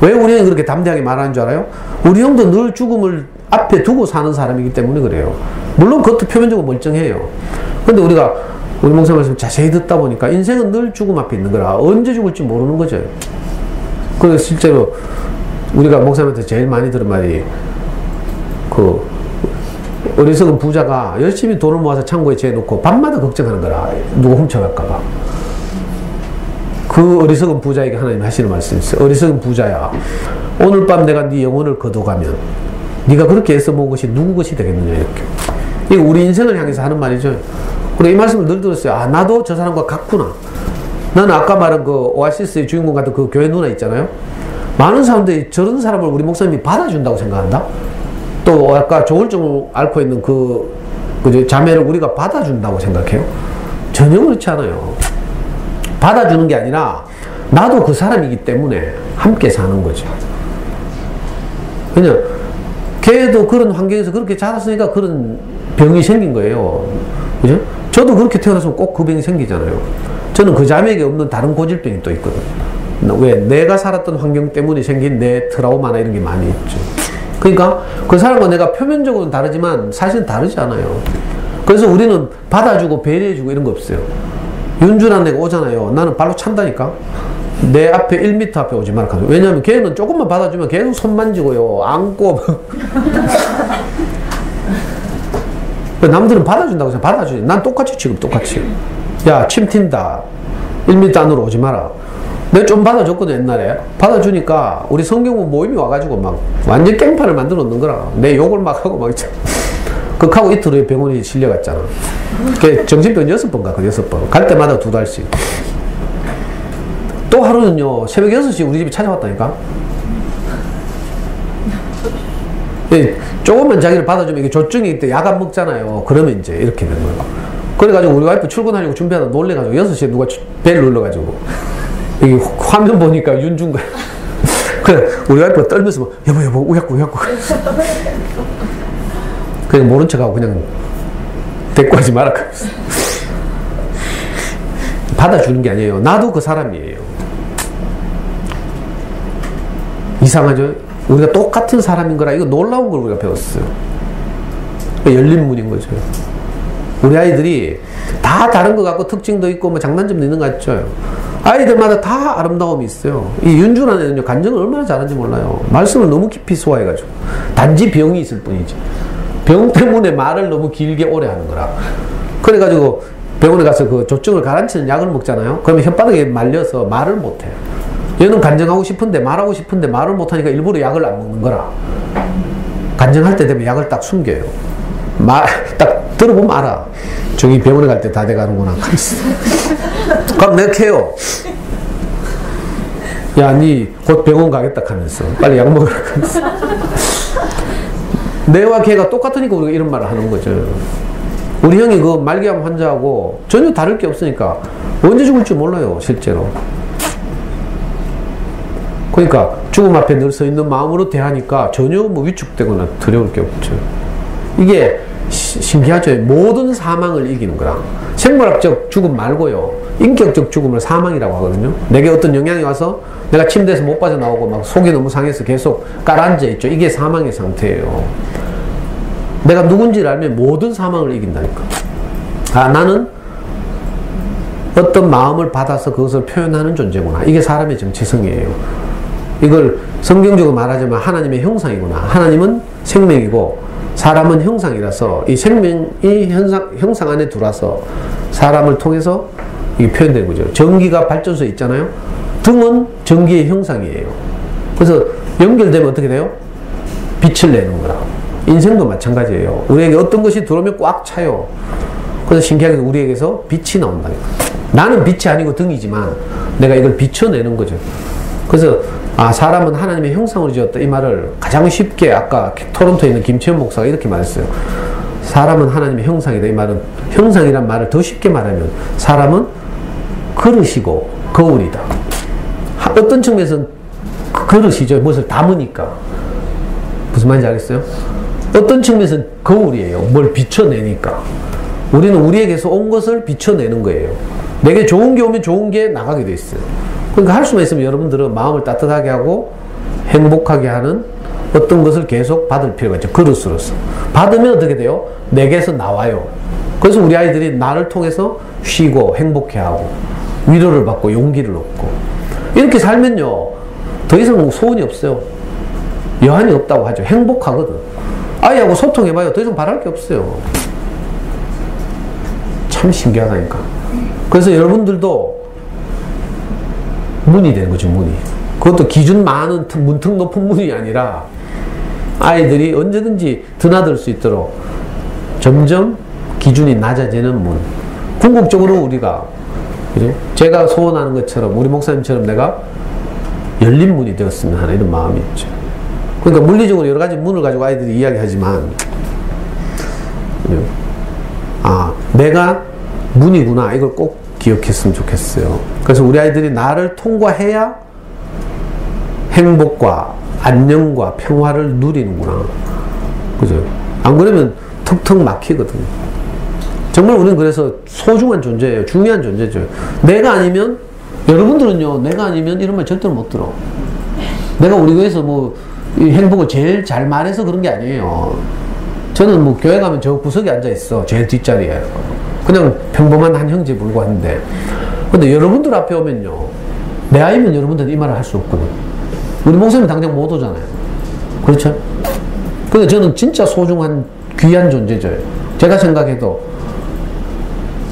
왜 우리 형이 그렇게 담대하게 말하는 줄 알아요? 우리 형도 늘 죽음을 앞에 두고 사는 사람이기 때문에 그래요. 물론 그것도 표면적으로 멀쩡해요. 근데 우리가 우리 목사 말씀 자세히 듣다 보니까 인생은 늘 죽음 앞에 있는 거라 언제 죽을지 모르는 거죠. 그래서 실제로 우리가 목사님한테 제일 많이 들은 말이 그 어리석은 부자가 열심히 돈을 모아서 창고에 재놓고 밤마다 걱정하는 거라 누가 훔쳐갈까봐. 그 어리석은 부자에게 하나님 하시는 말씀이 있어요. 어리석은 부자야. 오늘 밤 내가 네 영혼을 거둬가면 네가 그렇게 애써 모은 것이 누구 것이 되겠느냐 이렇게. 이거 우리 인생을 향해서 하는 말이죠. 그래 이 말씀을 늘 들었어요. 아 나도 저 사람과 같구나. 나는 아까 말한 그 오아시스의 주인공 같은 그 교회 누나 있잖아요. 많은 사람들이 저런 사람을 우리 목사님이 받아준다고 생각한다. 또 아까 조울증을 앓고 있는 그, 그 자매를 우리가 받아준다고 생각해요. 전혀 그렇지 않아요. 받아주는 게 아니라 나도 그 사람이기 때문에 함께 사는 거죠. 그냥 걔도 그런 환경에서 그렇게 자랐으니까 그런 병이 생긴 거예요. 그죠? 저도 그렇게 태어나서 꼭그 병이 생기잖아요. 저는 그 자매에게 없는 다른 고질병이 또 있거든. 왜? 내가 살았던 환경 때문에 생긴 내 트라우마나 이런 게 많이 있죠. 그러니까 그 사람과 내가 표면적으로는 다르지만 사실은 다르지 않아요. 그래서 우리는 받아주고 배려해주고 이런 거 없어요. 윤주란 애가 오잖아요. 나는 발로 찬다니까. 내 앞에 1m 앞에 오지 말라. 왜냐면 걔는 조금만 받아주면 계속 손 만지고요. 안고. 남들은 받아준다고 해서 받아주지. 난 똑같이 지금 똑같이. 야, 침 튄다. 1m 안으로 오지 마라. 내가 좀 받아줬거든, 옛날에. 받아주니까 우리 성경부 모임이 와가지고 막 완전 깽판을 만들어 놓는 거라. 내 욕을 막 하고 막. (laughs) 극하고 이틀 후에 병원에 실려갔잖아. 그 정신병 여섯 번 갔거든, 여섯 번. 갈 때마다 두 달씩. 또 하루는요, 새벽 6시 우리 집에 찾아왔다니까. 예, 조금만 자기를 받아주면 이게 조증이 있대 약안 먹잖아요. 그러면 이제 이렇게 되는 거예요. 그래가지고 우리 와이프 출근하려고 준비하다 놀래가지고 6시에 누가 벨 눌러가지고 여기 화면 보니까 윤준 거야. (laughs) 그래, 우리 와이프가 떨면서 막, 여보, 여보, 우약고, 우약고. (laughs) 그냥 모른 척하고 그냥 데리고 하지 마라. (laughs) 받아주는 게 아니에요. 나도 그 사람이에요. 이상하죠? 우리가 똑같은 사람인 거라 이거 놀라운 걸 우리가 배웠어요. 열린 문인 거죠. 우리 아이들이 다 다른 것 같고 특징도 있고 뭐 장단점도 있는 것 같죠. 아이들마다 다 아름다움이 있어요. 이 윤준한 애는요, 간증을 얼마나 잘하는지 몰라요. 말씀을 너무 깊이 소화해가지고. 단지 병이 있을 뿐이지. 병 때문에 말을 너무 길게 오래 하는 거라. 그래가지고 병원에 가서 그 조증을 가라앉히는 약을 먹잖아요. 그러면 혓바닥에 말려서 말을 못해요. 얘는 간증하고 싶은데 말하고 싶은데 말을 못하니까 일부러 약을 안 먹는 거라. 간증할 때 되면 약을 딱 숨겨요. 말, 딱 들어보면 알아. 저기 병원에 갈 때 다 돼가는구나. (laughs) 그럼 내가 캐요. 야, 니 곧 병원 가겠다 하면서. 빨리 약 먹으라 하면서. (laughs) 내와 걔가 똑같으니까 우리가 이런 말을 하는 거죠. 우리 형이 그 말기암 환자하고 전혀 다를 게 없으니까 언제 죽을지 몰라요, 실제로. 그러니까 죽음 앞에 늘 서 있는 마음으로 대하니까 전혀 뭐 위축되거나 두려울 게 없죠. 이게 시, 신기하죠. 모든 사망을 이기는 거라. 생물학적 죽음 말고요. 인격적 죽음을 사망이라고 하거든요. 내게 어떤 영향이 와서 내가 침대에서 못 빠져나오고 막 속이 너무 상해서 계속 깔아앉아 있죠. 이게 사망의 상태예요. 내가 누군지를 알면 모든 사망을 이긴다니까. 아, 나는 어떤 마음을 받아서 그것을 표현하는 존재구나. 이게 사람의 정체성이에요. 이걸 성경적으로 말하자면 하나님의 형상이구나. 하나님은 생명이고 사람은 형상이라서 이 생명이 형상, 형상 안에 들어와서 사람을 통해서 이 표현되는 거죠. 전기가 발전소에 있잖아요. 등은 전기의 형상이에요. 그래서 연결되면 어떻게 돼요? 빛을 내는 거라. 인생도 마찬가지예요. 우리에게 어떤 것이 들어오면 꽉 차요. 그래서 신기하게 우리에게서 빛이 나온다니까. 나는 빛이 아니고 등이지만 내가 이걸 비춰내는 거죠. 그래서 아, 사람은 하나님의 형상으로 지었다. 이 말을 가장 쉽게 아까 토론토에 있는 김채원 목사가 이렇게 말했어요. 사람은 하나님의 형상이다. 이 말은 형상이란 말을 더 쉽게 말하면 사람은 그릇이고 거울이다. 어떤 측면에서는 그릇이죠. 무엇을 담으니까. 무슨 말인지 알겠어요? 어떤 측면에서는 거울이에요. 뭘 비춰내니까. 우리는 우리에게서 온 것을 비춰내는 거예요. 내게 좋은 게 오면 좋은 게 나가게 돼 있어요. 그러니까 할 수만 있으면 여러분들은 마음을 따뜻하게 하고 행복하게 하는 어떤 것을 계속 받을 필요가 있죠. 그릇으로서. 받으면 어떻게 돼요? 내게서 나와요. 그래서 우리 아이들이 나를 통해서 쉬고 행복해하고 위로를 받고 용기를 얻고 이렇게 살면요. 더 이상 소원이 없어요. 여한이 없다고 하죠. 행복하거든. 아이하고 소통해봐요. 더 이상 바랄 게 없어요. 참 신기하다니까. 그래서 여러분들도 문이 되는 거죠, 문이. 그것도 기준 많은 문턱 높은 문이 아니라 아이들이 언제든지 드나들 수 있도록 점점 기준이 낮아지는 문. 궁극적으로 우리가? 제가 소원하는 것처럼 우리 목사님처럼 내가 열린 문이 되었으면 하는 이런 마음이 있죠. 그러니까 물리적으로 여러 가지 문을 가지고 아이들이 이야기하지만 아 내가 문이구나 이걸 꼭 기억했으면 좋겠어요. 그래서 우리 아이들이 나를 통과해야 행복과 안녕과 평화를 누리는구나. 그죠? 안 그러면 턱턱 막히거든. 정말 우리는 그래서 소중한 존재예요. 중요한 존재죠. 내가 아니면, 여러분들은요, 내가 아니면 이런 말 절대로 못 들어. 내가 우리 교회에서 뭐, 행복을 제일 잘 말해서 그런 게 아니에요. 저는 뭐 교회 가면 저 구석에 앉아 있어. 제일 뒷자리에. 그냥 평범한 한 형제 불과한데. 근데 여러분들 앞에 오면요. 내 아이면 여러분들이 이 말을 할 수 없거든. 우리 목사님 당장 못 오잖아요. 그렇죠? 근데 저는 진짜 소중한 귀한 존재죠. 제가 생각해도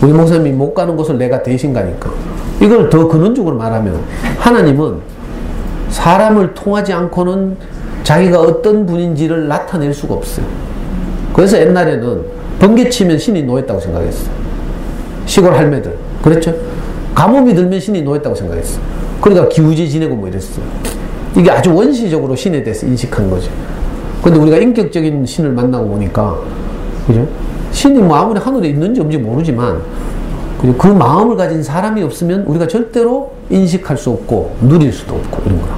우리 목사님이 못 가는 곳을 내가 대신 가니까. 이걸 더 근원적으로 말하면 하나님은 사람을 통하지 않고는 자기가 어떤 분인지를 나타낼 수가 없어요. 그래서 옛날에는 번개치면 신이 노했다고 생각했어요. 시골 할매들. 그랬죠? 가뭄이 들면 신이 노했다고 생각했어요. 그러니까 기우제 지내고 뭐 이랬어요. 이게 아주 원시적으로 신에 대해서 인식한 거죠. 근데 우리가 인격적인 신을 만나고 보니까, 그죠? 신이 뭐 아무리 하늘에 있는지 없는지 모르지만, 그죠? 그 마음을 가진 사람이 없으면 우리가 절대로 인식할 수 없고, 누릴 수도 없고, 이런 거라.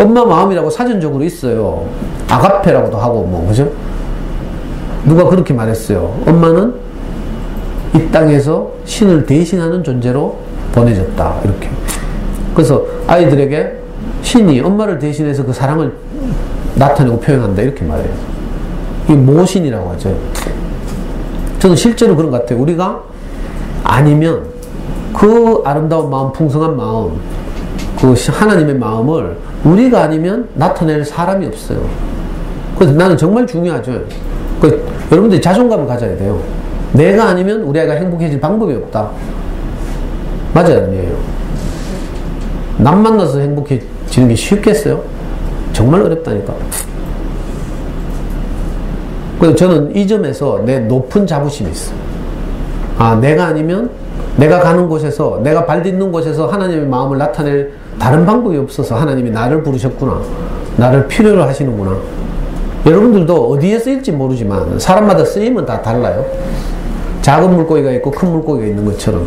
엄마 마음이라고 사전적으로 있어요. 아가페라고도 하고, 뭐, 그죠? 누가 그렇게 말했어요. 엄마는 이 땅에서 신을 대신하는 존재로 보내졌다. 이렇게. 그래서 아이들에게 신이 엄마를 대신해서 그 사랑을 나타내고 표현한다. 이렇게 말해요. 이 모신이라고 하죠. 저는 실제로 그런 것 같아요. 우리가 아니면 그 아름다운 마음, 풍성한 마음, 그 하나님의 마음을 우리가 아니면 나타낼 사람이 없어요. 그래서 나는 정말 중요하죠. 그 여러분들이 자존감을 가져야 돼요. 내가 아니면 우리 아이가 행복해질 방법이 없다. 맞아요, 아니에요? 남 만나서 행복해지는 게 쉽겠어요? 정말 어렵다니까. 그래서 저는 이 점에서 내 높은 자부심이 있어요. 아, 내가 아니면 내가 가는 곳에서, 내가 발 딛는 곳에서 하나님의 마음을 나타낼 다른 방법이 없어서 하나님이 나를 부르셨구나. 나를 필요로 하시는구나. 여러분들도 어디에 쓰일지 모르지만 사람마다 쓰임은 다 달라요. 작은 물고기가 있고 큰 물고기가 있는 것처럼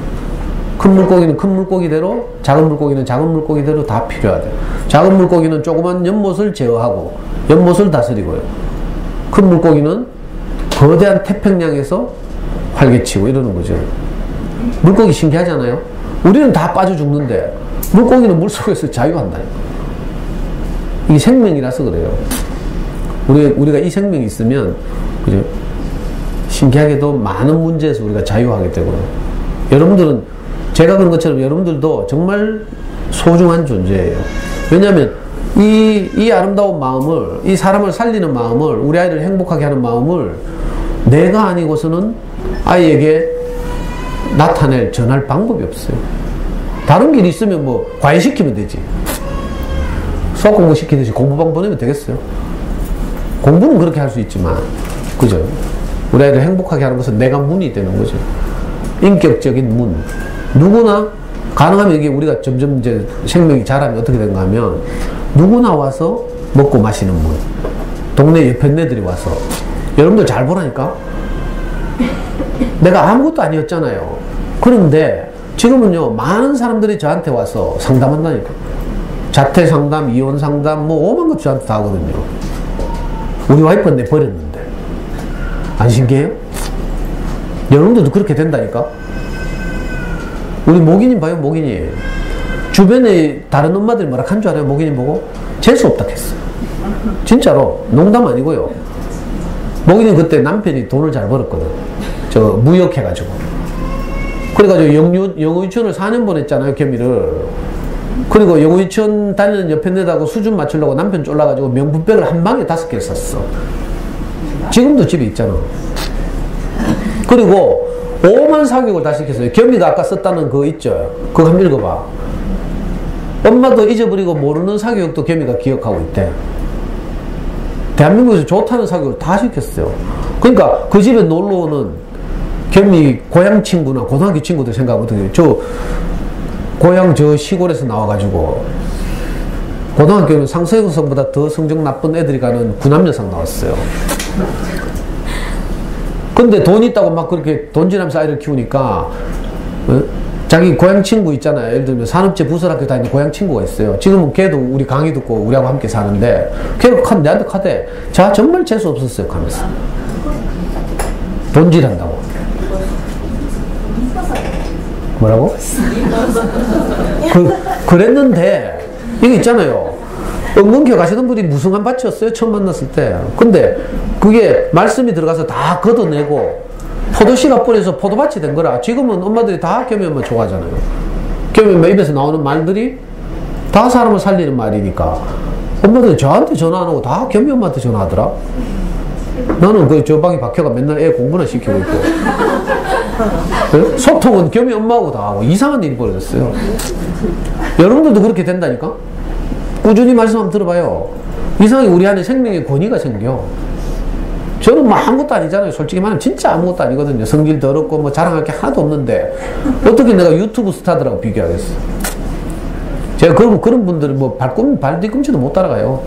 큰 물고기는 큰 물고기대로 작은 물고기는 작은 물고기대로 다 필요하대요. 작은 물고기는 조그만 연못을 제어하고 연못을 다스리고요. 큰 물고기는 거대한 태평양에서 활개치고 이러는 거죠. 물고기 신기하잖아요. 우리는 다 빠져 죽는데 물고기는 물속에서 자유한다요. 이게 생명이라서 그래요. 우리, 우리가 이 생명이 있으면, 그죠? 신기하게도 많은 문제에서 우리가 자유하게 되고요. 여러분들은, 제가 그런 것처럼 여러분들도 정말 소중한 존재예요. 왜냐하면, 이, 이 아름다운 마음을, 이 사람을 살리는 마음을, 우리 아이를 행복하게 하는 마음을 내가 아니고서는 아이에게 나타낼, 전할 방법이 없어요. 다른 길이 있으면 뭐, 과외시키면 되지. 수학 공부 시키듯이 공부방 보내면 되겠어요. 공부는 그렇게 할 수 있지만, 그죠? 우리 아이를 행복하게 하는 것은 내가 문이 되는 거죠. 인격적인 문. 누구나, 가능하면 이게 우리가 점점 이제 생명이 자라면 어떻게 된가 하면, 누구나 와서 먹고 마시는 문. 동네 옆편네들이 와서. 여러분들 잘 보라니까? 내가 아무것도 아니었잖아요. 그런데 지금은요, 많은 사람들이 저한테 와서 상담한다니까. 자퇴 상담, 이혼 상담, 뭐 오만 것 저한테 다 하거든요. 우리 와이프는 내 버렸는데. 안 신기해요? 여러분들도 그렇게 된다니까? 우리 모기님 봐요, 모기님. 주변에 다른 엄마들이 뭐라 한 줄 알아요, 모기님 보고? 재수 없다 했어. 진짜로. 농담 아니고요. 모기님 그때 남편이 돈을 잘 벌었거든. 저 무역해가지고. 그래가지고 영유, 영어 유치원을 4년 보냈잖아요, 겸이를. 그리고 영어 유치원 다니는 옆에 내다고 수준 맞추려고 남편 쫄라가지고 명품백을 한 방에 다섯 개 샀어. 지금도 집에 있잖아. 그리고 오만 사교육을 다 시켰어요. 겸이가 아까 썼다는 그거 있죠. 그거 한번 읽어봐. 엄마도 잊어버리고 모르는 사교육도 겸이가 기억하고 있대. 대한민국에서 좋다는 사교육을 다 시켰어요. 그러니까 그 집에 놀러 오는 겸이 고향 친구나 고등학교 친구들 해요? 저 고향 저 시골에서 나와가지고 고등학교는 상서여고성보다 더 성적 나쁜 애들이 가는 구남여상 나왔어요. 근데 돈 있다고 막 그렇게 돈지나면서 아이를 키우니까 어? 자기 고향 친구 있잖아요. 예를 들면 산업체 부설학교 다니는 고향 친구가 있어요. 지금은 걔도 우리 강의 듣고 우리하고 함께 사는데 걔가 칸 내한테 카대 자 정말 재수 없었어요. 하면서 돈질한다고. 뭐라고? 그, 그랬는데 이게 있잖아요. 은근교 가시던 분이 무성한 밭이었어요. 처음 만났을 때. 근데 그게 말씀이 들어가서 다 걷어내고 포도씨가 뿌려서 포도밭이 된 거라. 지금은 엄마들이 다 겸이엄마 좋아하잖아요. 겸이엄마 입에서 나오는 말들이 다 사람을 살리는 말이니까. 엄마들이 저한테 전화 안 하고 다 겸이엄마한테 전화하더라. 나는 그 저 방에 박혀가 맨날 애 공부나 시키고 있고. 네? 소통은 겸이 엄마하고 다 하고 이상한 일이 벌어졌어요. 여러분들도 그렇게 된다니까? 꾸준히 말씀 한번 들어봐요. 이상하게 우리 안에 생명의 권위가 생겨. 저는 뭐 아무것도 아니잖아요. 솔직히 말하면 진짜 아무것도 아니거든요. 성질 더럽고 뭐 자랑할 게 하나도 없는데 어떻게 내가 유튜브 스타들하고 비교하겠어. 제가 그런, 그런 분들은 뭐 발꿈, 발 뒤꿈치도 못 따라가요.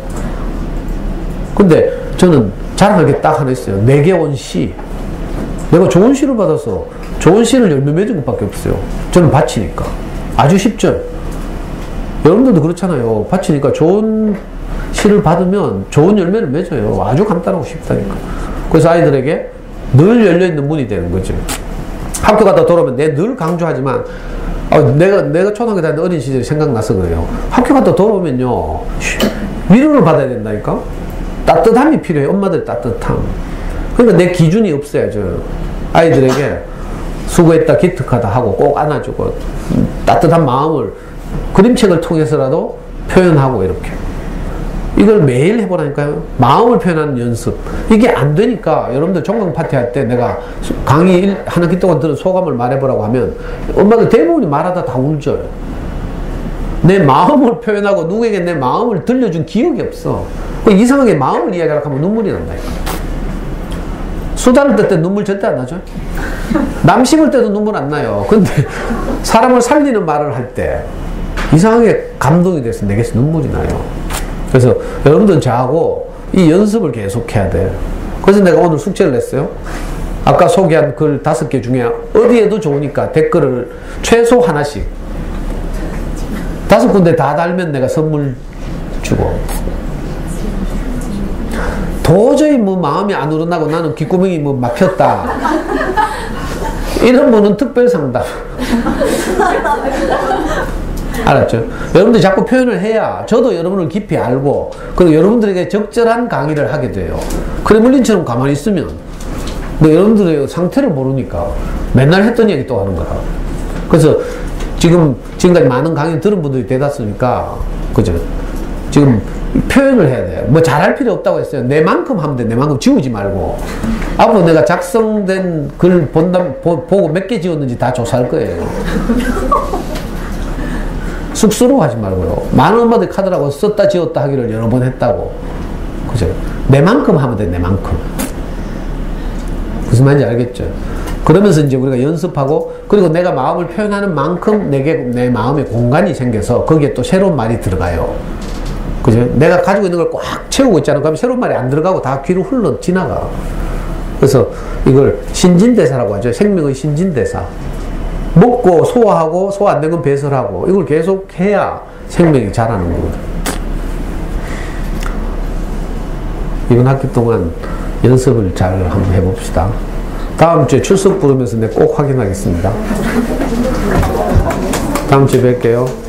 근데 저는 자랑할 게 딱 하나 있어요. 내게 온 시. 내가 좋은 시를 받아서 좋은 시를 열매 맺은 것밖에 없어요. 저는 바치니까. 아주 쉽죠? 여러분들도 그렇잖아요. 바치니까 좋은 시를 받으면 좋은 열매를 맺어요. 아주 간단하고 쉽다니까. 그래서 아이들에게 늘 열려있는 문이 되는 거죠. 학교 갔다 돌아오면 내가 늘 강조하지만 어, 내가 내가 초등학교 다닐 때 어린 시절이 생각나서 그래요. 학교 갔다 돌아오면요 쉬, 위로를 받아야 된다니까. 따뜻함이 필요해. 엄마들 따뜻함. 그러니까 내 기준이 없어야죠. 아이들에게 수고했다, 기특하다 하고 꼭 안아주고 음, 따뜻한 마음을 그림책을 통해서라도 표현하고 이렇게. 이걸 매일 해보라니까요. 마음을 표현하는 연습. 이게 안 되니까 여러분들 종강 파티 할 때 내가 수- 강의 일- 한 학기 동안 들은 소감을 말해보라고 하면 엄마들 대부분이 말하다 다 울죠. 내 마음을 표현하고 누구에게 내 마음을 들려준 기억이 없어. 그 이상하게 마음을 이야기하려고 하면 눈물이 난다니까. 수다를 뜰 때 눈물 절대 안 나죠? 남 심을 때도 눈물 안 나요. 근데 사람을 살리는 말을 할 때 이상하게 감동이 돼서 내게서 눈물이 나요. 그래서 여러분들은 저하고 이 연습을 계속 해야 돼요. 그래서 내가 오늘 숙제를 냈어요. 아까 소개한 글 다섯 개 중에 어디에도 좋으니까 댓글을 최소 하나씩 다섯 군데 다 달면 내가 선물 주고 도저히 뭐 마음이 안 우러나고 나는 귓구멍이 뭐 막혔다 이런 분은 특별 상담 알았죠? 여러분들이 자꾸 표현을 해야 저도 여러분을 깊이 알고 그리고 여러분들에게 적절한 강의를 하게 돼요. 크레물린처럼 가만히 있으면 근데 여러분들의 상태를 모르니까 맨날 했던 얘기 또 하는 거야. 그래서 지금 지금까지 많은 강의 들은 분들이 대다수니까 그죠? 지금 표현을 해야 돼요. 뭐 잘할 필요 없다고 했어요. 내만큼 하면 돼. 내만큼 지우지 말고. 앞으로 내가 작성된 글 본다, 보, 보고 몇 개 지웠는지 다 조사할 거예요. (laughs) 쑥스러워하지 말고요. 많은 엄마들 카드라고 썼다 지웠다 하기를 여러 번 했다고. 그죠? 내만큼 하면 돼, 내만큼. 무슨 말인지 알겠죠? 그러면서 이제 우리가 연습하고, 그리고 내가 마음을 표현하는 만큼 내게, 내 마음에 공간이 생겨서 거기에 또 새로운 말이 들어가요. 그죠? 내가 가지고 있는 걸 꽉 채우고 있잖아. 그럼 새로운 말이 안 들어가고 다 귀로 흘러 지나가. 그래서 이걸 신진대사라고 하죠. 생명의 신진대사. 먹고 소화하고 소화 안 된 건 배설하고 이걸 계속 해야 생명이 자라는 거거든. 이번 학기 동안 연습을 잘 한번 해봅시다. 다음 주에 출석 부르면서 내가 꼭 확인하겠습니다. 다음 주에 뵐게요.